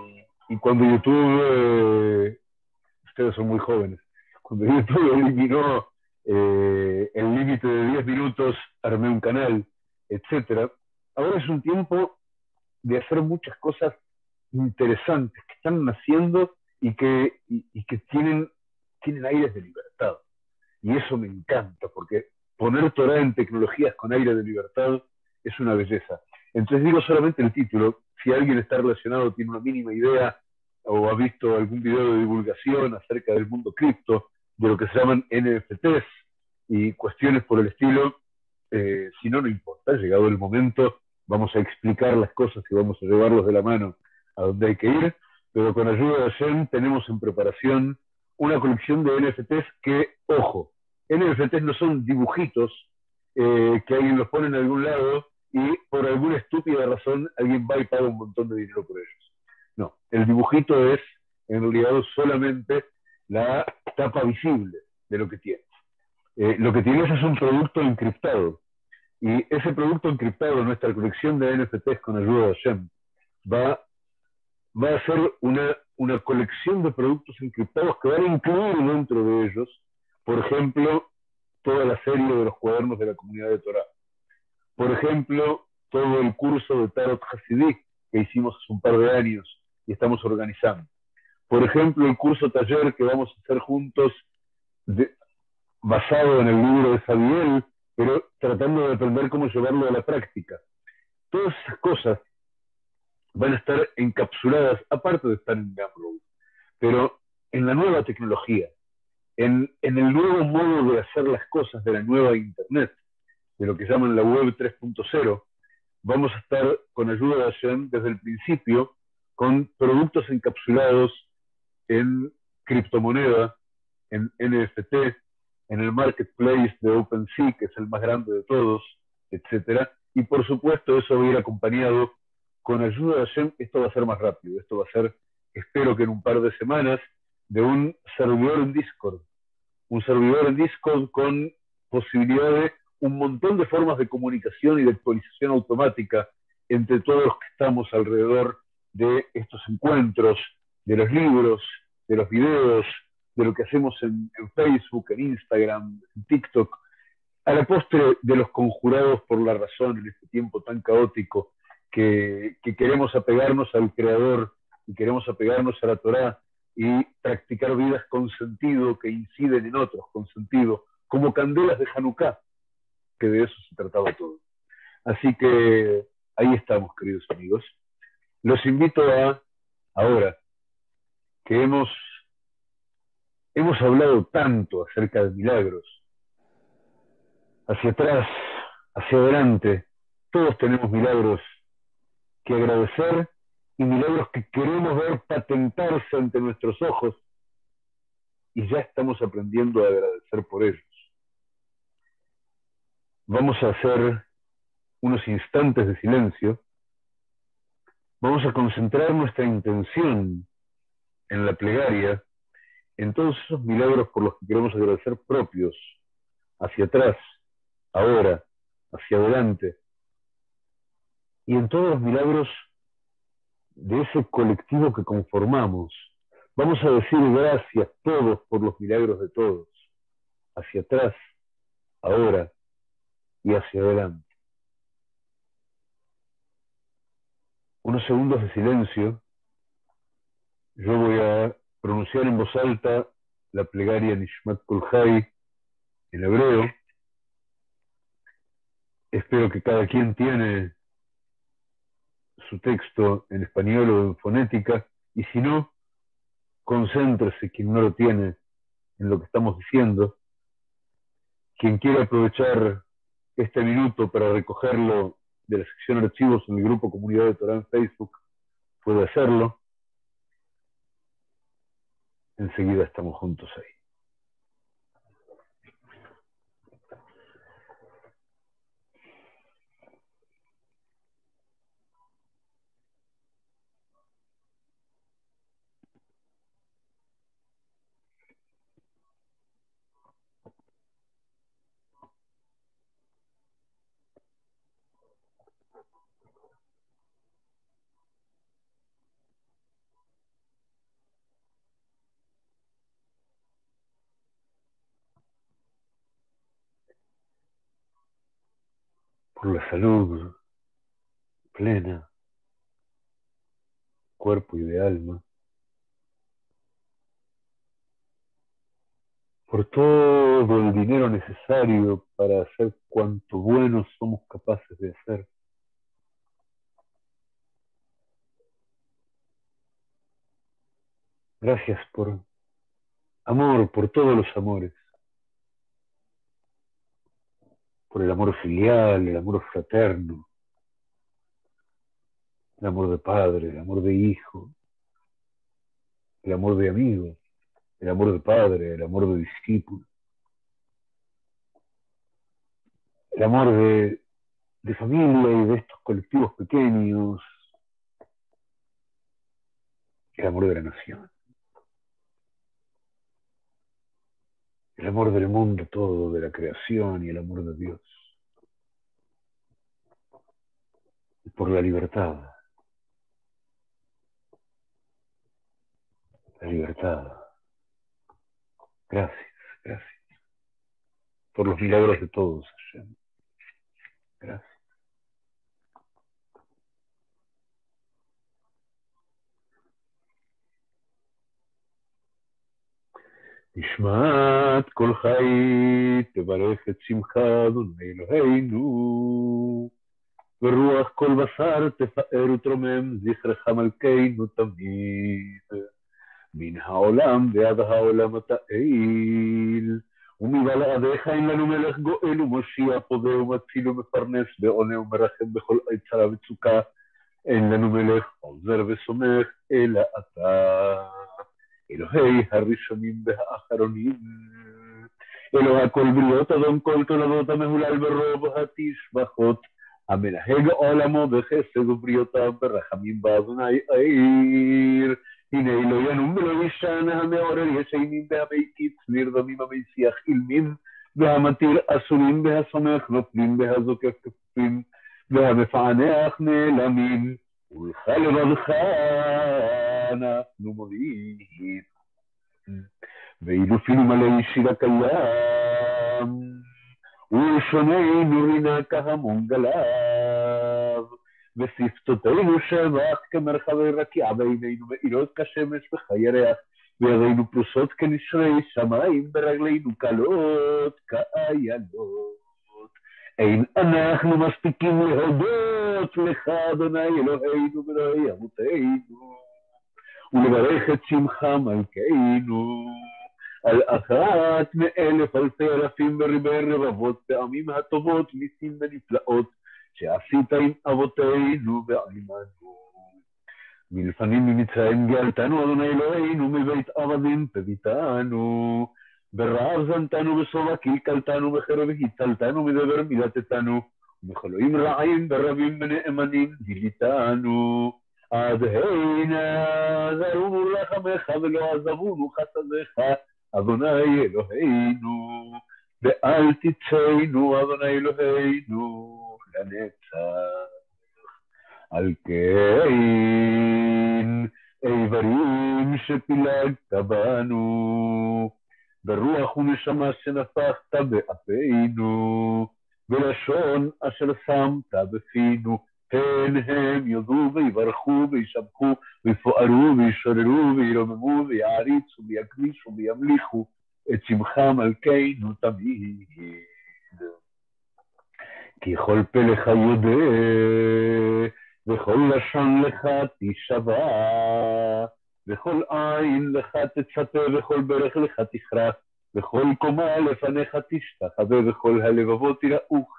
cuando YouTube, eh, ustedes son muy jóvenes, cuando YouTube eliminó eh, el límite de 10 minutos, armé un canal, etcétera. Ahora es un tiempo de hacer muchas cosas interesantes que están naciendo y que, y, que tienen tienen aires de libertad. Y eso me encanta, porque poner Torah en tecnologías con aire de libertad es una belleza. Entonces digo solamente el título, si alguien está relacionado, tiene una mínima idea o ha visto algún video de divulgación acerca del mundo cripto, de lo que se llaman NFTs y cuestiones por el estilo, eh, si no, no importa, llegado el momento, vamos a explicar las cosas y vamos a llevarlos de la mano a donde hay que ir, pero con ayuda de Shem tenemos en preparación una colección de NFTs que, ojo, NFTs no son dibujitos eh, que alguien los pone en algún lado y por alguna estúpida razón alguien va y paga un montón de dinero por ellos. No, el dibujito es en realidad solamente la tapa visible de lo que tienes. Eh, lo que tienes es un producto encriptado. Y ese producto encriptado, nuestra colección de NFTs con ayuda de Shem, va, va a ser una, una colección de productos encriptados que van a incluir dentro de ellos, por ejemplo, toda la serie de los cuadernos de la comunidad de Torah. Por ejemplo, todo el curso de Tarot Hasidic que hicimos hace un par de años y estamos organizando. Por ejemplo, el curso taller que vamos a hacer juntos, basado en el libro de Sabiel, pero tratando de aprender cómo llevarlo a la práctica. Todas esas cosas van a estar encapsuladas, aparte de estar en Gumroad, pero en la nueva tecnología, en, el nuevo modo de hacer las cosas de la nueva Internet, de lo que llaman la Web 3.0, vamos a estar con ayuda de Hashem desde el principio con productos encapsulados en criptomoneda, en NFT, en el marketplace de OpenSea, que es el más grande de todos, etcétera. Y por supuesto, eso va a ir acompañado con ayuda de Hashem. Esto va a ser más rápido. Esto va a ser, espero que en un par de semanas, de un servidor en Discord. Un servidor en Discord con posibilidad de un montón de formas de comunicación y de actualización automática entre todos los que estamos alrededor de estos encuentros, de los libros, de los videos, de lo que hacemos en, Facebook, en Instagram, en TikTok, a la postre de los conjurados por la razón en este tiempo tan caótico que, que queremos apegarnos al Creador y queremos apegarnos a la Torá y practicar vidas con sentido que inciden en otros con sentido, como candelas de Hanukkah, de eso se trataba todo. Así que ahí estamos, queridos amigos. Los invito a, ahora, que hemos, hemos hablado tanto acerca de milagros, hacia atrás, hacia adelante, todos tenemos milagros que agradecer y milagros que queremos ver patentarse ante nuestros ojos y ya estamos aprendiendo a agradecer por ellos. Vamos a hacer unos instantes de silencio. Vamos a concentrar nuestra intención en la plegaria, en todos esos milagros por los que queremos agradecer propios, hacia atrás, ahora, hacia adelante, y en todos los milagros de ese colectivo que conformamos. Vamos a decir gracias todos por los milagros de todos, hacia atrás, ahora, y hacia adelante. Unos segundos de silencio. Yo voy a pronunciar en voz alta la plegaria Nishmat Kulhai en hebreo. Espero que cada quien tiene su texto en español o en fonética, y si no, concéntrese quien no lo tiene en lo que estamos diciendo. Quien quiera aprovechar este minuto para recogerlo de la sección archivos en el grupo Comunidad de Torah en Facebook, puede hacerlo. Enseguida estamos juntos ahí. Por la salud plena, cuerpo y de alma, por todo el dinero necesario para hacer cuanto bueno somos capaces de hacer. Gracias por amor, por todos los amores. Por el amor filial, el amor fraterno, el amor de padre, el amor de hijo, el amor de amigo el amor de padre, el amor de discípulo, el amor de, de familia y de estos colectivos pequeños, el amor de la nación, el amor del mundo todo, de la creación y el amor de Dios, y por la libertad, la libertad. Gracias, gracias. Por los milagros de todos, Gracias. נשמעת כל חי, תברך את שמך, אדוני אלוהינו. ורוח כל בשר תפאר ותרומם, זכרך מלכנו תמיד. מן העולם ועד העולם אתה אל. ומבלעדיך אין לנו מלך גואל ומושיע פודה ומציל ומפרנס ועונה ומרחם בכל עת צרה וצוקה. אין לנו מלך עוזר וסומך, אלא אתה. אלוהי הראשונים והאחרונים. אלוהי כל בריות אדום כל תולדות המהולל ברוב התשבחות. המנהג עולמו בחסד ובריאותיו ברחמים באדוני עיר. הנה לא ינום ולא ישן המעורר ישנים והמיקיץ נרדמים המשיח אילמים והמתיר אסורים והסומך נופלים והזוקף כפופים והמפענח נעלמים ולך לבדך אנחנו מודיעים. ואילופינו מלא שיר הקיים ולשוננו רינה כהמון גליו ושפתותינו שבח כמרחבי רקיע בעינינו מאירות כשמש וכירח, וידינו פרוסות כנשרי שמיים, ברגלינו קלות כאיילות. אין אנחנו מספיקים להודות לך, אדוני אלוהינו ואלוהי אבותינו, ולברך את שמך מלכנו. על אחת מאלף אלפי אלפים וריבי רבבות פעמים הטובות, ניסים ונפלאות, שעשית עם אבותינו ועמנו. מלפנים ממצרים גאלתנו, אדוני אלוהינו, מבית עבדים פביתנו. ברעב זנתנו, בשובע קלקלתנו, בחרב הצלתנו, מדבר מילתתנו. ובחלואים רעים ברבים ונאמנים דיליתנו. עד הנה זרונו רחמך ולא עזבונו חסדיך, אדוני אלוהינו. ואל תצאנו, אדוני אלוהינו. לנצח. על כן, איברים שפילגת בנו, ברוח ונשמה שנפחת באפינו, ולשון אשר שמת בפינו, כן הם יודו ויברכו וישבחו ויפוארו וישוררו וירוממו ויעריצו ויקדישו וימליכו את שמך מלכנו תמיד. כי כל פה לך וכל לשון לך תשבע, וכל עין לך תצפה, וכל ברך לך תכרע, וכל קומה לפניך תשתחווה, וכל הלבבות יראוך,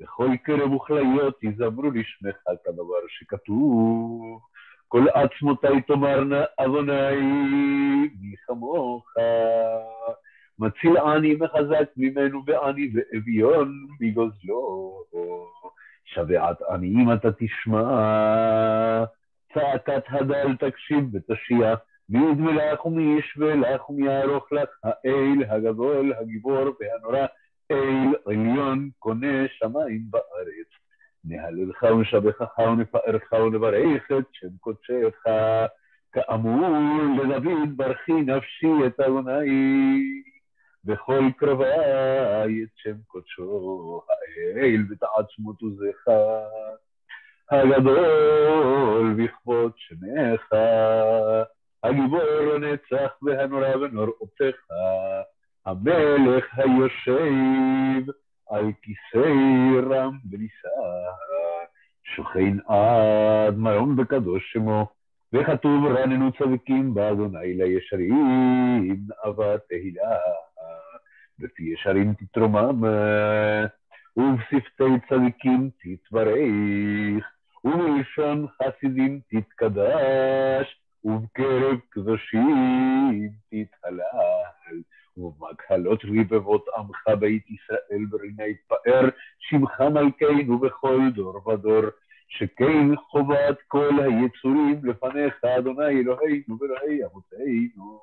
וכל קרב וכליות יזמרו לשמך כדבר שכתוב. כל עצמותי תאמרנה, אדוני, מי כמוך. מציל עני מחזק ממנו ועני ואביון מגוזלו. שבעת עניים אתה תשמע, צעקת הדל תקשיב ותשיע, מי ידמה לך ומי ישווה לך ומי יערוך לך, האל הגדול, הגיבור והנורא, אל עליון קונה שמיים בארץ. נהללך ונשבחך ונפארך ונברך את שם קודשך, כאמור לדוד ברכי נפשי את אדוני. בכל קרבי את שם קודשו. האל ותעצמות עוזך. הגדול בכבוד שמך. הגיבור הנצח והנורא ונוראותיך המלך היושב על כיסא רם ונישא, שוכן עד מרום וקדוש שמו, וכתוב רננו צדיקים באדוני לישרים, אהבה תהילה, בפי ישרים תתרומם, ובשפתי צדיקים תתברך, ומלשון חסידים תתקדש, ובקרב קדושים תתהלל. ובמקהלות רבבות עמך בית ישראל ברינה יתפאר, שמך מלכנו בכל דור ודור. שכן חובת כל היצורים לפניך, אדוני אלוהינו ואלוהי אבותינו.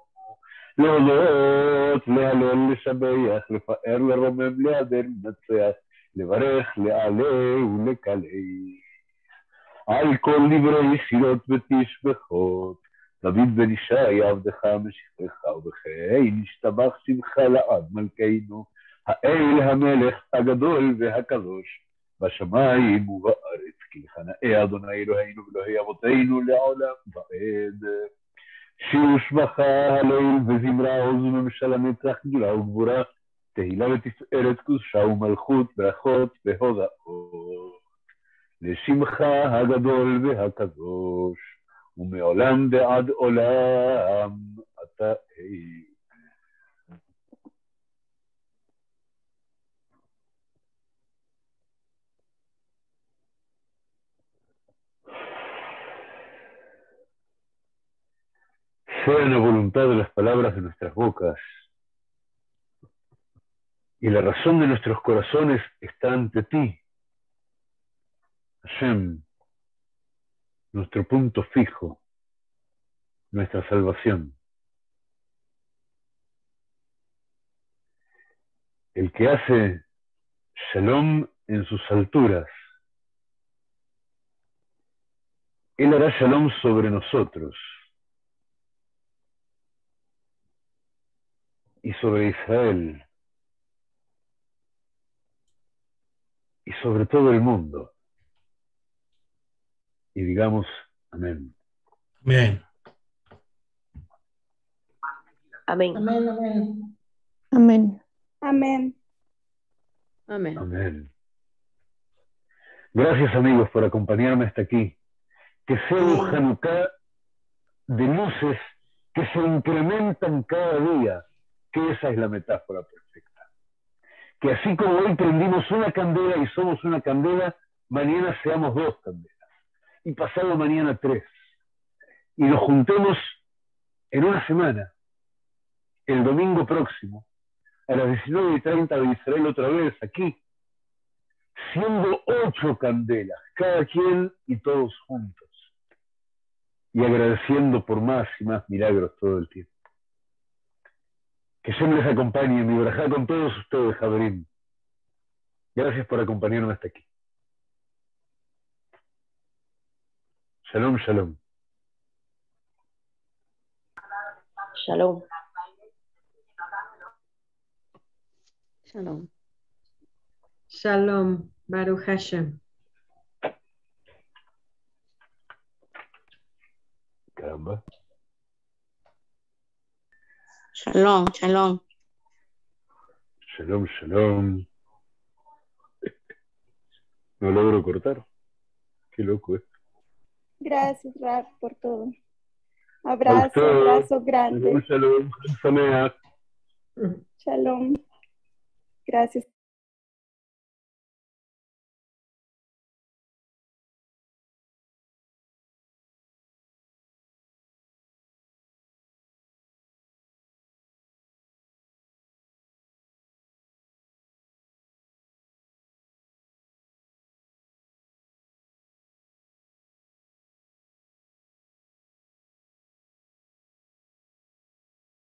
להודות, להלל, לשבח, לפאר, לרומם, להדר, לנצח, לברך, לעלה ולקלל. על כל דברי שירות ותשבחות, דוד בן ישי עבדך משכתך, ובכן נשתבח שמך לעד מלכנו, האל המלך הגדול והקדוש, בשמיים ובארץ, כי לחנאי אדוני אלוהינו ואלוהי אבותינו לעולם ועד. שיר ושבחה הלל וזמרה עוז וממשלה נצח גדולה וגבורה, תהילה ותפארת קדושה ומלכות ברכות והודאות. לשמך הגדול והקדוש, ומעולם ועד עולם אתה אי. sea la voluntad de las palabras de nuestras bocas y la razón de nuestros corazones está ante ti, Hashem, nuestro punto fijo, nuestra salvación. El que hace shalom en sus alturas, Él hará shalom sobre nosotros y sobre Israel y sobre todo el mundo y digamos amén. Amén. Amén. Amén, amén. Amén. Amén. Amén. Amén. Gracias amigos por acompañarme hasta aquí. Que sea un Hanukkah de luces que se incrementan cada día, que esa es la metáfora perfecta. Que así como hoy prendimos una candela y somos una candela, mañana seamos dos candelas y pasado mañana tres. Y nos juntemos en una semana, el domingo próximo, a las 19.30 de Israel otra vez, aquí, siendo ocho candelas, cada quien y todos juntos, y agradeciendo por más y más milagros todo el tiempo. Que siempre les acompañe mi braja con todos ustedes, Jabrín. Gracias por acompañarme hasta aquí. Shalom, shalom. Shalom. Shalom. Shalom, Baruch Hashem. Caramba. Shalom, shalom. Shalom, shalom. No logro cortar. Qué loco es. Gracias, Raf, por todo. Abrazo, abrazo grande. Shalom. Shalom. Gracias.